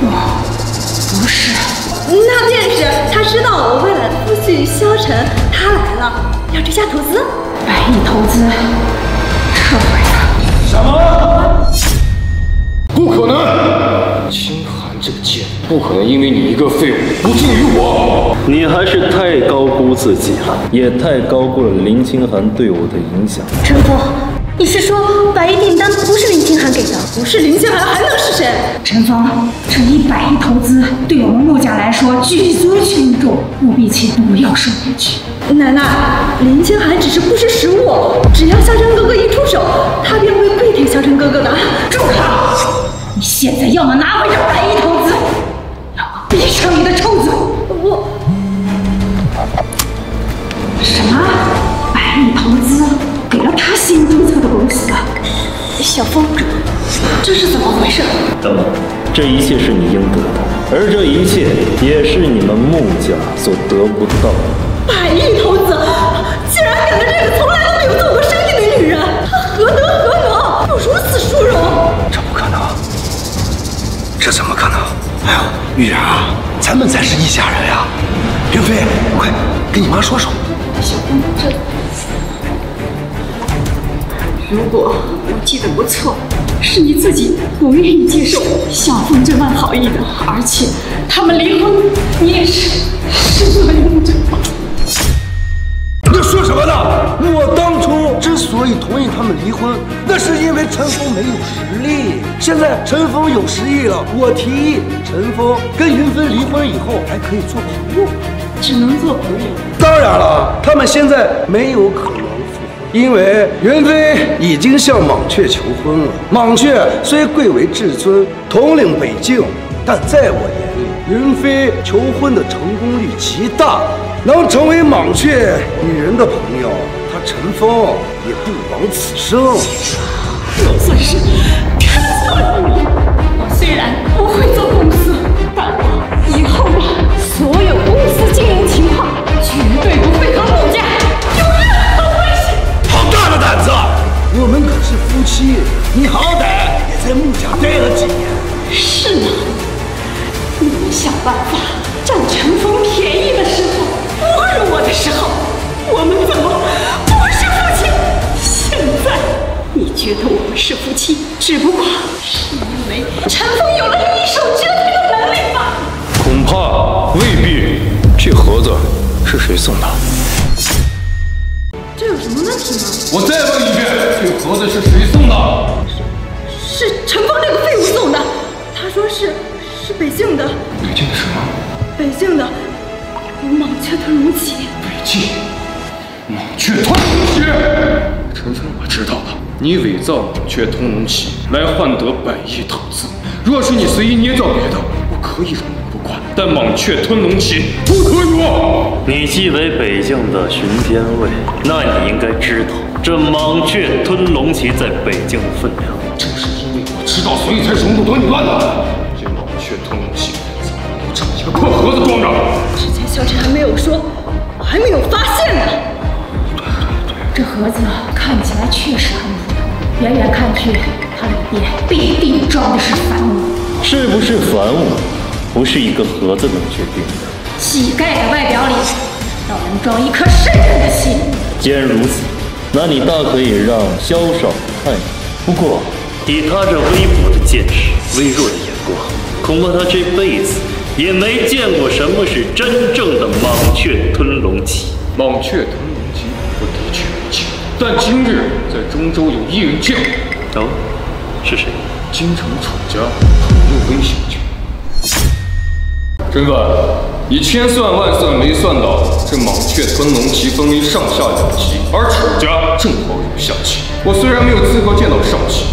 不不是，那便是他知道我未来的夫婿萧晨他来了，要追加投资，百亿投资撤回了。什么？不可能！清寒这个贱，不可能因为你一个废物不敬于我。你还是太高估自己了，也太高估了林清寒对我的影响。陈峰。你是说百亿订单不是林清寒给的？不是林清寒还能是谁？陈峰，这一百亿投资对我们穆家来说举足轻重，务必请不要说回去。奶奶，林清寒只是不识时务，只要萧晨哥哥一出手，他便会跪舔萧晨哥哥的。住口！你现在要么拿回这百亿投资，要么闭上你的臭嘴。我什么百亿投资？给了他心中策的公司啊！小风，这这是怎么回事？等等，这一切是你应得的，而这一切也是你们穆家所得不到的。百亿投资，竟然给了这个从来都没有做过生意的女人，她何德何能，有如此殊荣？这不可能，这怎么可能？哎呦，玉然啊，咱们才是一家人呀！云飞，快跟你妈说说。小风，这。如果我记得不错，是你自己不愿意接受小凤这般好意的，而且他们离婚，你也是视为母者吧？你说什么呢？我当初之所以同意他们离婚，那是因为陈峰没有实力。现在陈峰有实力了，我提议陈峰跟云飞离婚以后还可以做朋友，只能做朋友。当然了，他们现在没有可能，因为云飞已经向蟒雀求婚了。蟒雀虽贵为至尊，统领北境，但在我眼里，云飞求婚的成功率极大。能成为蟒雀女人的朋友，他陈峰也不枉此生。我算是看错了你。我虽然不会做公司，但我以后的所有公司经营情况绝对不会和我们可是夫妻，你好歹也在穆家待了几年。是吗，你们想办法占陈峰便宜的时候。侮辱我的时候，我们怎么不是夫妻？现在你觉得我们是夫妻，只不过是因为陈峰有了一手遮天的能力吧？恐怕未必。这盒子是谁送的？这有什么问题吗？我再问一遍，这盒子是谁送的？是是陈峰这个废物送的。他说是是北境的。北境的什么？北境的。蟒雀吞龙旗，北境，蟒雀吞龙旗。陈峰，我知道了，你伪造蟒雀吞龙旗来换得百亿投资。若是你随意捏造别的，我可以容忍不管，但蟒雀吞龙旗不可以啊！你既为北境的巡边卫，那你应该知道这蟒雀吞龙旗在北境的分量。正是因为我知道，所以才容不得你乱来。这蟒雀吞龙旗怎么能这么一个破盒子装着？之前小陈还没有说，我还没有发现呢。对对对，这盒子看起来确实很普通，远远看去，它里面必定装的是凡物。是不是凡物，不是一个盒子能决定的。乞丐的外表里，倒能装一颗圣人的心。既然如此，那你大可以让萧少看一眼。不过，以他这微薄的见识、微弱的眼光，恐怕他这辈子。也没见过什么是真正的蟒雀吞龙旗。蟒雀吞龙旗，我的确没见过。但今日在中州有一人见过。哦，是谁？京城楚家楚幼薇小姐。真犯，你千算万算没算到，这蟒雀吞龙旗分为上下两旗，而楚家正好有下棋。我虽然没有资格见到上棋，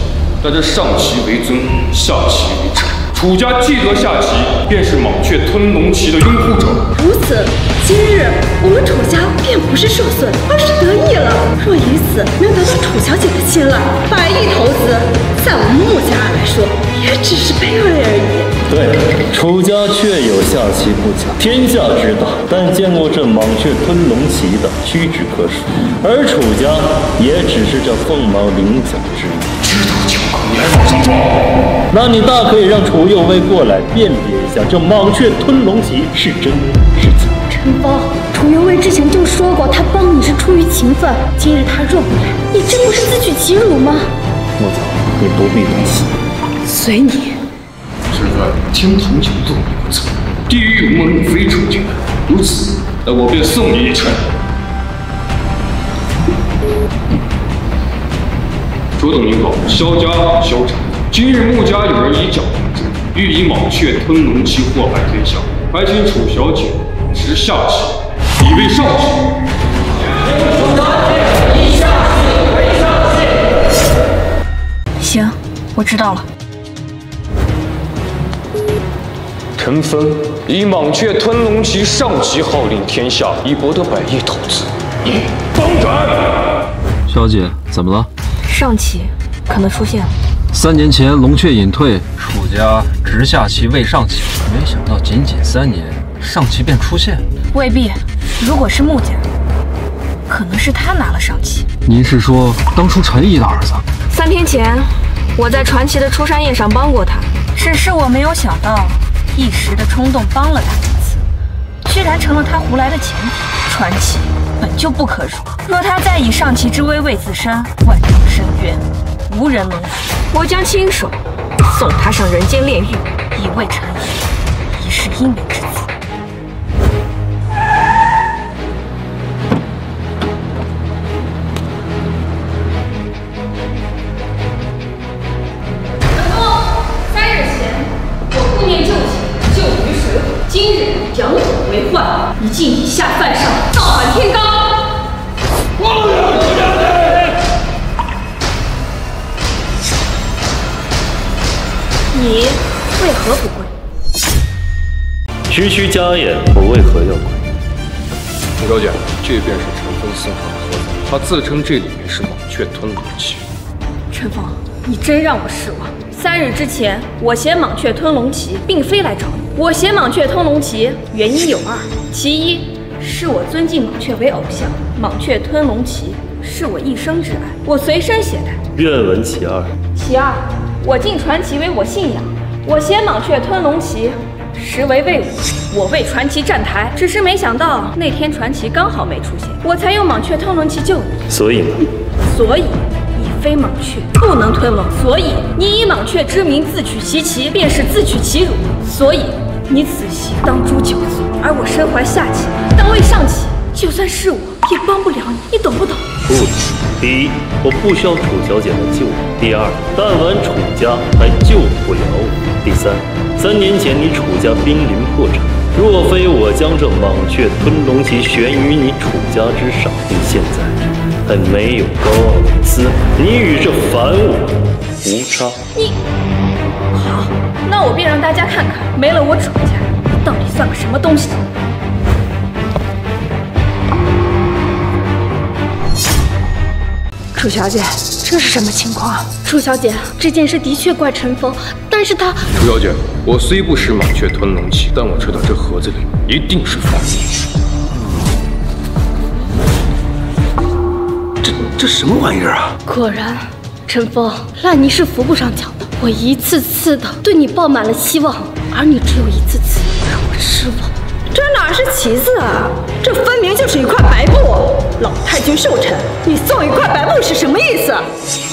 但这上棋为尊，下棋为臣。楚家既得下棋，便是蟒雀吞龙旗的拥护者。如此，今日我们楚家便不是受损，而是得益了。若以此能得到楚小姐的青睐，百亿投资，在我们穆家来说，也只是卑微而已。对，楚家确有下棋不假，天下之大，但见过这蟒雀吞龙旗的屈指可数，而楚家也只是这凤毛麟角之一。那你大可以让楚右威过来辨别一下，这蟒雀吞龙旗是真是假。陈芳，楚右威之前就说过，他帮你是出于情分。今日他若不来，你这不是自取其辱吗？莫总，你不必担心，随你。是在天堂有路你不走，地狱无门你非闯进来。如此，那我便送你一程。久等您好，萧家萧晨。今日穆家有人以脚定主，欲以蟒雀吞龙旗祸害天下，还请楚小姐执下棋，以为上棋。楚小姐以下棋为上棋。行，我知道了。陈峰以蟒雀吞龙旗上棋号令天下，以博得百亿投资，你当然。小姐，怎么了？上棋可能出现了。三年前龙雀隐退，楚家直下棋未上棋，没想到仅仅三年，上棋便出现。未必，如果是穆家，可能是他拿了上棋。您是说当初陈毅的儿子？三天前，我在传奇的出山宴上帮过他，只是我没有想到，一时的冲动帮了他居然成了他胡来的前提。传奇本就不可辱，若他再以上奇之威为自身，万丈深渊无人能扶。我将亲手送他上人间炼狱，以慰陈一世英名之子。为患，你竟以下犯上，造反天罡！王爷，出家人！你为何不跪？区区家宴，我为何要跪？楚小姐，这便是陈峰送上的盒子，他自称这里面是蟒雀吞龙旗。陈峰，你真让我失望。三日之前，我携蟒雀吞龙旗，并非来找你。我携蟒雀吞龙旗，原因有二：其一是我尊敬蟒雀为偶像，蟒雀吞龙旗是我一生挚爱，我随身携带；愿闻其二。其二，我敬传奇为我信仰，我携蟒雀吞龙旗，实为魏武，我为传奇站台。只是没想到那天传奇刚好没出现，我才用蟒雀吞龙旗救你。所以呢？所以你非蟒雀不能吞龙，所以你以蟒雀之名自取其旗，便是自取其辱。所以你此行当诛九族，而我身怀下旗，当为上旗。就算是我，也帮不了你，你懂不懂？不懂，第一，我不需要楚小姐来救我；第二，但凡楚家还救不了我；第三，三年前你楚家濒临破产，若非我将这蟒雀吞龙旗悬于你楚家之上，你现在还没有高傲于斯，你与这凡物无差。你好，那我便让大家看看，没了我楚家，你到底算个什么东西？楚小姐，这是什么情况？楚小姐，这件事的确怪陈峰，但是他……楚小姐，我虽不识蟒雀吞龙旗，但我知道这盒子里一定是犯人。这这什么玩意儿啊？果然，陈峰，烂泥是扶不上墙的。我一次次的对你抱满了希望，而你只有一次次让我失望。这哪是旗子啊？这分明就是一块白布！老太君寿辰，你送一块白布是什么意思？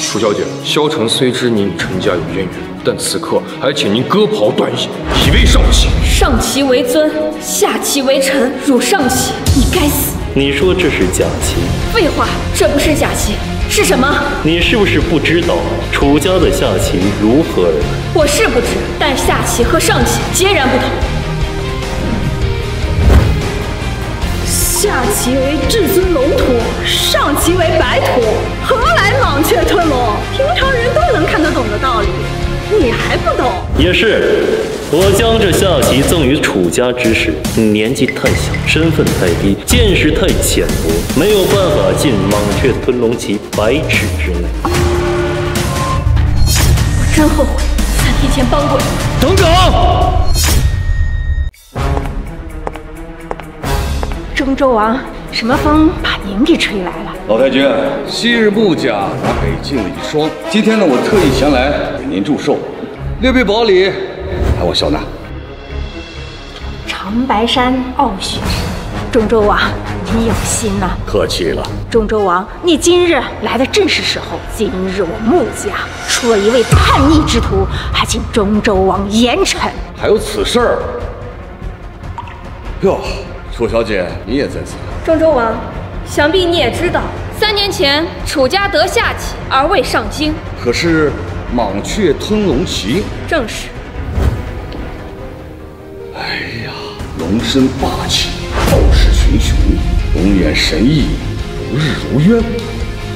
楚小姐，萧城虽知您与陈家有渊源，但此刻还请您割袍断义，以为上旗。上旗为尊，下旗为臣，辱上旗，你该死！你说这是假棋？废话，这不是假棋，是什么？你是不是不知道楚家的下棋如何而来？我是不知，但下棋和上棋截然不同。下棋为至尊龙图，上棋为白图，何来蟒雀吞龙？平常人都能看得懂的道理，你还不懂？也是，我将这下棋赠与楚家之时，你年纪太小，身份太低，见识太浅薄，没有办法进蟒雀吞龙旗百尺之内。我真后悔三天前帮过你。等等。中州王，什么风把您给吹来了？老太君，昔日木家拿北境已霜，今天呢，我特意前来给您祝寿，略备薄礼，还望笑纳。长白山傲雪中州王，你有心呐！客气了。中州王，你今日来的正是时候。今日我穆家出了一位叛逆之徒，还请中州王严惩。还有此事儿？哟。楚小姐，你也在此。中州王，想必你也知道，三年前楚家得下棋而未上京。可是蟒雀吞龙旗，正是。哎呀，龙身霸气，傲视群雄，龙眼神意，如日如渊，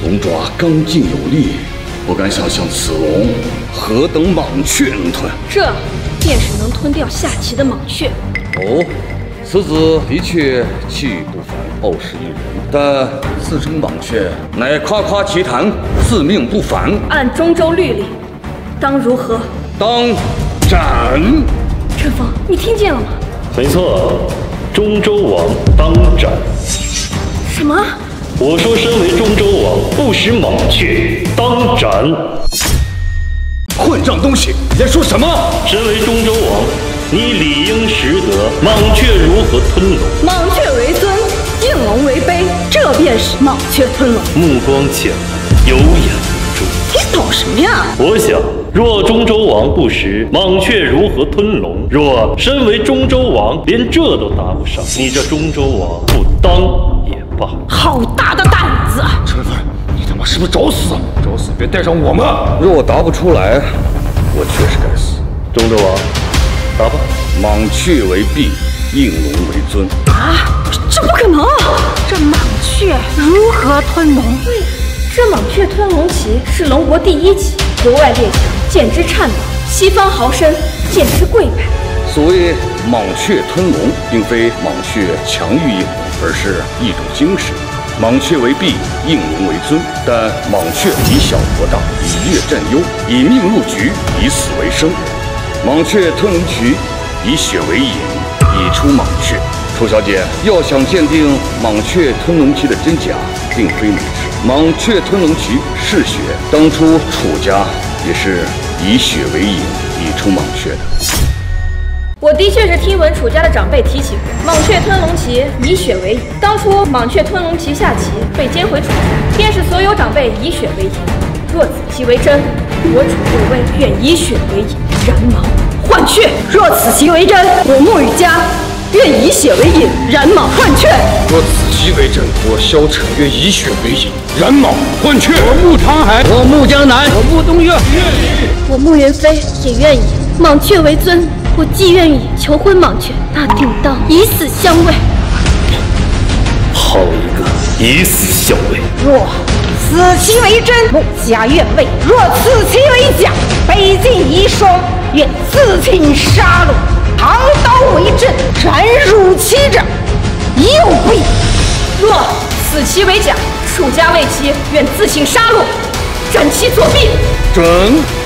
龙爪刚劲有力，不敢想象此龙何等蟒雀能吞。这便是能吞掉下棋的蟒雀。哦。此子的确气宇不凡，傲视一人，但自称莽雀，乃夸夸其谈，自命不凡。按中州律例，当如何？当斩！陈峰，你听见了吗？没错，中州王当斩。什么？我说，身为中州王，不识莽雀，当斩。混账东西，你在说什么？身为中州王。你理应识得蟒雀如何吞龙。蟒雀为尊，应龙为卑，这便是蟒雀吞龙。目光浅薄，有眼无珠。你懂什么呀？我想，若中州王不识蟒雀如何吞龙，若身为中州王连这都答不上，你这中州王不当也罢。好大的胆子！陈凡，你他妈是不是找死？找死别带上我们！若我答不出来，我确实该死。中州王，答吧。蟒雀为弊，应龙为尊。啊，这不可能！这蟒雀如何吞龙？对，这蟒雀吞龙旗是龙国第一旗，国外列强见之颤抖，西方豪绅见之跪拜。所谓蟒雀吞龙，并非蟒雀强于应龙，而是一种精神。蟒雀为弊，应龙为尊。但蟒雀以小博大，以劣占优，以命入局，以死为生。蟒雀吞龙旗，以血为引，以出蟒雀。楚小姐，要想鉴定蟒雀吞龙旗的真假，并非难事。蟒雀吞龙旗是血，当初楚家也是以血为引，以出蟒雀的。我的确是听闻楚家的长辈提起过，蟒雀吞龙旗以血为引。当初蟒雀吞龙旗下棋被歼回楚家，便是所有长辈以血为引。若此其为真，我楚右威愿以血为引，燃毛换雀。若此行为真，我慕雨家愿以血为引，燃毛换雀。若此其为真，我萧晨愿以血为引，燃毛换雀。我慕长海，我慕江南，我慕东岳，我慕云飞也愿意蟒雀为尊。我既愿意求婚蟒雀，那定当以死相慰。好一个以死相慰！若此其为真，穆家愿为；若此其为假，北境遗孀愿自请杀戮，唐刀为阵，斩汝妻者，右臂。若此其为假，楚家为妻愿自请杀戮，斩其左臂。准。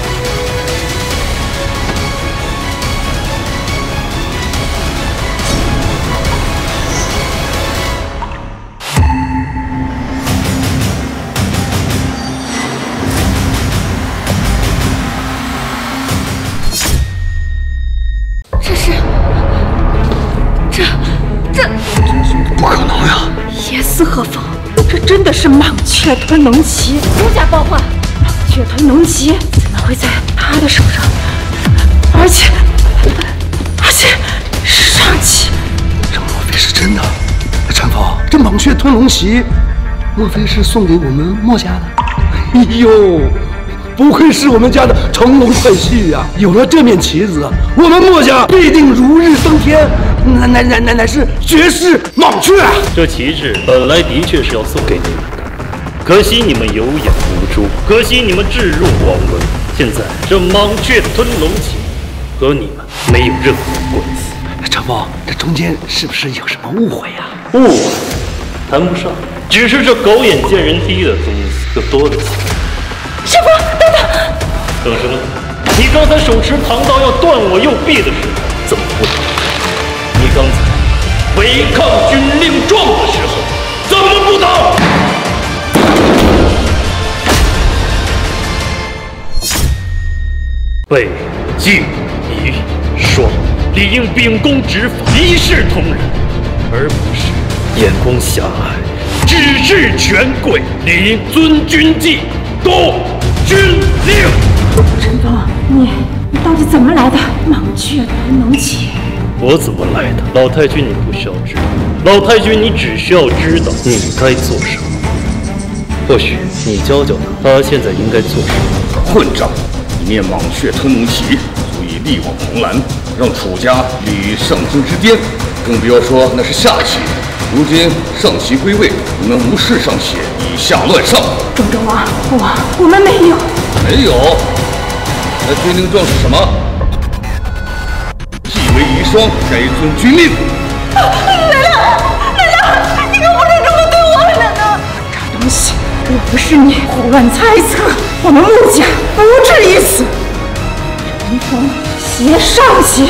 这是蟒雀吞龙旗。如假包换，蟒雀吞龙旗怎么会在他的手上？而且，而且是上旗，这莫非是真的？陈峰，这蟒雀吞龙旗，莫非是送给我们墨家的？哎呦！不愧是我们家的乘龙快婿呀！有了这面旗子，我们墨家必定如日登天，乃乃乃乃乃是绝世猛雀。啊这旗帜本来的确是要送给你们的，可惜你们有眼无珠，可惜你们置若罔闻。现在这蟒雀吞龙旗和你们没有任何关系。长峰，这中间是不是有什么误会呀？误会谈不上，只是这狗眼见人低的东西就多了起来。师傅，等等！等什么？你刚才手持唐刀要断我右臂的时候，怎么不挡？你刚才违抗军令状的时候，怎么不挡？背敬一双，理应秉公执法，一视同仁，而不是眼光狭隘，指示权贵，理应遵军纪，动军令。陈峰，你你到底怎么来的？蟒雀吞龙旗。我怎么来的？老太君，你不需要知道。老太君，你只需要知道你该做什么。或许你教教他，他现在应该做什么。混账！一面蟒雀吞龙旗，足以力挽狂澜，让楚家立于上京之巅。更不要说那是下棋。如今上棋归位，你们无视上棋，以下乱上。中州王，我我们没有，没有。那军令状是什么？既为遗孀，该遵军令。奶奶，奶奶，你可不能这么对我，奶奶。这东西若不是你胡乱猜测，我们穆家不至于死。陈峰挟上席，赠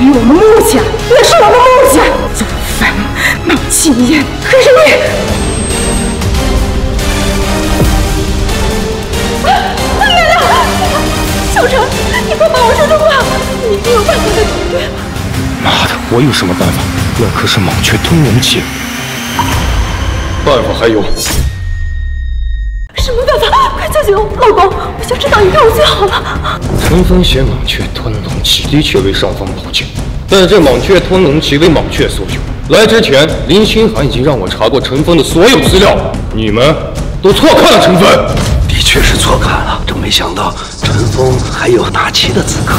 予我们穆家，那是我们穆家祖坟，冒青烟。可是你，小陈，你快帮我说说话，你一定有办法的，对不对？妈的，我有什么办法？那可是蟒雀吞龙旗。办法还有。什么办法？快救救我！老公，我想知道你对我最好了。陈峰携蟒雀吞龙旗，的确为上方宝剑，但这蟒雀吞龙旗为蟒雀所有。来之前，林星寒已经让我查过陈峰的所有资料，你们都错看了陈峰。的确是错看了，真没想到陈峰还有拿旗的资格。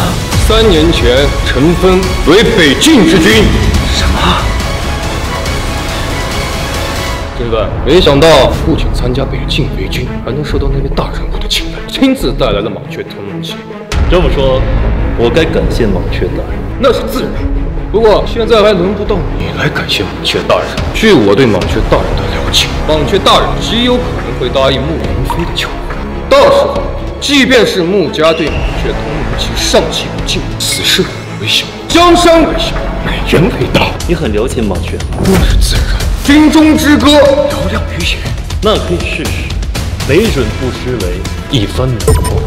三年前，陈峰为北境之君。什么？真的没想到，不仅参加北境为君，还能受到那位大人物的青睐，亲自带来了蟒雀吞龙旗。这么说，我该感谢蟒雀大人，那是自然。不过现在还轮不到你来感谢蟒雀大人。据我对蟒雀大人的了解，蟒雀大人极有可能会答应慕云飞的求婚。到时候，即便是穆家对蟒雀吞龙旗上气不敬，此事为小，江山为小，美人为大。你很了解蟒雀，那是自然。军中之歌，嘹亮于野，那可以试试，没准不失为一番美梦。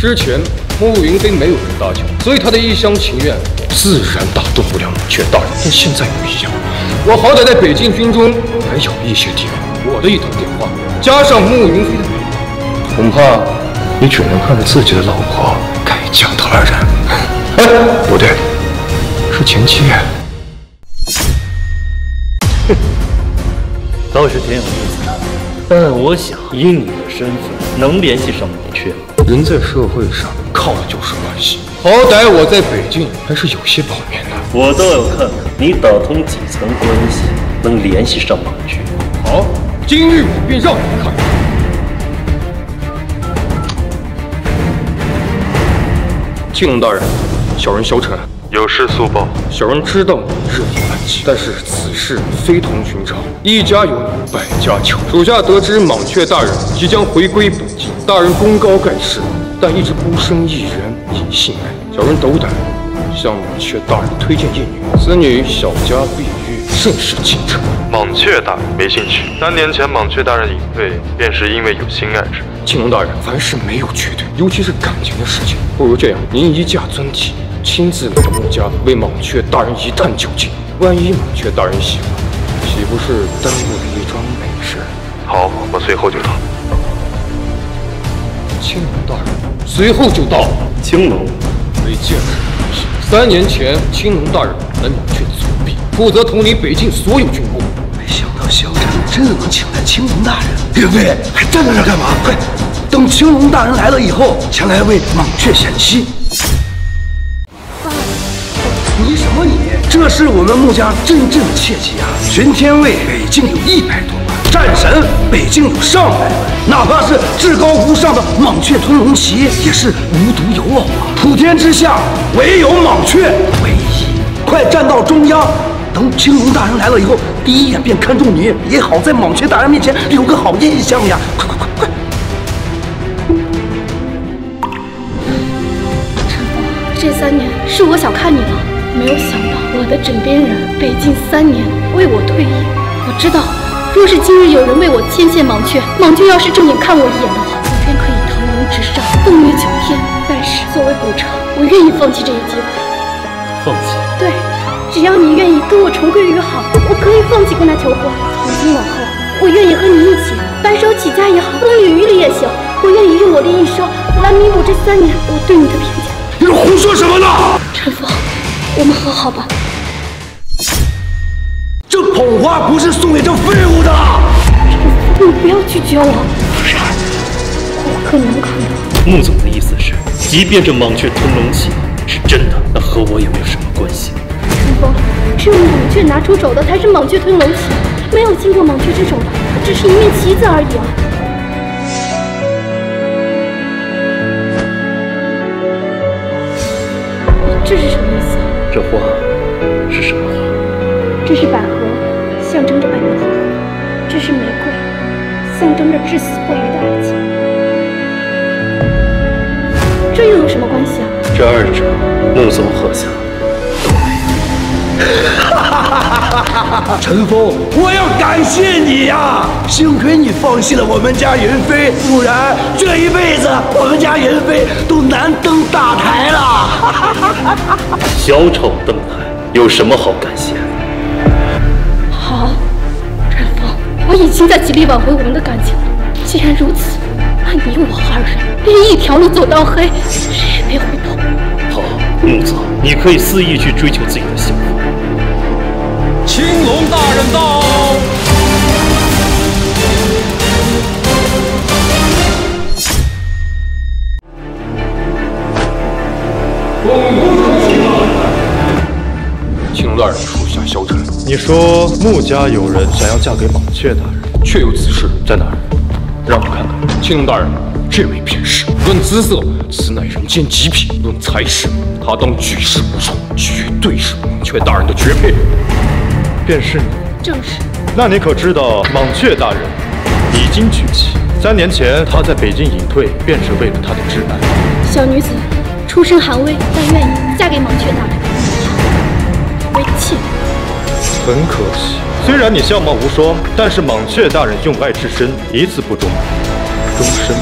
之前慕云飞没有人搭救，所以他的一厢情愿自然打动不了蟒雀大人。但现在不一样，我好歹在北境军中还有一些地位，我的一通电话，加上慕云飞的美貌，恐怕你只能看着自己的老婆改嫁他人。哎，不对，是前妻。哼，倒是挺有意思的，但我想以你的身份，能联系上蟒雀吗？人在社会上靠的就是关系，好歹我在北境还是有些保面的。我倒要看看你打通几层关系，能联系上蟒雀。好，今日我便让你看。青龙大人，小人萧晨有事速报。小人知道你日理万机，但是此事非同寻常，一家有你，百家求。属下得知蟒雀大人即将回归本境，大人功高盖世，但一直孤身一人隐姓埋名。小人斗胆向蟒雀大人推荐一女，此女小家碧玉，甚是倾城。蟒雀大人没兴趣。三年前蟒雀大人隐退，便是因为有心爱之人。青龙大人，凡事没有绝对，尤其是感情的事情。不如这样，您一驾尊体，亲自来穆家为蟒雀大人一探究竟。万一蟒雀大人喜欢，岂不是耽误了一桩美事？好，我随后就到。青龙大人，随后就到。青龙，为见识东西。三年前，青龙大人来蟒雀左臂，负责统领北境所有军务。没想到萧战真的能请来青龙大人。岳飞，还站在那干嘛？快，等青龙大人来了以后，前来为蟒雀献妻。你什么你？这是我们穆家真正的切记啊！玄天卫北境有一百多万，战神北境有上百万，哪怕是至高无上的蟒雀吞龙旗，也是无独有偶啊！普天之下唯有蟒雀唯一。快站到中央，等青龙大人来了以后，第一眼便看中你，也好在蟒雀大人面前留个好印象呀！快快快快！陈峰，这三年是我小看你了，没有想到我的枕边人北境三年为我退役。我知道，若是今日有人为我牵线蟒雀，蟒雀要是正眼看我一眼的话，我便可以腾龙直上，凤跃九天。但是作为补偿，我愿意放弃这一机会。放弃？对，只要你愿意跟我重归于好，我可以放弃跟他求婚。从今往后，我愿意和你一起白手起家也好，风里雨里也行。我愿意用我的一生来弥补这三年我对你的偏见。你胡说什么呢？陈峰，我们和好吧。这捧花不是送给这废物的。你不要拒绝我，不然我可能看到。穆总的意思是，即便这蟒雀吞龙旗是真的，那和我也没有什么关系。陈峰，只有蟒雀拿出手的才是猛雀吞龙旗，没有经过猛雀之手的，它只是一面旗子而已啊。这是什么意思？这花是什么花？这是百合，象征着百年好合；这是玫瑰，象征着至死不渝的爱情。这又有什么关系啊？这二者，穆总好像都没有。陈峰，我要感谢你呀！幸亏你放弃了我们家云飞，不然这一辈子我们家云飞都难登大台了。小丑登台，有什么好感谢的？好，陈峰，我已经在极力挽回我们的感情了。既然如此，那你我二人便一条路走到黑，谁也别回头。好，木子，你可以肆意去追求自己的幸福。青龙大人到。青龙大人，属下萧晨。你说穆家有人想要嫁给宝雀大人，确有此事，在哪儿？让我看看。青龙大人，这位便是。论姿色，此乃人间极品；论才识，他当举世无双，绝对是孔雀大人的绝配。便是你。正是。那你可知道莽雀大人已经娶妻？三年前他在北京隐退，便是为了他的挚爱。小女子出身寒微，但愿意嫁给莽雀大人。为妾。很可惜，虽然你相貌无双，但是莽雀大人用爱至深，一次不忠，终身。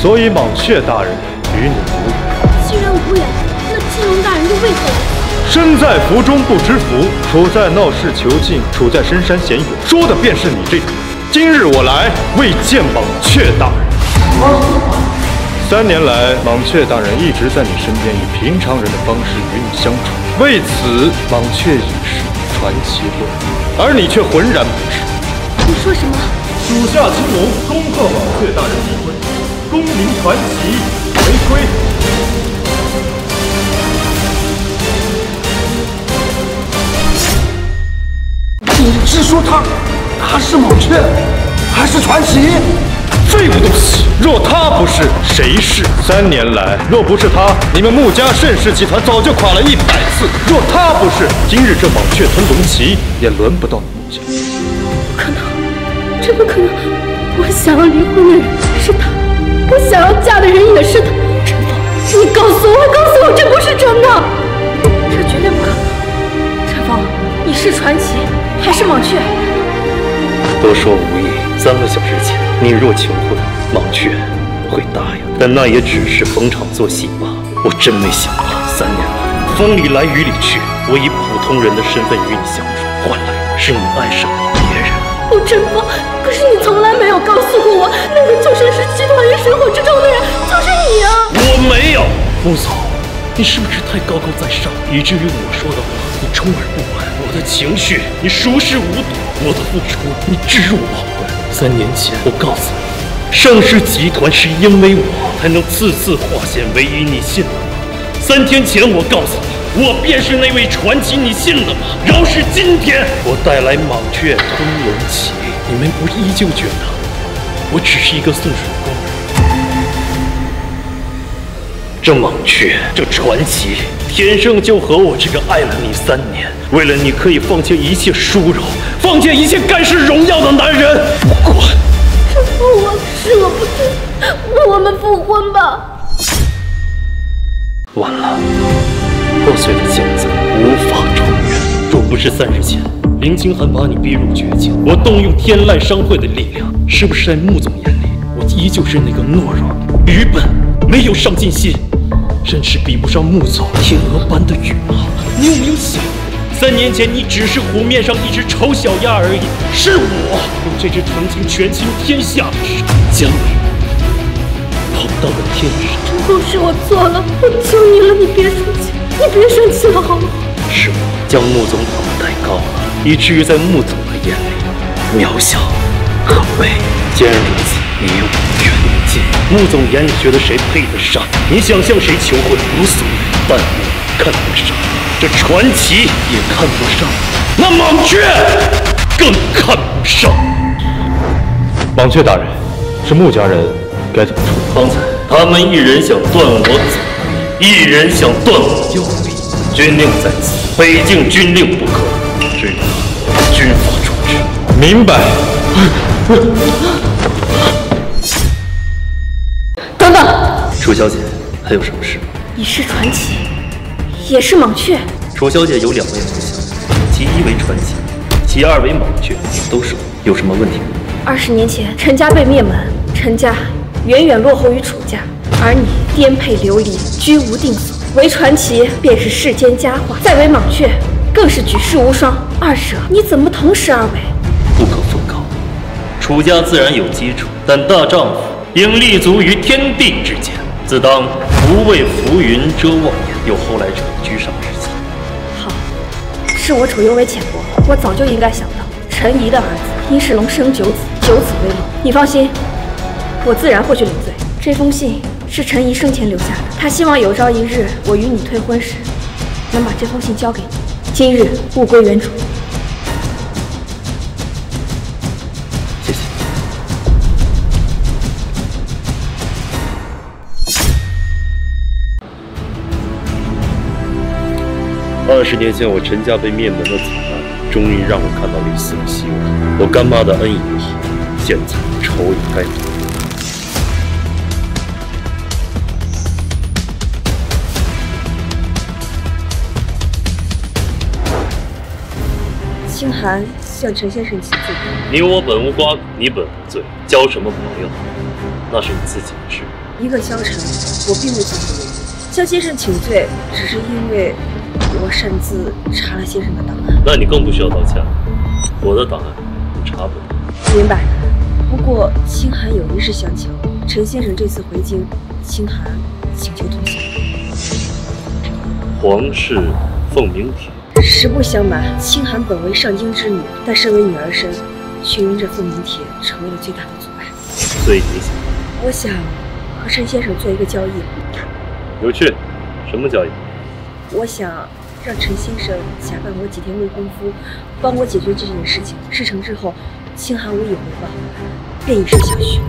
所以莽雀大人与你无缘。既然无缘，那金龙大人又为何？身在福中不知福，处在闹市囚禁，处在深山险远，说的便是你这种。今日我来为见莽雀大人。三年来，莽雀大人一直在你身边，以平常人的方式与你相处。为此，莽雀已是传奇落幕，而你却浑然不知。你说什么？属下青龙恭贺莽雀大人新婚，功名传奇回归。你是说他，他是莽雀，还是传奇？废物东西！若他不是，谁是？三年来，若不是他，你们穆家盛世集团早就垮了一百次。若他不是，今日这莽雀吞龙旗也轮不到你穆家。不可能，这不可能！我想要离婚的人是他，我想要嫁的人也是他。陈峰，你告诉我，告诉我，这不是真的，这绝对不可能。陈峰，你是传奇还是莽雀？多说无益。三个小时前，你若求婚，莽雀会答应，但那也只是逢场作戏罢了。我真没想到，三年来风里来雨里去，我以普通人的身份与你相处，换来的是你爱上了别人。陆振峰，可是你从来没有告诉过我，那个救生石集团里水火之中的人就是你啊！我没有，穆总，你是不是太高高在上，以至于我说的话你充耳不闻？我的情绪你熟视无睹，我的付出你置若罔闻。三年前，我告诉你，盛世集团是因为我才能次次化险为夷，你信了吗？三天前，我告诉你，我便是那位传奇，你信了吗？饶是今天，我带来莽雀吞龙旗，你们不依旧觉得我只是一个送水工这莽雀，这传奇，天生就和我这个爱了你三年，为了你可以放弃一切殊荣，放弃一切盖世荣耀的男人，不管。陈峰，我舍不得，我们复婚吧。完了，破碎的茧子无法重圆。若不是三日前林清寒把你逼入绝境，我动用天籁商会的力量，是不是在穆总眼里，我依旧是那个懦弱、愚笨、没有上进心？真是比不上穆总天鹅般的羽毛。你有没有想过，三年前你只是湖面上一只丑小鸭而已，是我用这只曾经权倾天下的事，将你捧到了天上。陈峰，是我错了，我求你了，你别生气，你别生气了好吗？是我将穆总捧得太高了，以至于在穆总的眼里渺小可悲。既然如此，你我穆总眼里觉得谁配得上，你想向谁求婚无所谓，但我看不上，这传奇也看不上，那莽雀更看不上。莽雀大人，是穆家人，该怎么处理？方才他们一人想断我左臂，一人想断我右臂，军令在此，北境军令不可，只能军法处置。明白。等等，楚小姐，还有什么事？你是传奇，也是莽雀。楚小姐有两位头衔，其一为传奇，其二为莽雀，都是我。有什么问题吗？二十年前，陈家被灭门，陈家远远落后于楚家，而你颠沛流离，居无定所。为传奇便是世间佳话，再为莽雀更是举世无双。二者你怎么同时而为？不可奉告。楚家自然有基础，但大丈夫应立足于天地之间，自当不畏浮云遮望眼，有后来者居上之策。好，是我楚有为浅薄，我早就应该想到，陈怡的儿子殷世龙生九子，九子为龙。你放心，我自然会去领罪。这封信是陈怡生前留下的，他希望有朝一日我与你退婚时，能把这封信交给你。今日物归原主。二十年前我陈家被灭门的惨案，终于让我看到了一丝的希望。我干妈的恩义不好，现在仇也该报。清寒向陈先生请罪。你我本无瓜葛，你本无罪，交什么朋友？那是你自己的事。一个萧晨，我并未想你向先生请罪，只是因为我擅自查了先生的档案。那你更不需要道歉了，我的档案你查不到。明白。不过清寒有一事相求，陈先生这次回京，清寒请求同行。皇室凤鸣帖。实不相瞒，清寒本为上京之女，但身为女儿身，却因这凤鸣帖成为了最大的阻碍。所以你想？我想和陈先生做一个交易。有趣，什么交易？我想让陈先生假扮我几天未婚夫，帮我解决这件事情。事成之后，清寒无以回报，便以身相许。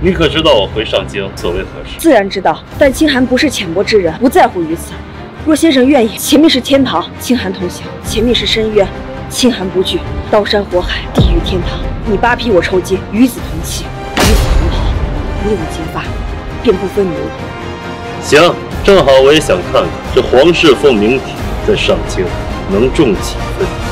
你可知道我回上京所为何事？自然知道，但清寒不是浅薄之人，不在乎于此。若先生愿意，前面是天堂，清寒同行；前面是深渊，清寒不惧。刀山火海，地狱天堂，你扒皮，我抽筋，与子同期，与子同袍，你我结发，便不分你我。行，正好我也想看看这皇室奉明帖在上京能中几分。